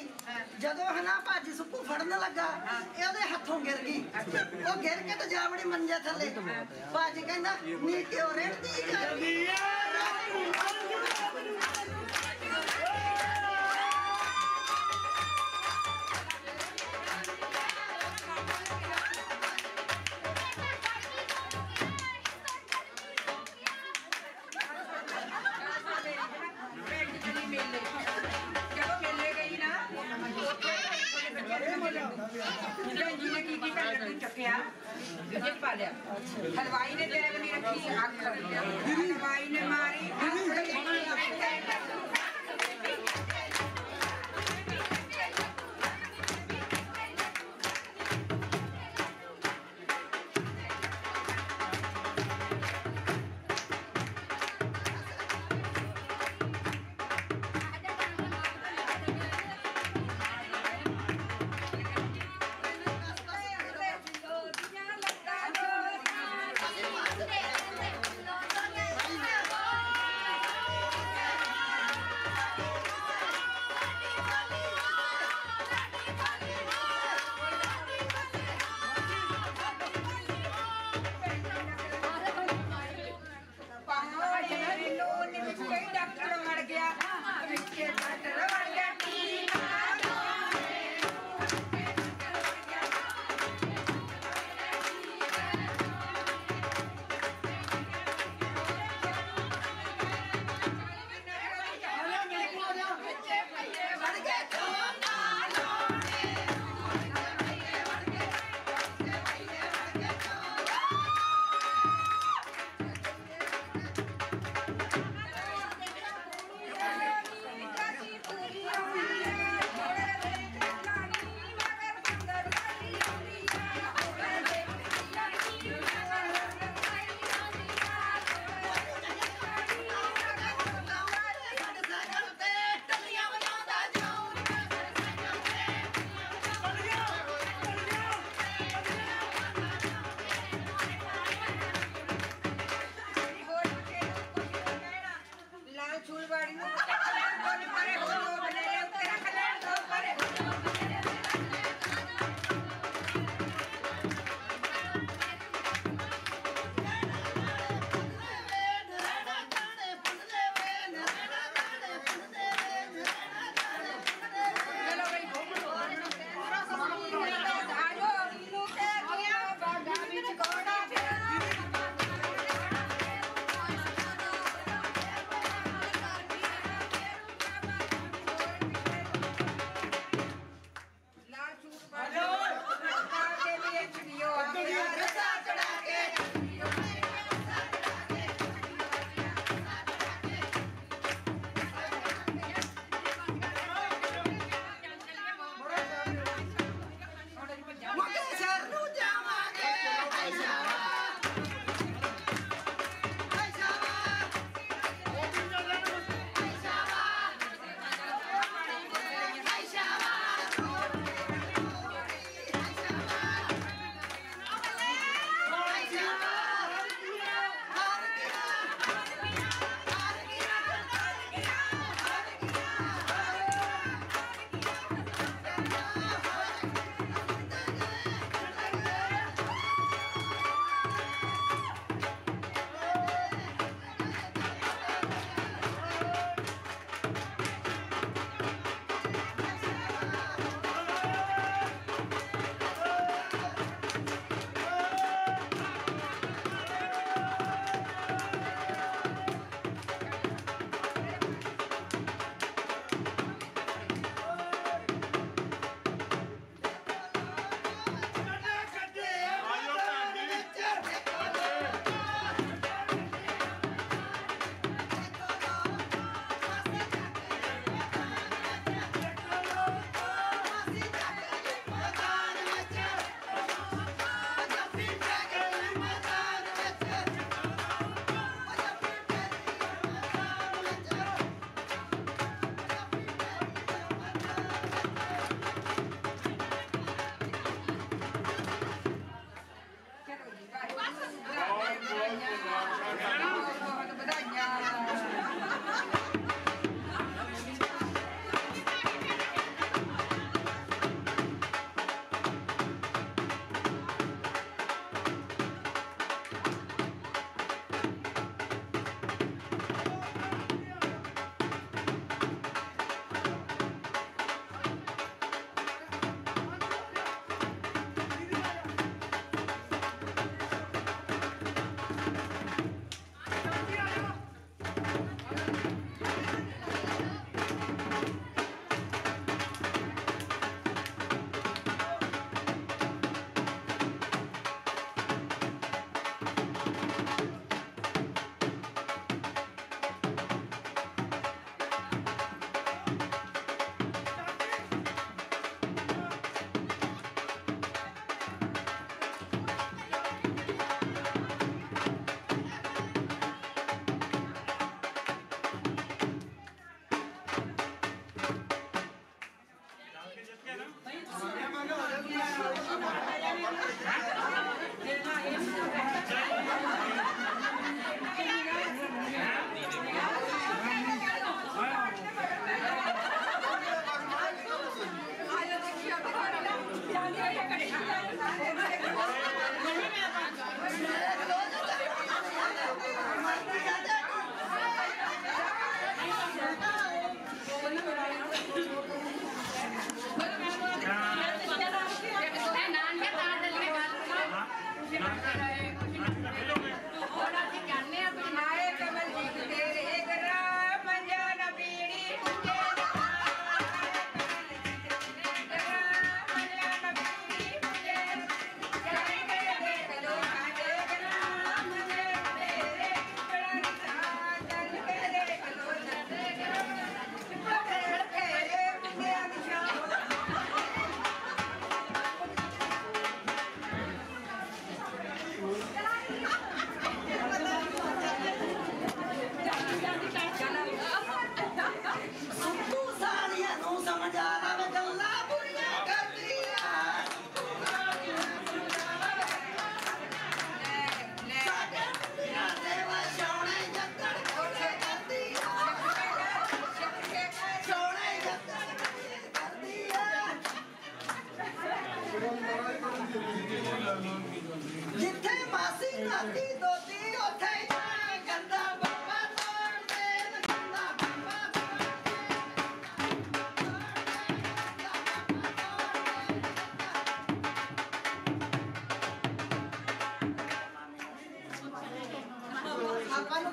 ਪਾ ਜਦੋਂ ਹਨਾ ਭਾਜੀ ਸੁੱਕੂ ਫੜਨ ਲੱਗਾ, ਇਹ ਉਹਦੇ ਹੱਥੋਂ ਗਿਰ ਗਈ। ਉਹ ਗਿਰ ਕੇ ਤੇ ਜਾ ਵੜੀ ਮੰਜੇ ਥੱਲੇ। ਭਾਜੀ ਕਹਿੰਦਾ, ਨੀ, ਕਿਉਂ ਰੇੜਦੀ ਜਾਂਦੀ ਜਦੋਂ रखिया। हलवाई ने तेरे बनी रखी। हलवाई ने मारी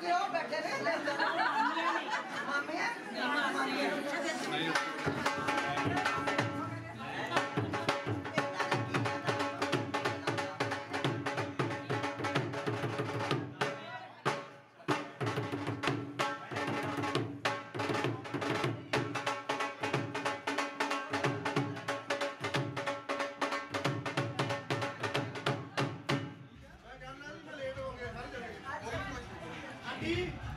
Creo que yo me Andy.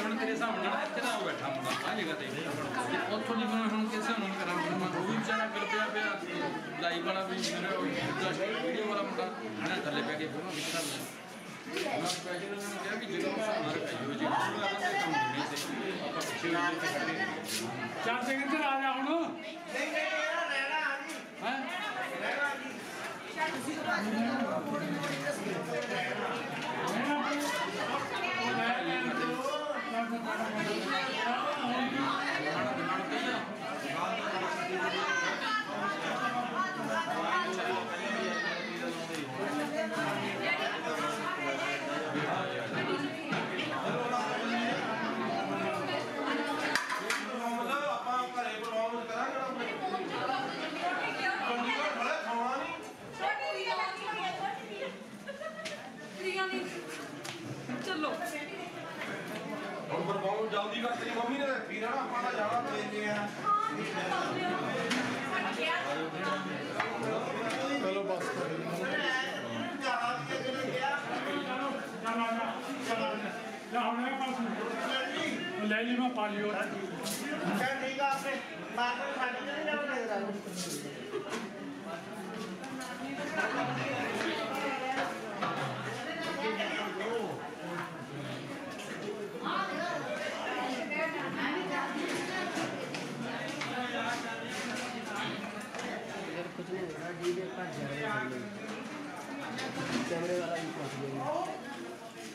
ਹੁਣ ਤੇਰੇ ਹਿਸਾਬ ਨਾਲ ਇੱਥੇ ਨਾ ਬੈਠਾ ਮੁੰਡਾ ਆ ਜਗ੍ਹਾ ਤੇ। ਉੱਥੋਂ ਦੀ ਮੈਂ ਹੁਣ ਕਿਸੇ ਨੂੰ ਕਰਾਂ ఇవాళ వీడియో వల్ల కూడా తల్లిపాకి ఇవ్వడం ఇస్తారు चार सेकंड से चल ठीक है आपने बाद में खाने के लिए जाओगे कुछ नहीं हो रहा डीजे पर जा रहे हैं कैमरे वाला भी पहुँच गया।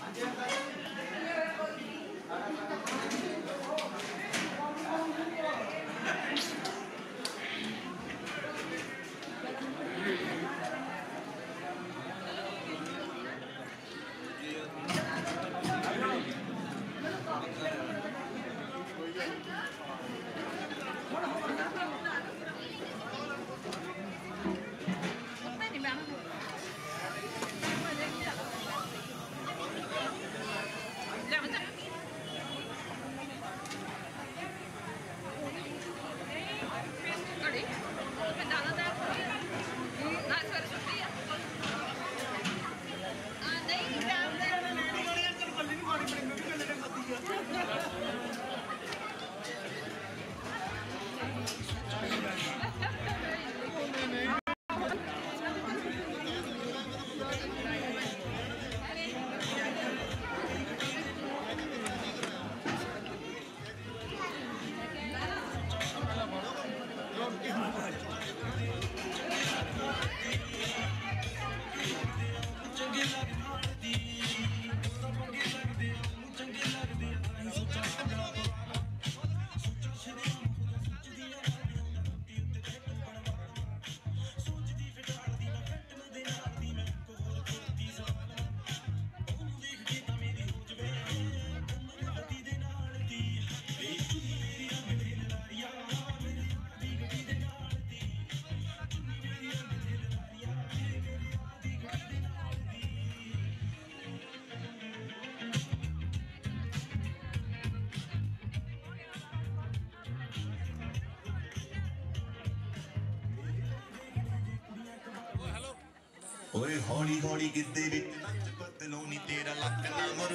ਹੌਲੀ ਹੌਲੀ ਗਿੱਦੇ ਵਿੱਚ ਨੱਚ ਬਦਲੋ ਨੀ ਤੇਰਾ ਲੱਕ ਨਾ ਮਰੂ।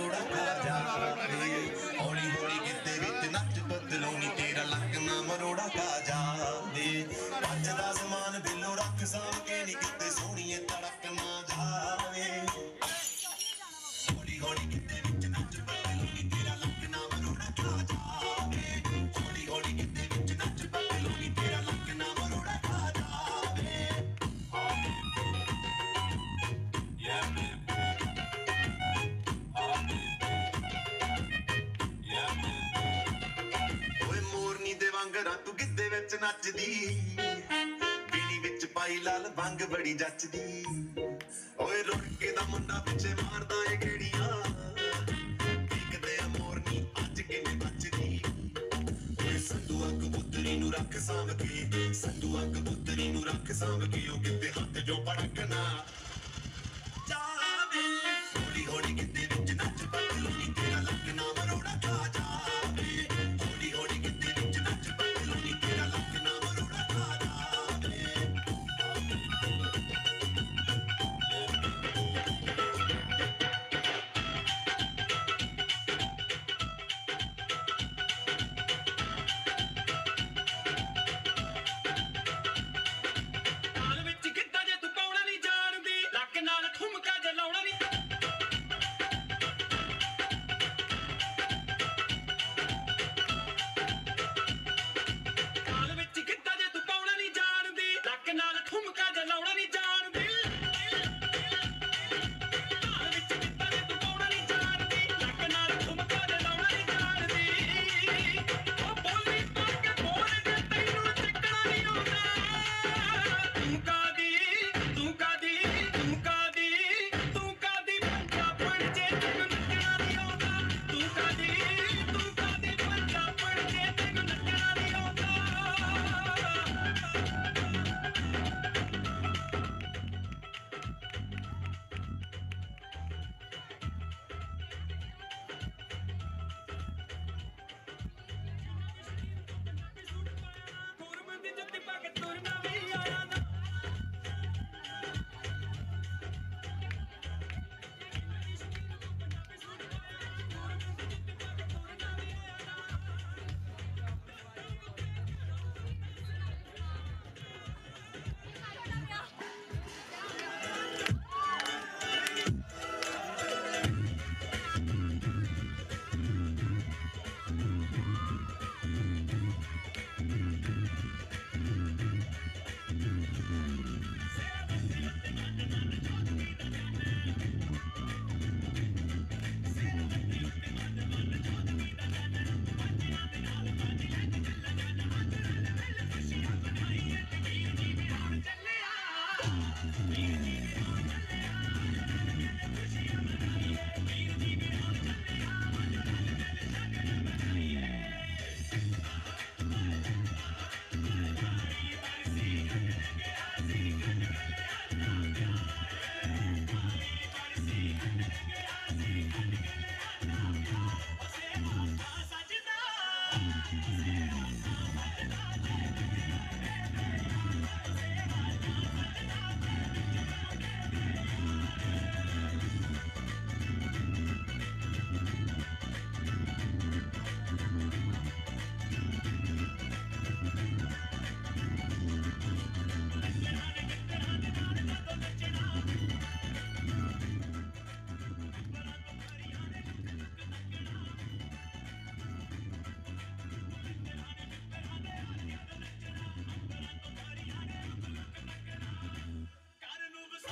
বিলাল ভাঙ্গ ਬੜੀ ਜੱਚਦੀ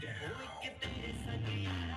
Yeah.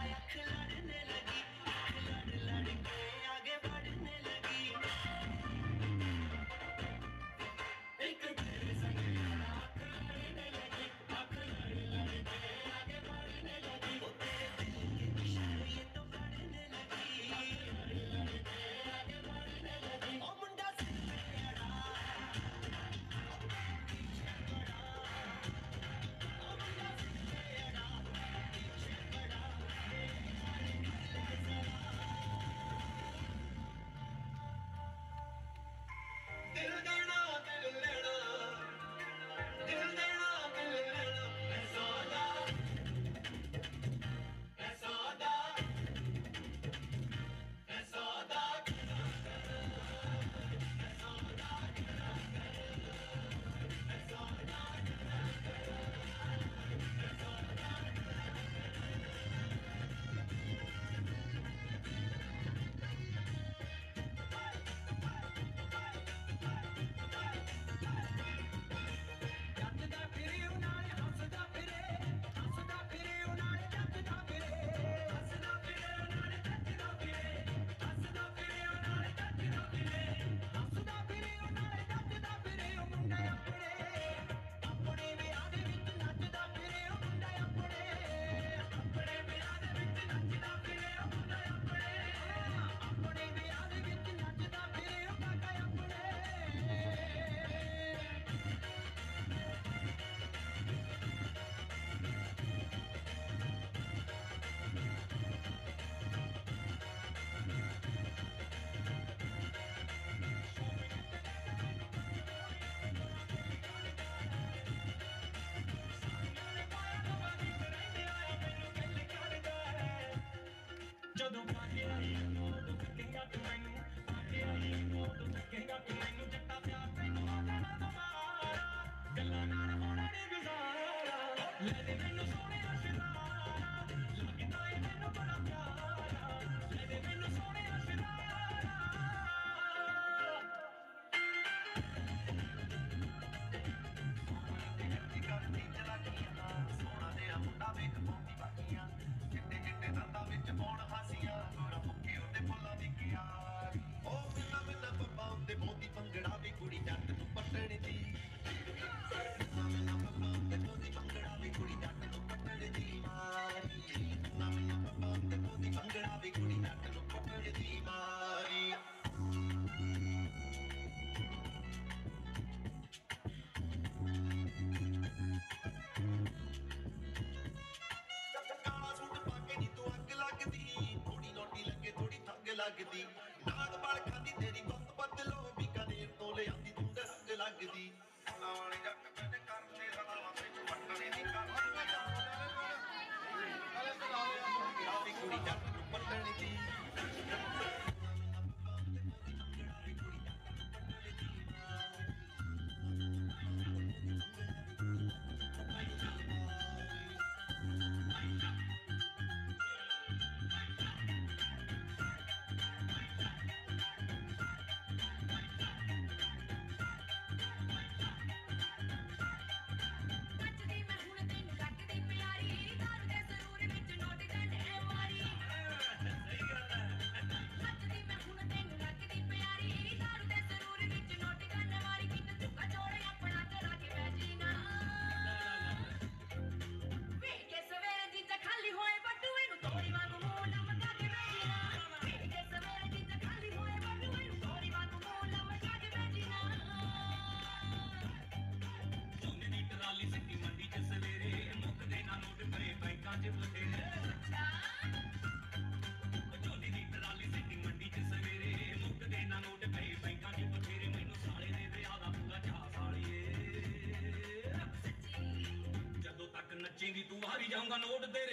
ਜਦੋਂ ਪਾ ਕੇ ਆਈ ਉਦੋਂ ਥੱਕੇਗਾ ਤੂੰ ਮੈਨੂੰ। ਪਾ ਕੇ ਆਈ ਉਦੋਂ ਥੱਕੇਗਾ ਤੂੰ ਮੈਨੂੰ। ਜੱਟਾ ਪਿਆਰ ਤੈਨੂੰ ਆ ਜਾਣਾ ਦੁਬਾਰਾ ਗੱਲਾਂ ਨਾਲ ਹੋਣਾ ਨਹੀਂ ਗੁਜ਼ਾਰਾ। ਲੈ ਦੇ ਮੈਨੂੰ city, ਤੱਕ ਤੂੰ ਹਾਰੀ ਜਾਊਂਗਾ ਨੋਟ ਤੇਰੇ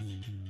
Mm-hmm.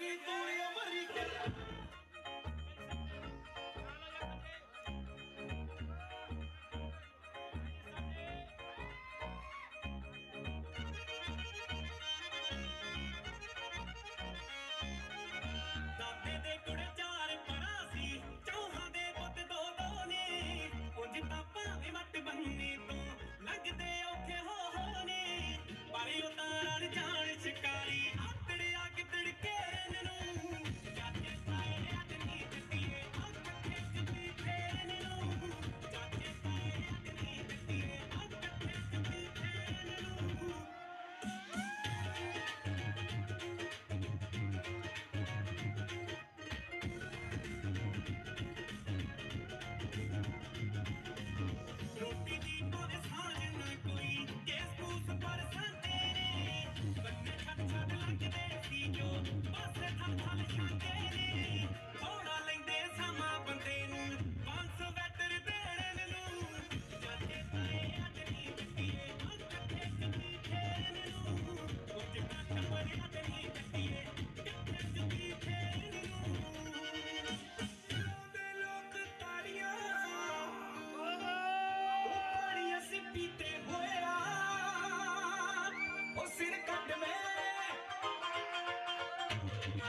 की तू अमरीकन City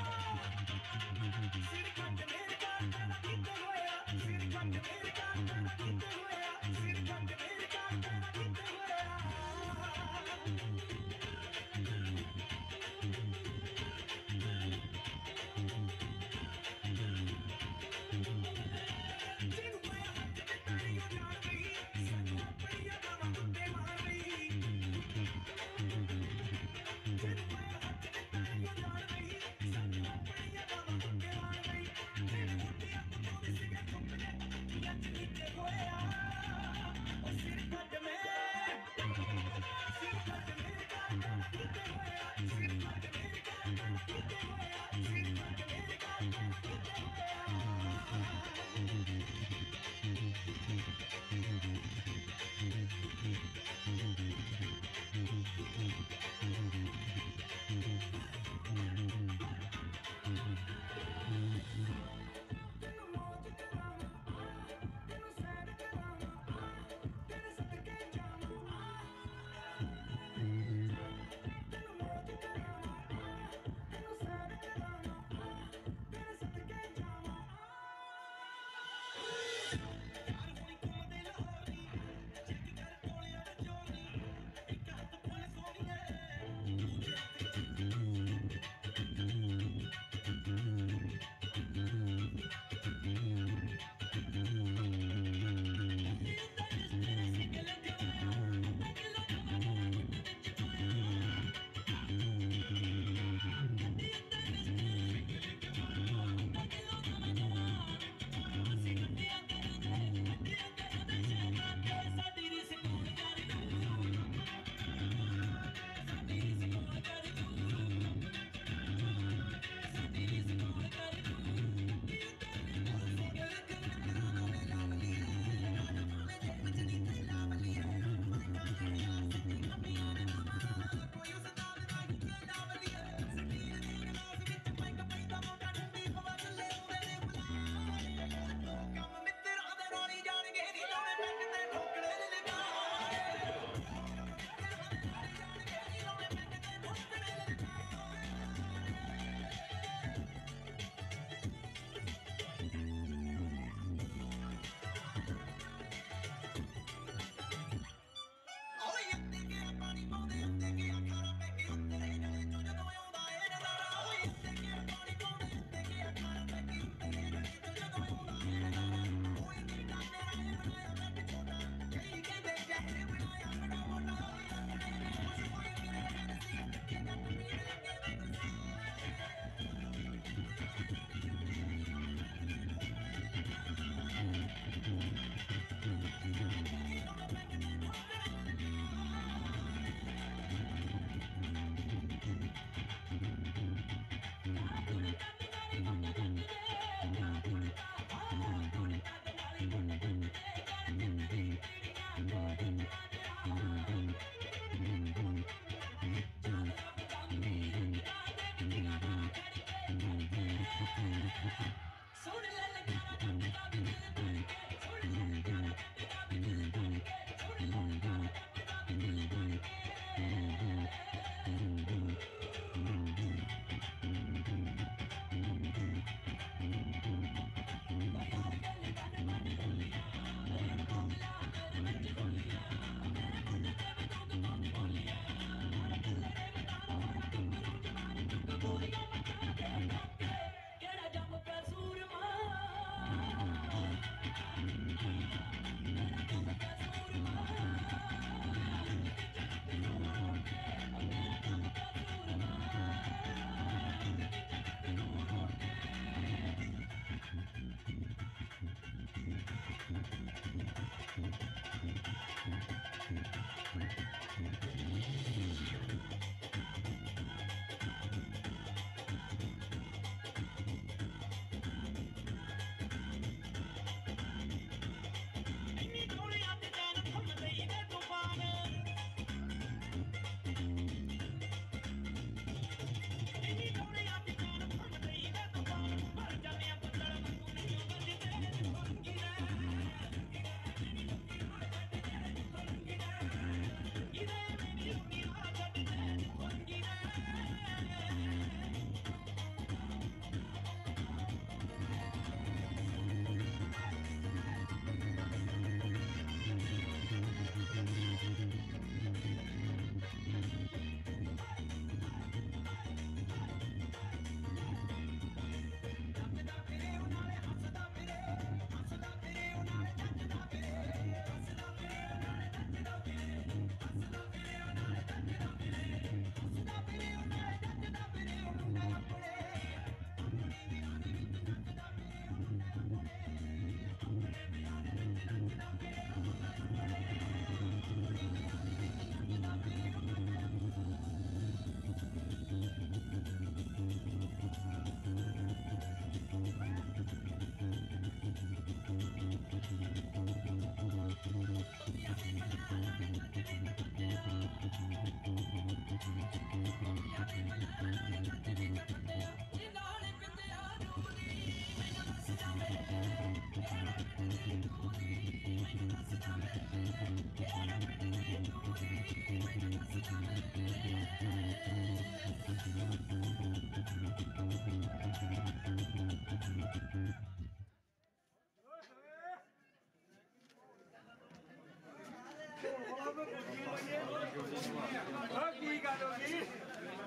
ਕੀ ਗੱਲ ਹੋ ਗਈ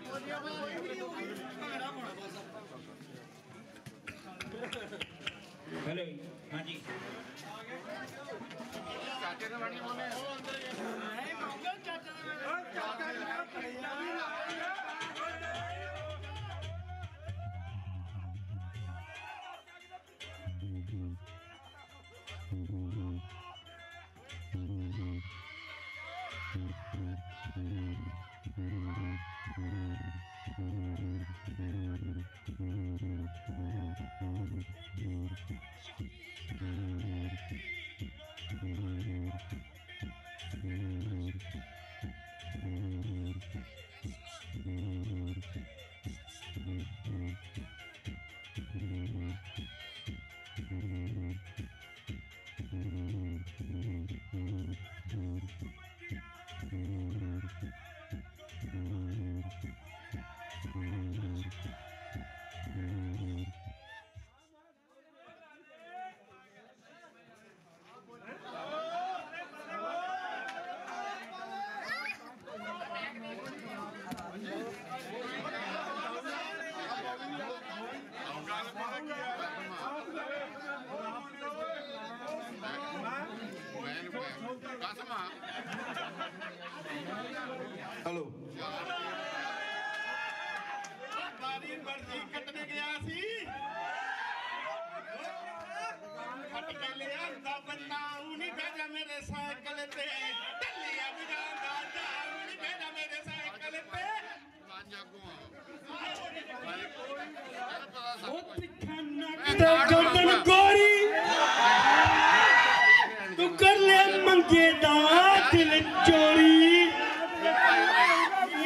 ਕੋਈ ਵੀ ਨਹੀਂ ਹੋ ਗਈ ਭੰਗੜਾ ਪਾਉਣਾ ਬਸ ਹੈਲੋ। ਹਾਂਜੀ। ਚਾਚੇ ਦੇ ਬਾਣੀ ਮੋਨੇ गर्दन गोरी तू कर ले मंगे दा दिल चोरी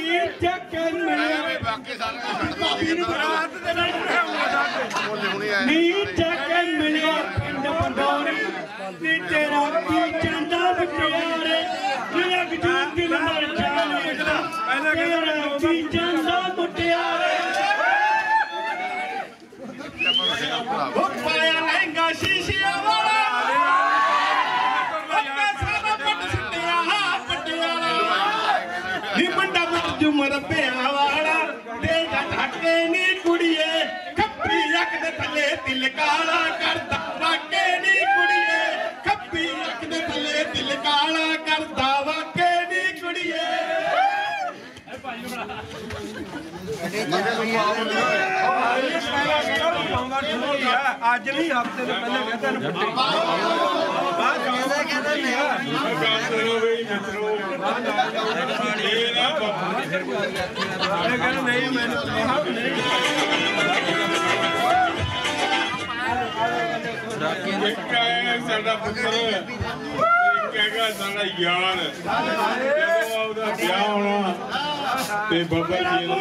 ये चक्कर में बाकी सारे नी चक्कर मिलिया पिंड पंडोरी नी तेरा पी चंदा बचारे जिया गजूद दिल मर जाने तेरा ਅੱਜ ਨਹੀਂ ਹਫਤੇ ਤੋਂ ਪਹਿਲੇ ਕਹਿੰਦਾ ਨੂੰ ਬਾਅਦ ਕਹਿੰਦਾ ਕਹਿੰਦਾ ਨਹੀਂ ਗੱਲ ਕਰੋ ਬਈ ਮਿੱਤਰੋ ਇਹ ਨਾ ਬਾਬਾ ਕਹਿੰਦਾ ਨਹੀਂ ਮੈਨੂੰ ਨਹੀਂ ਇੱਕ ਹੈ ਸਾਡਾ ਪੁੱਤਰ ਇੱਕ ਹੈਗਾ ਸਾਡਾ ਯਾਰ ਜਦੋਂ ਉਹਦਾ ਵਿਆਹ ਹੋਣਾ ਤੇ ਬਾਬਾ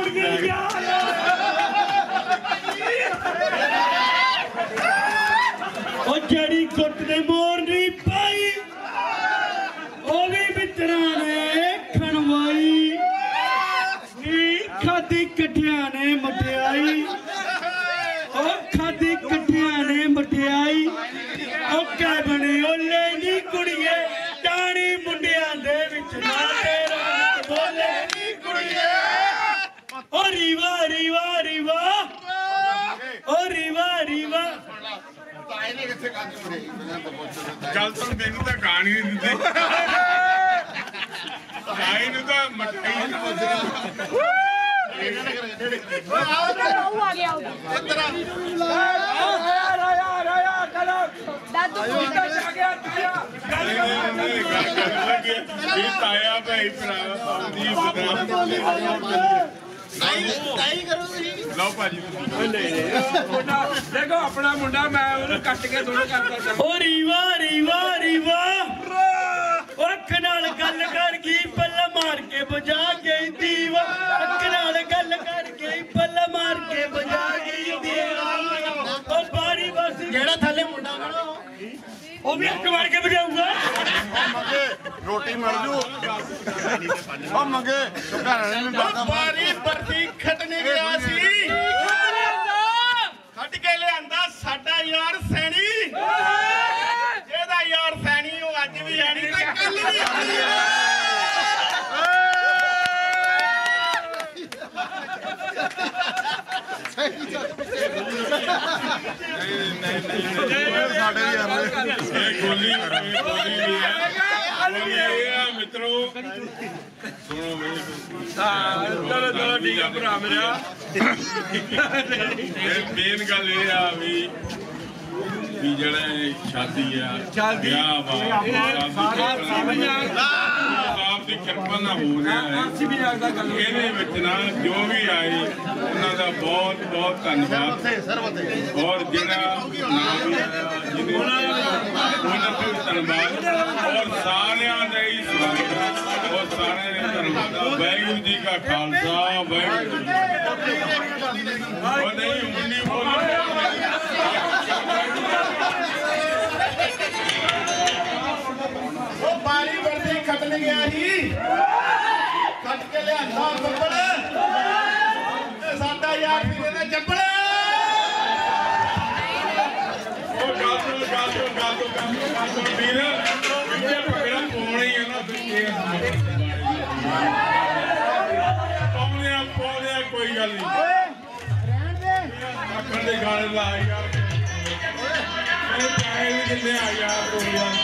ਜੀ ਦਾ Oggi Rico Tremò Hallelujah.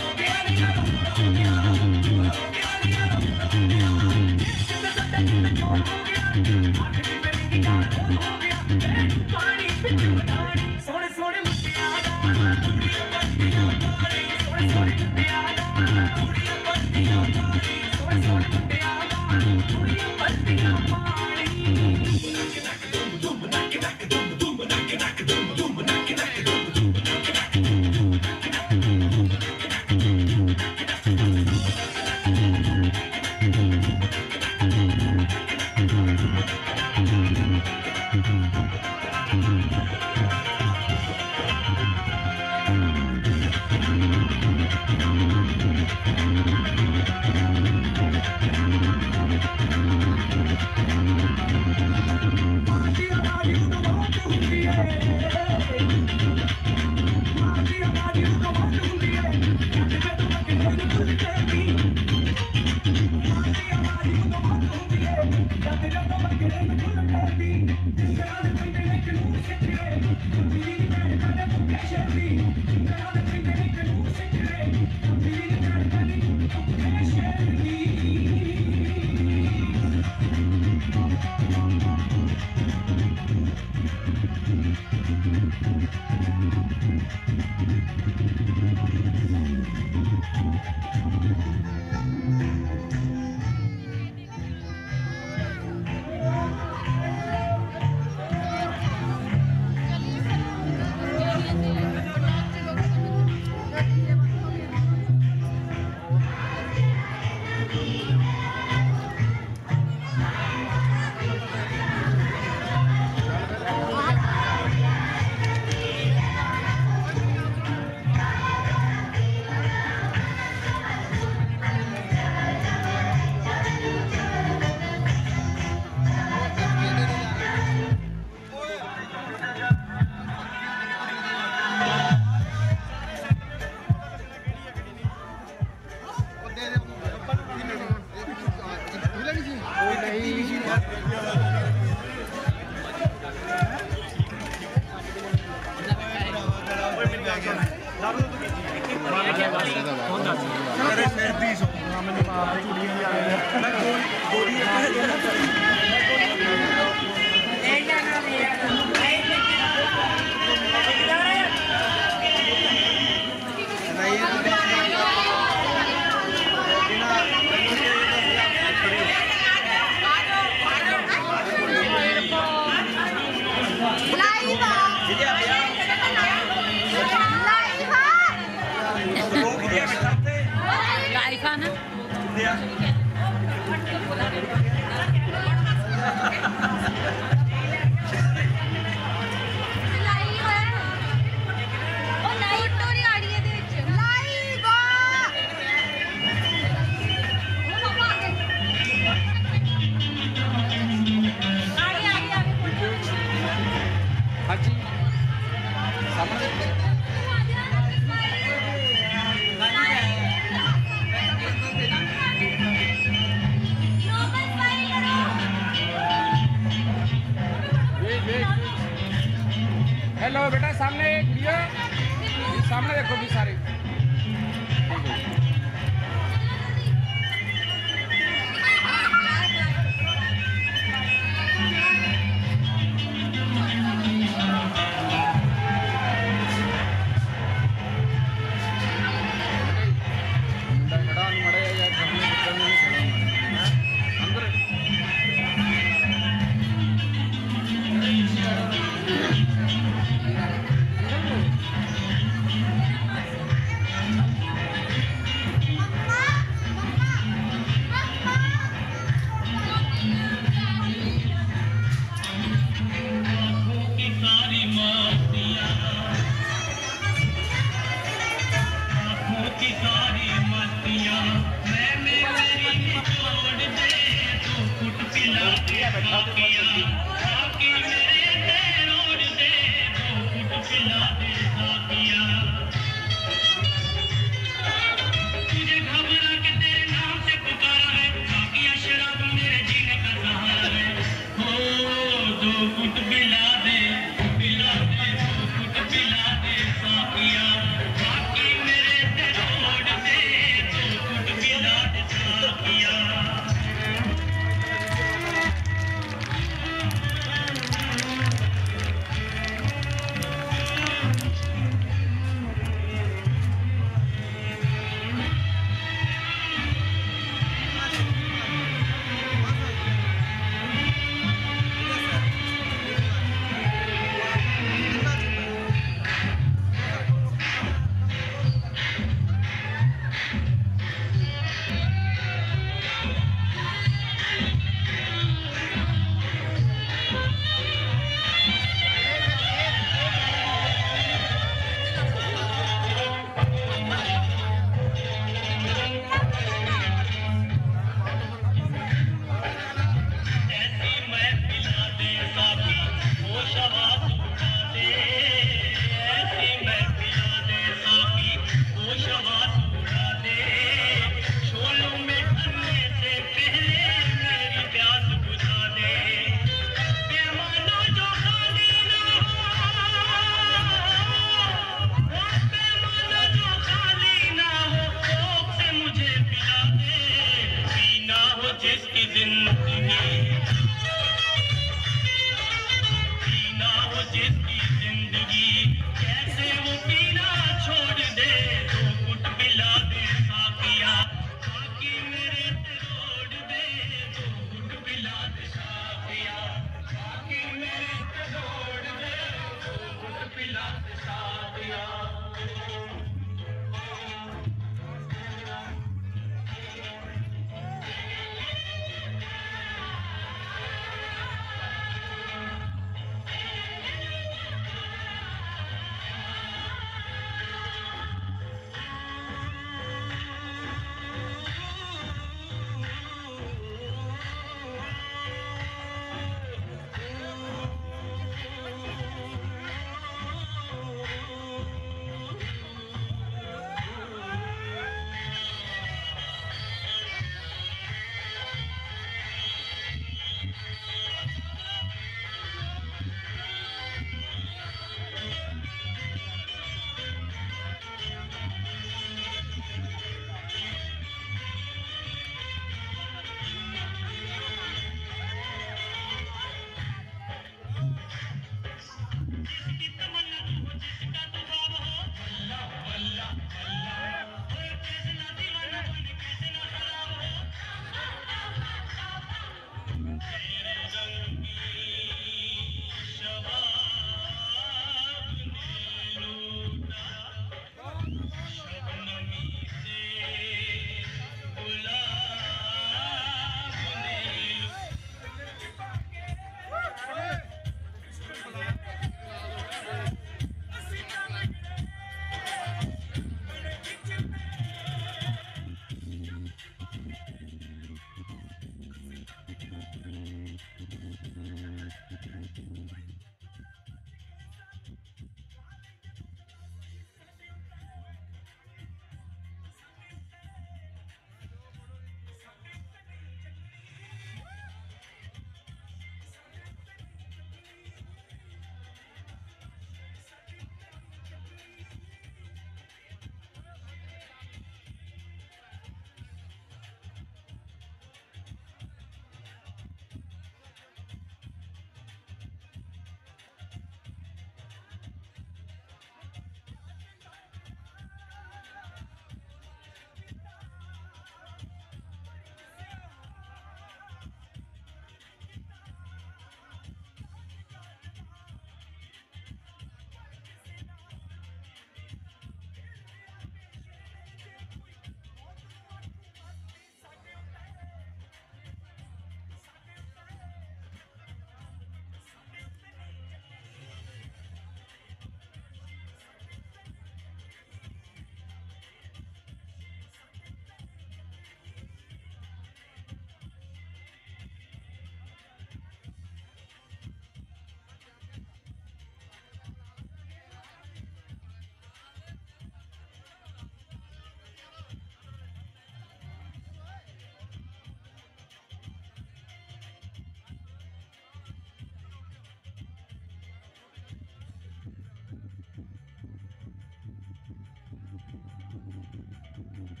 Thank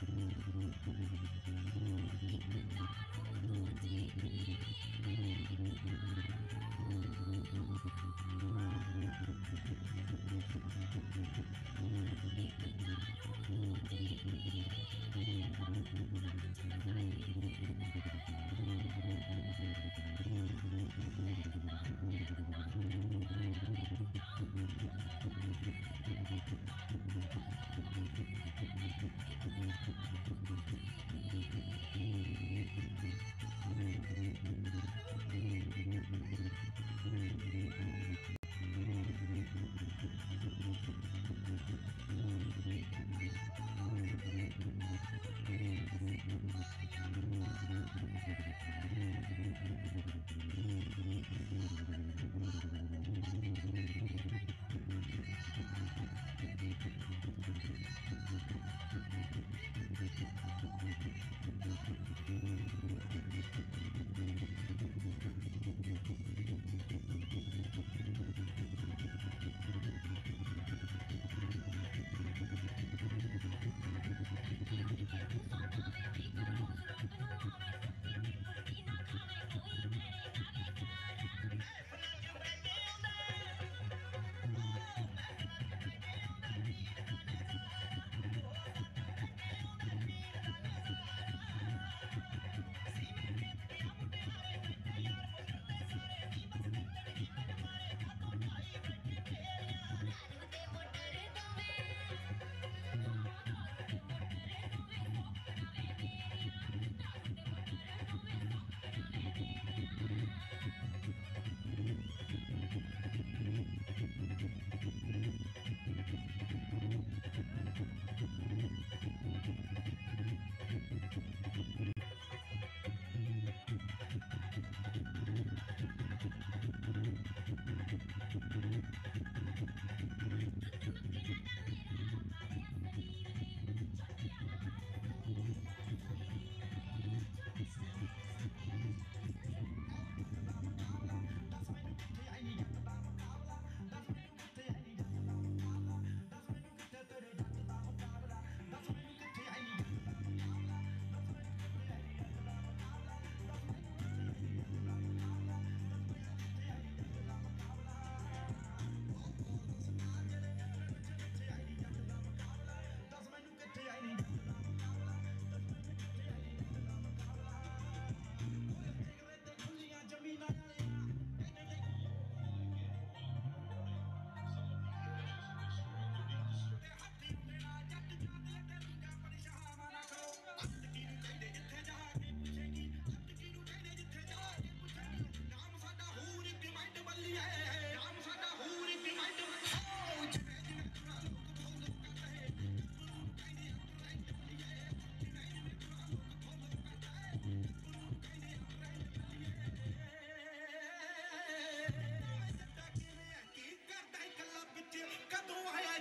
you.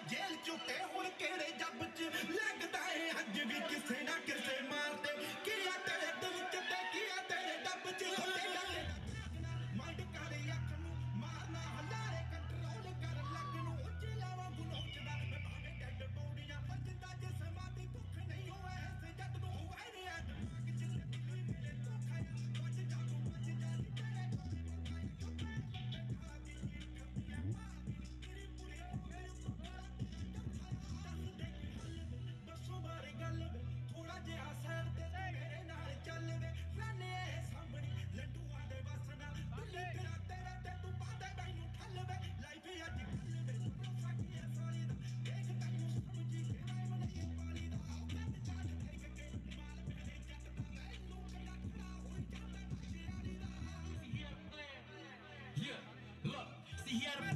ਜੇਲ੍ਹ ਚੁੱਕੇ ਹੁਣ ਕਿਹੜੇ ਜੱਬ 'ਚ ਲੈ here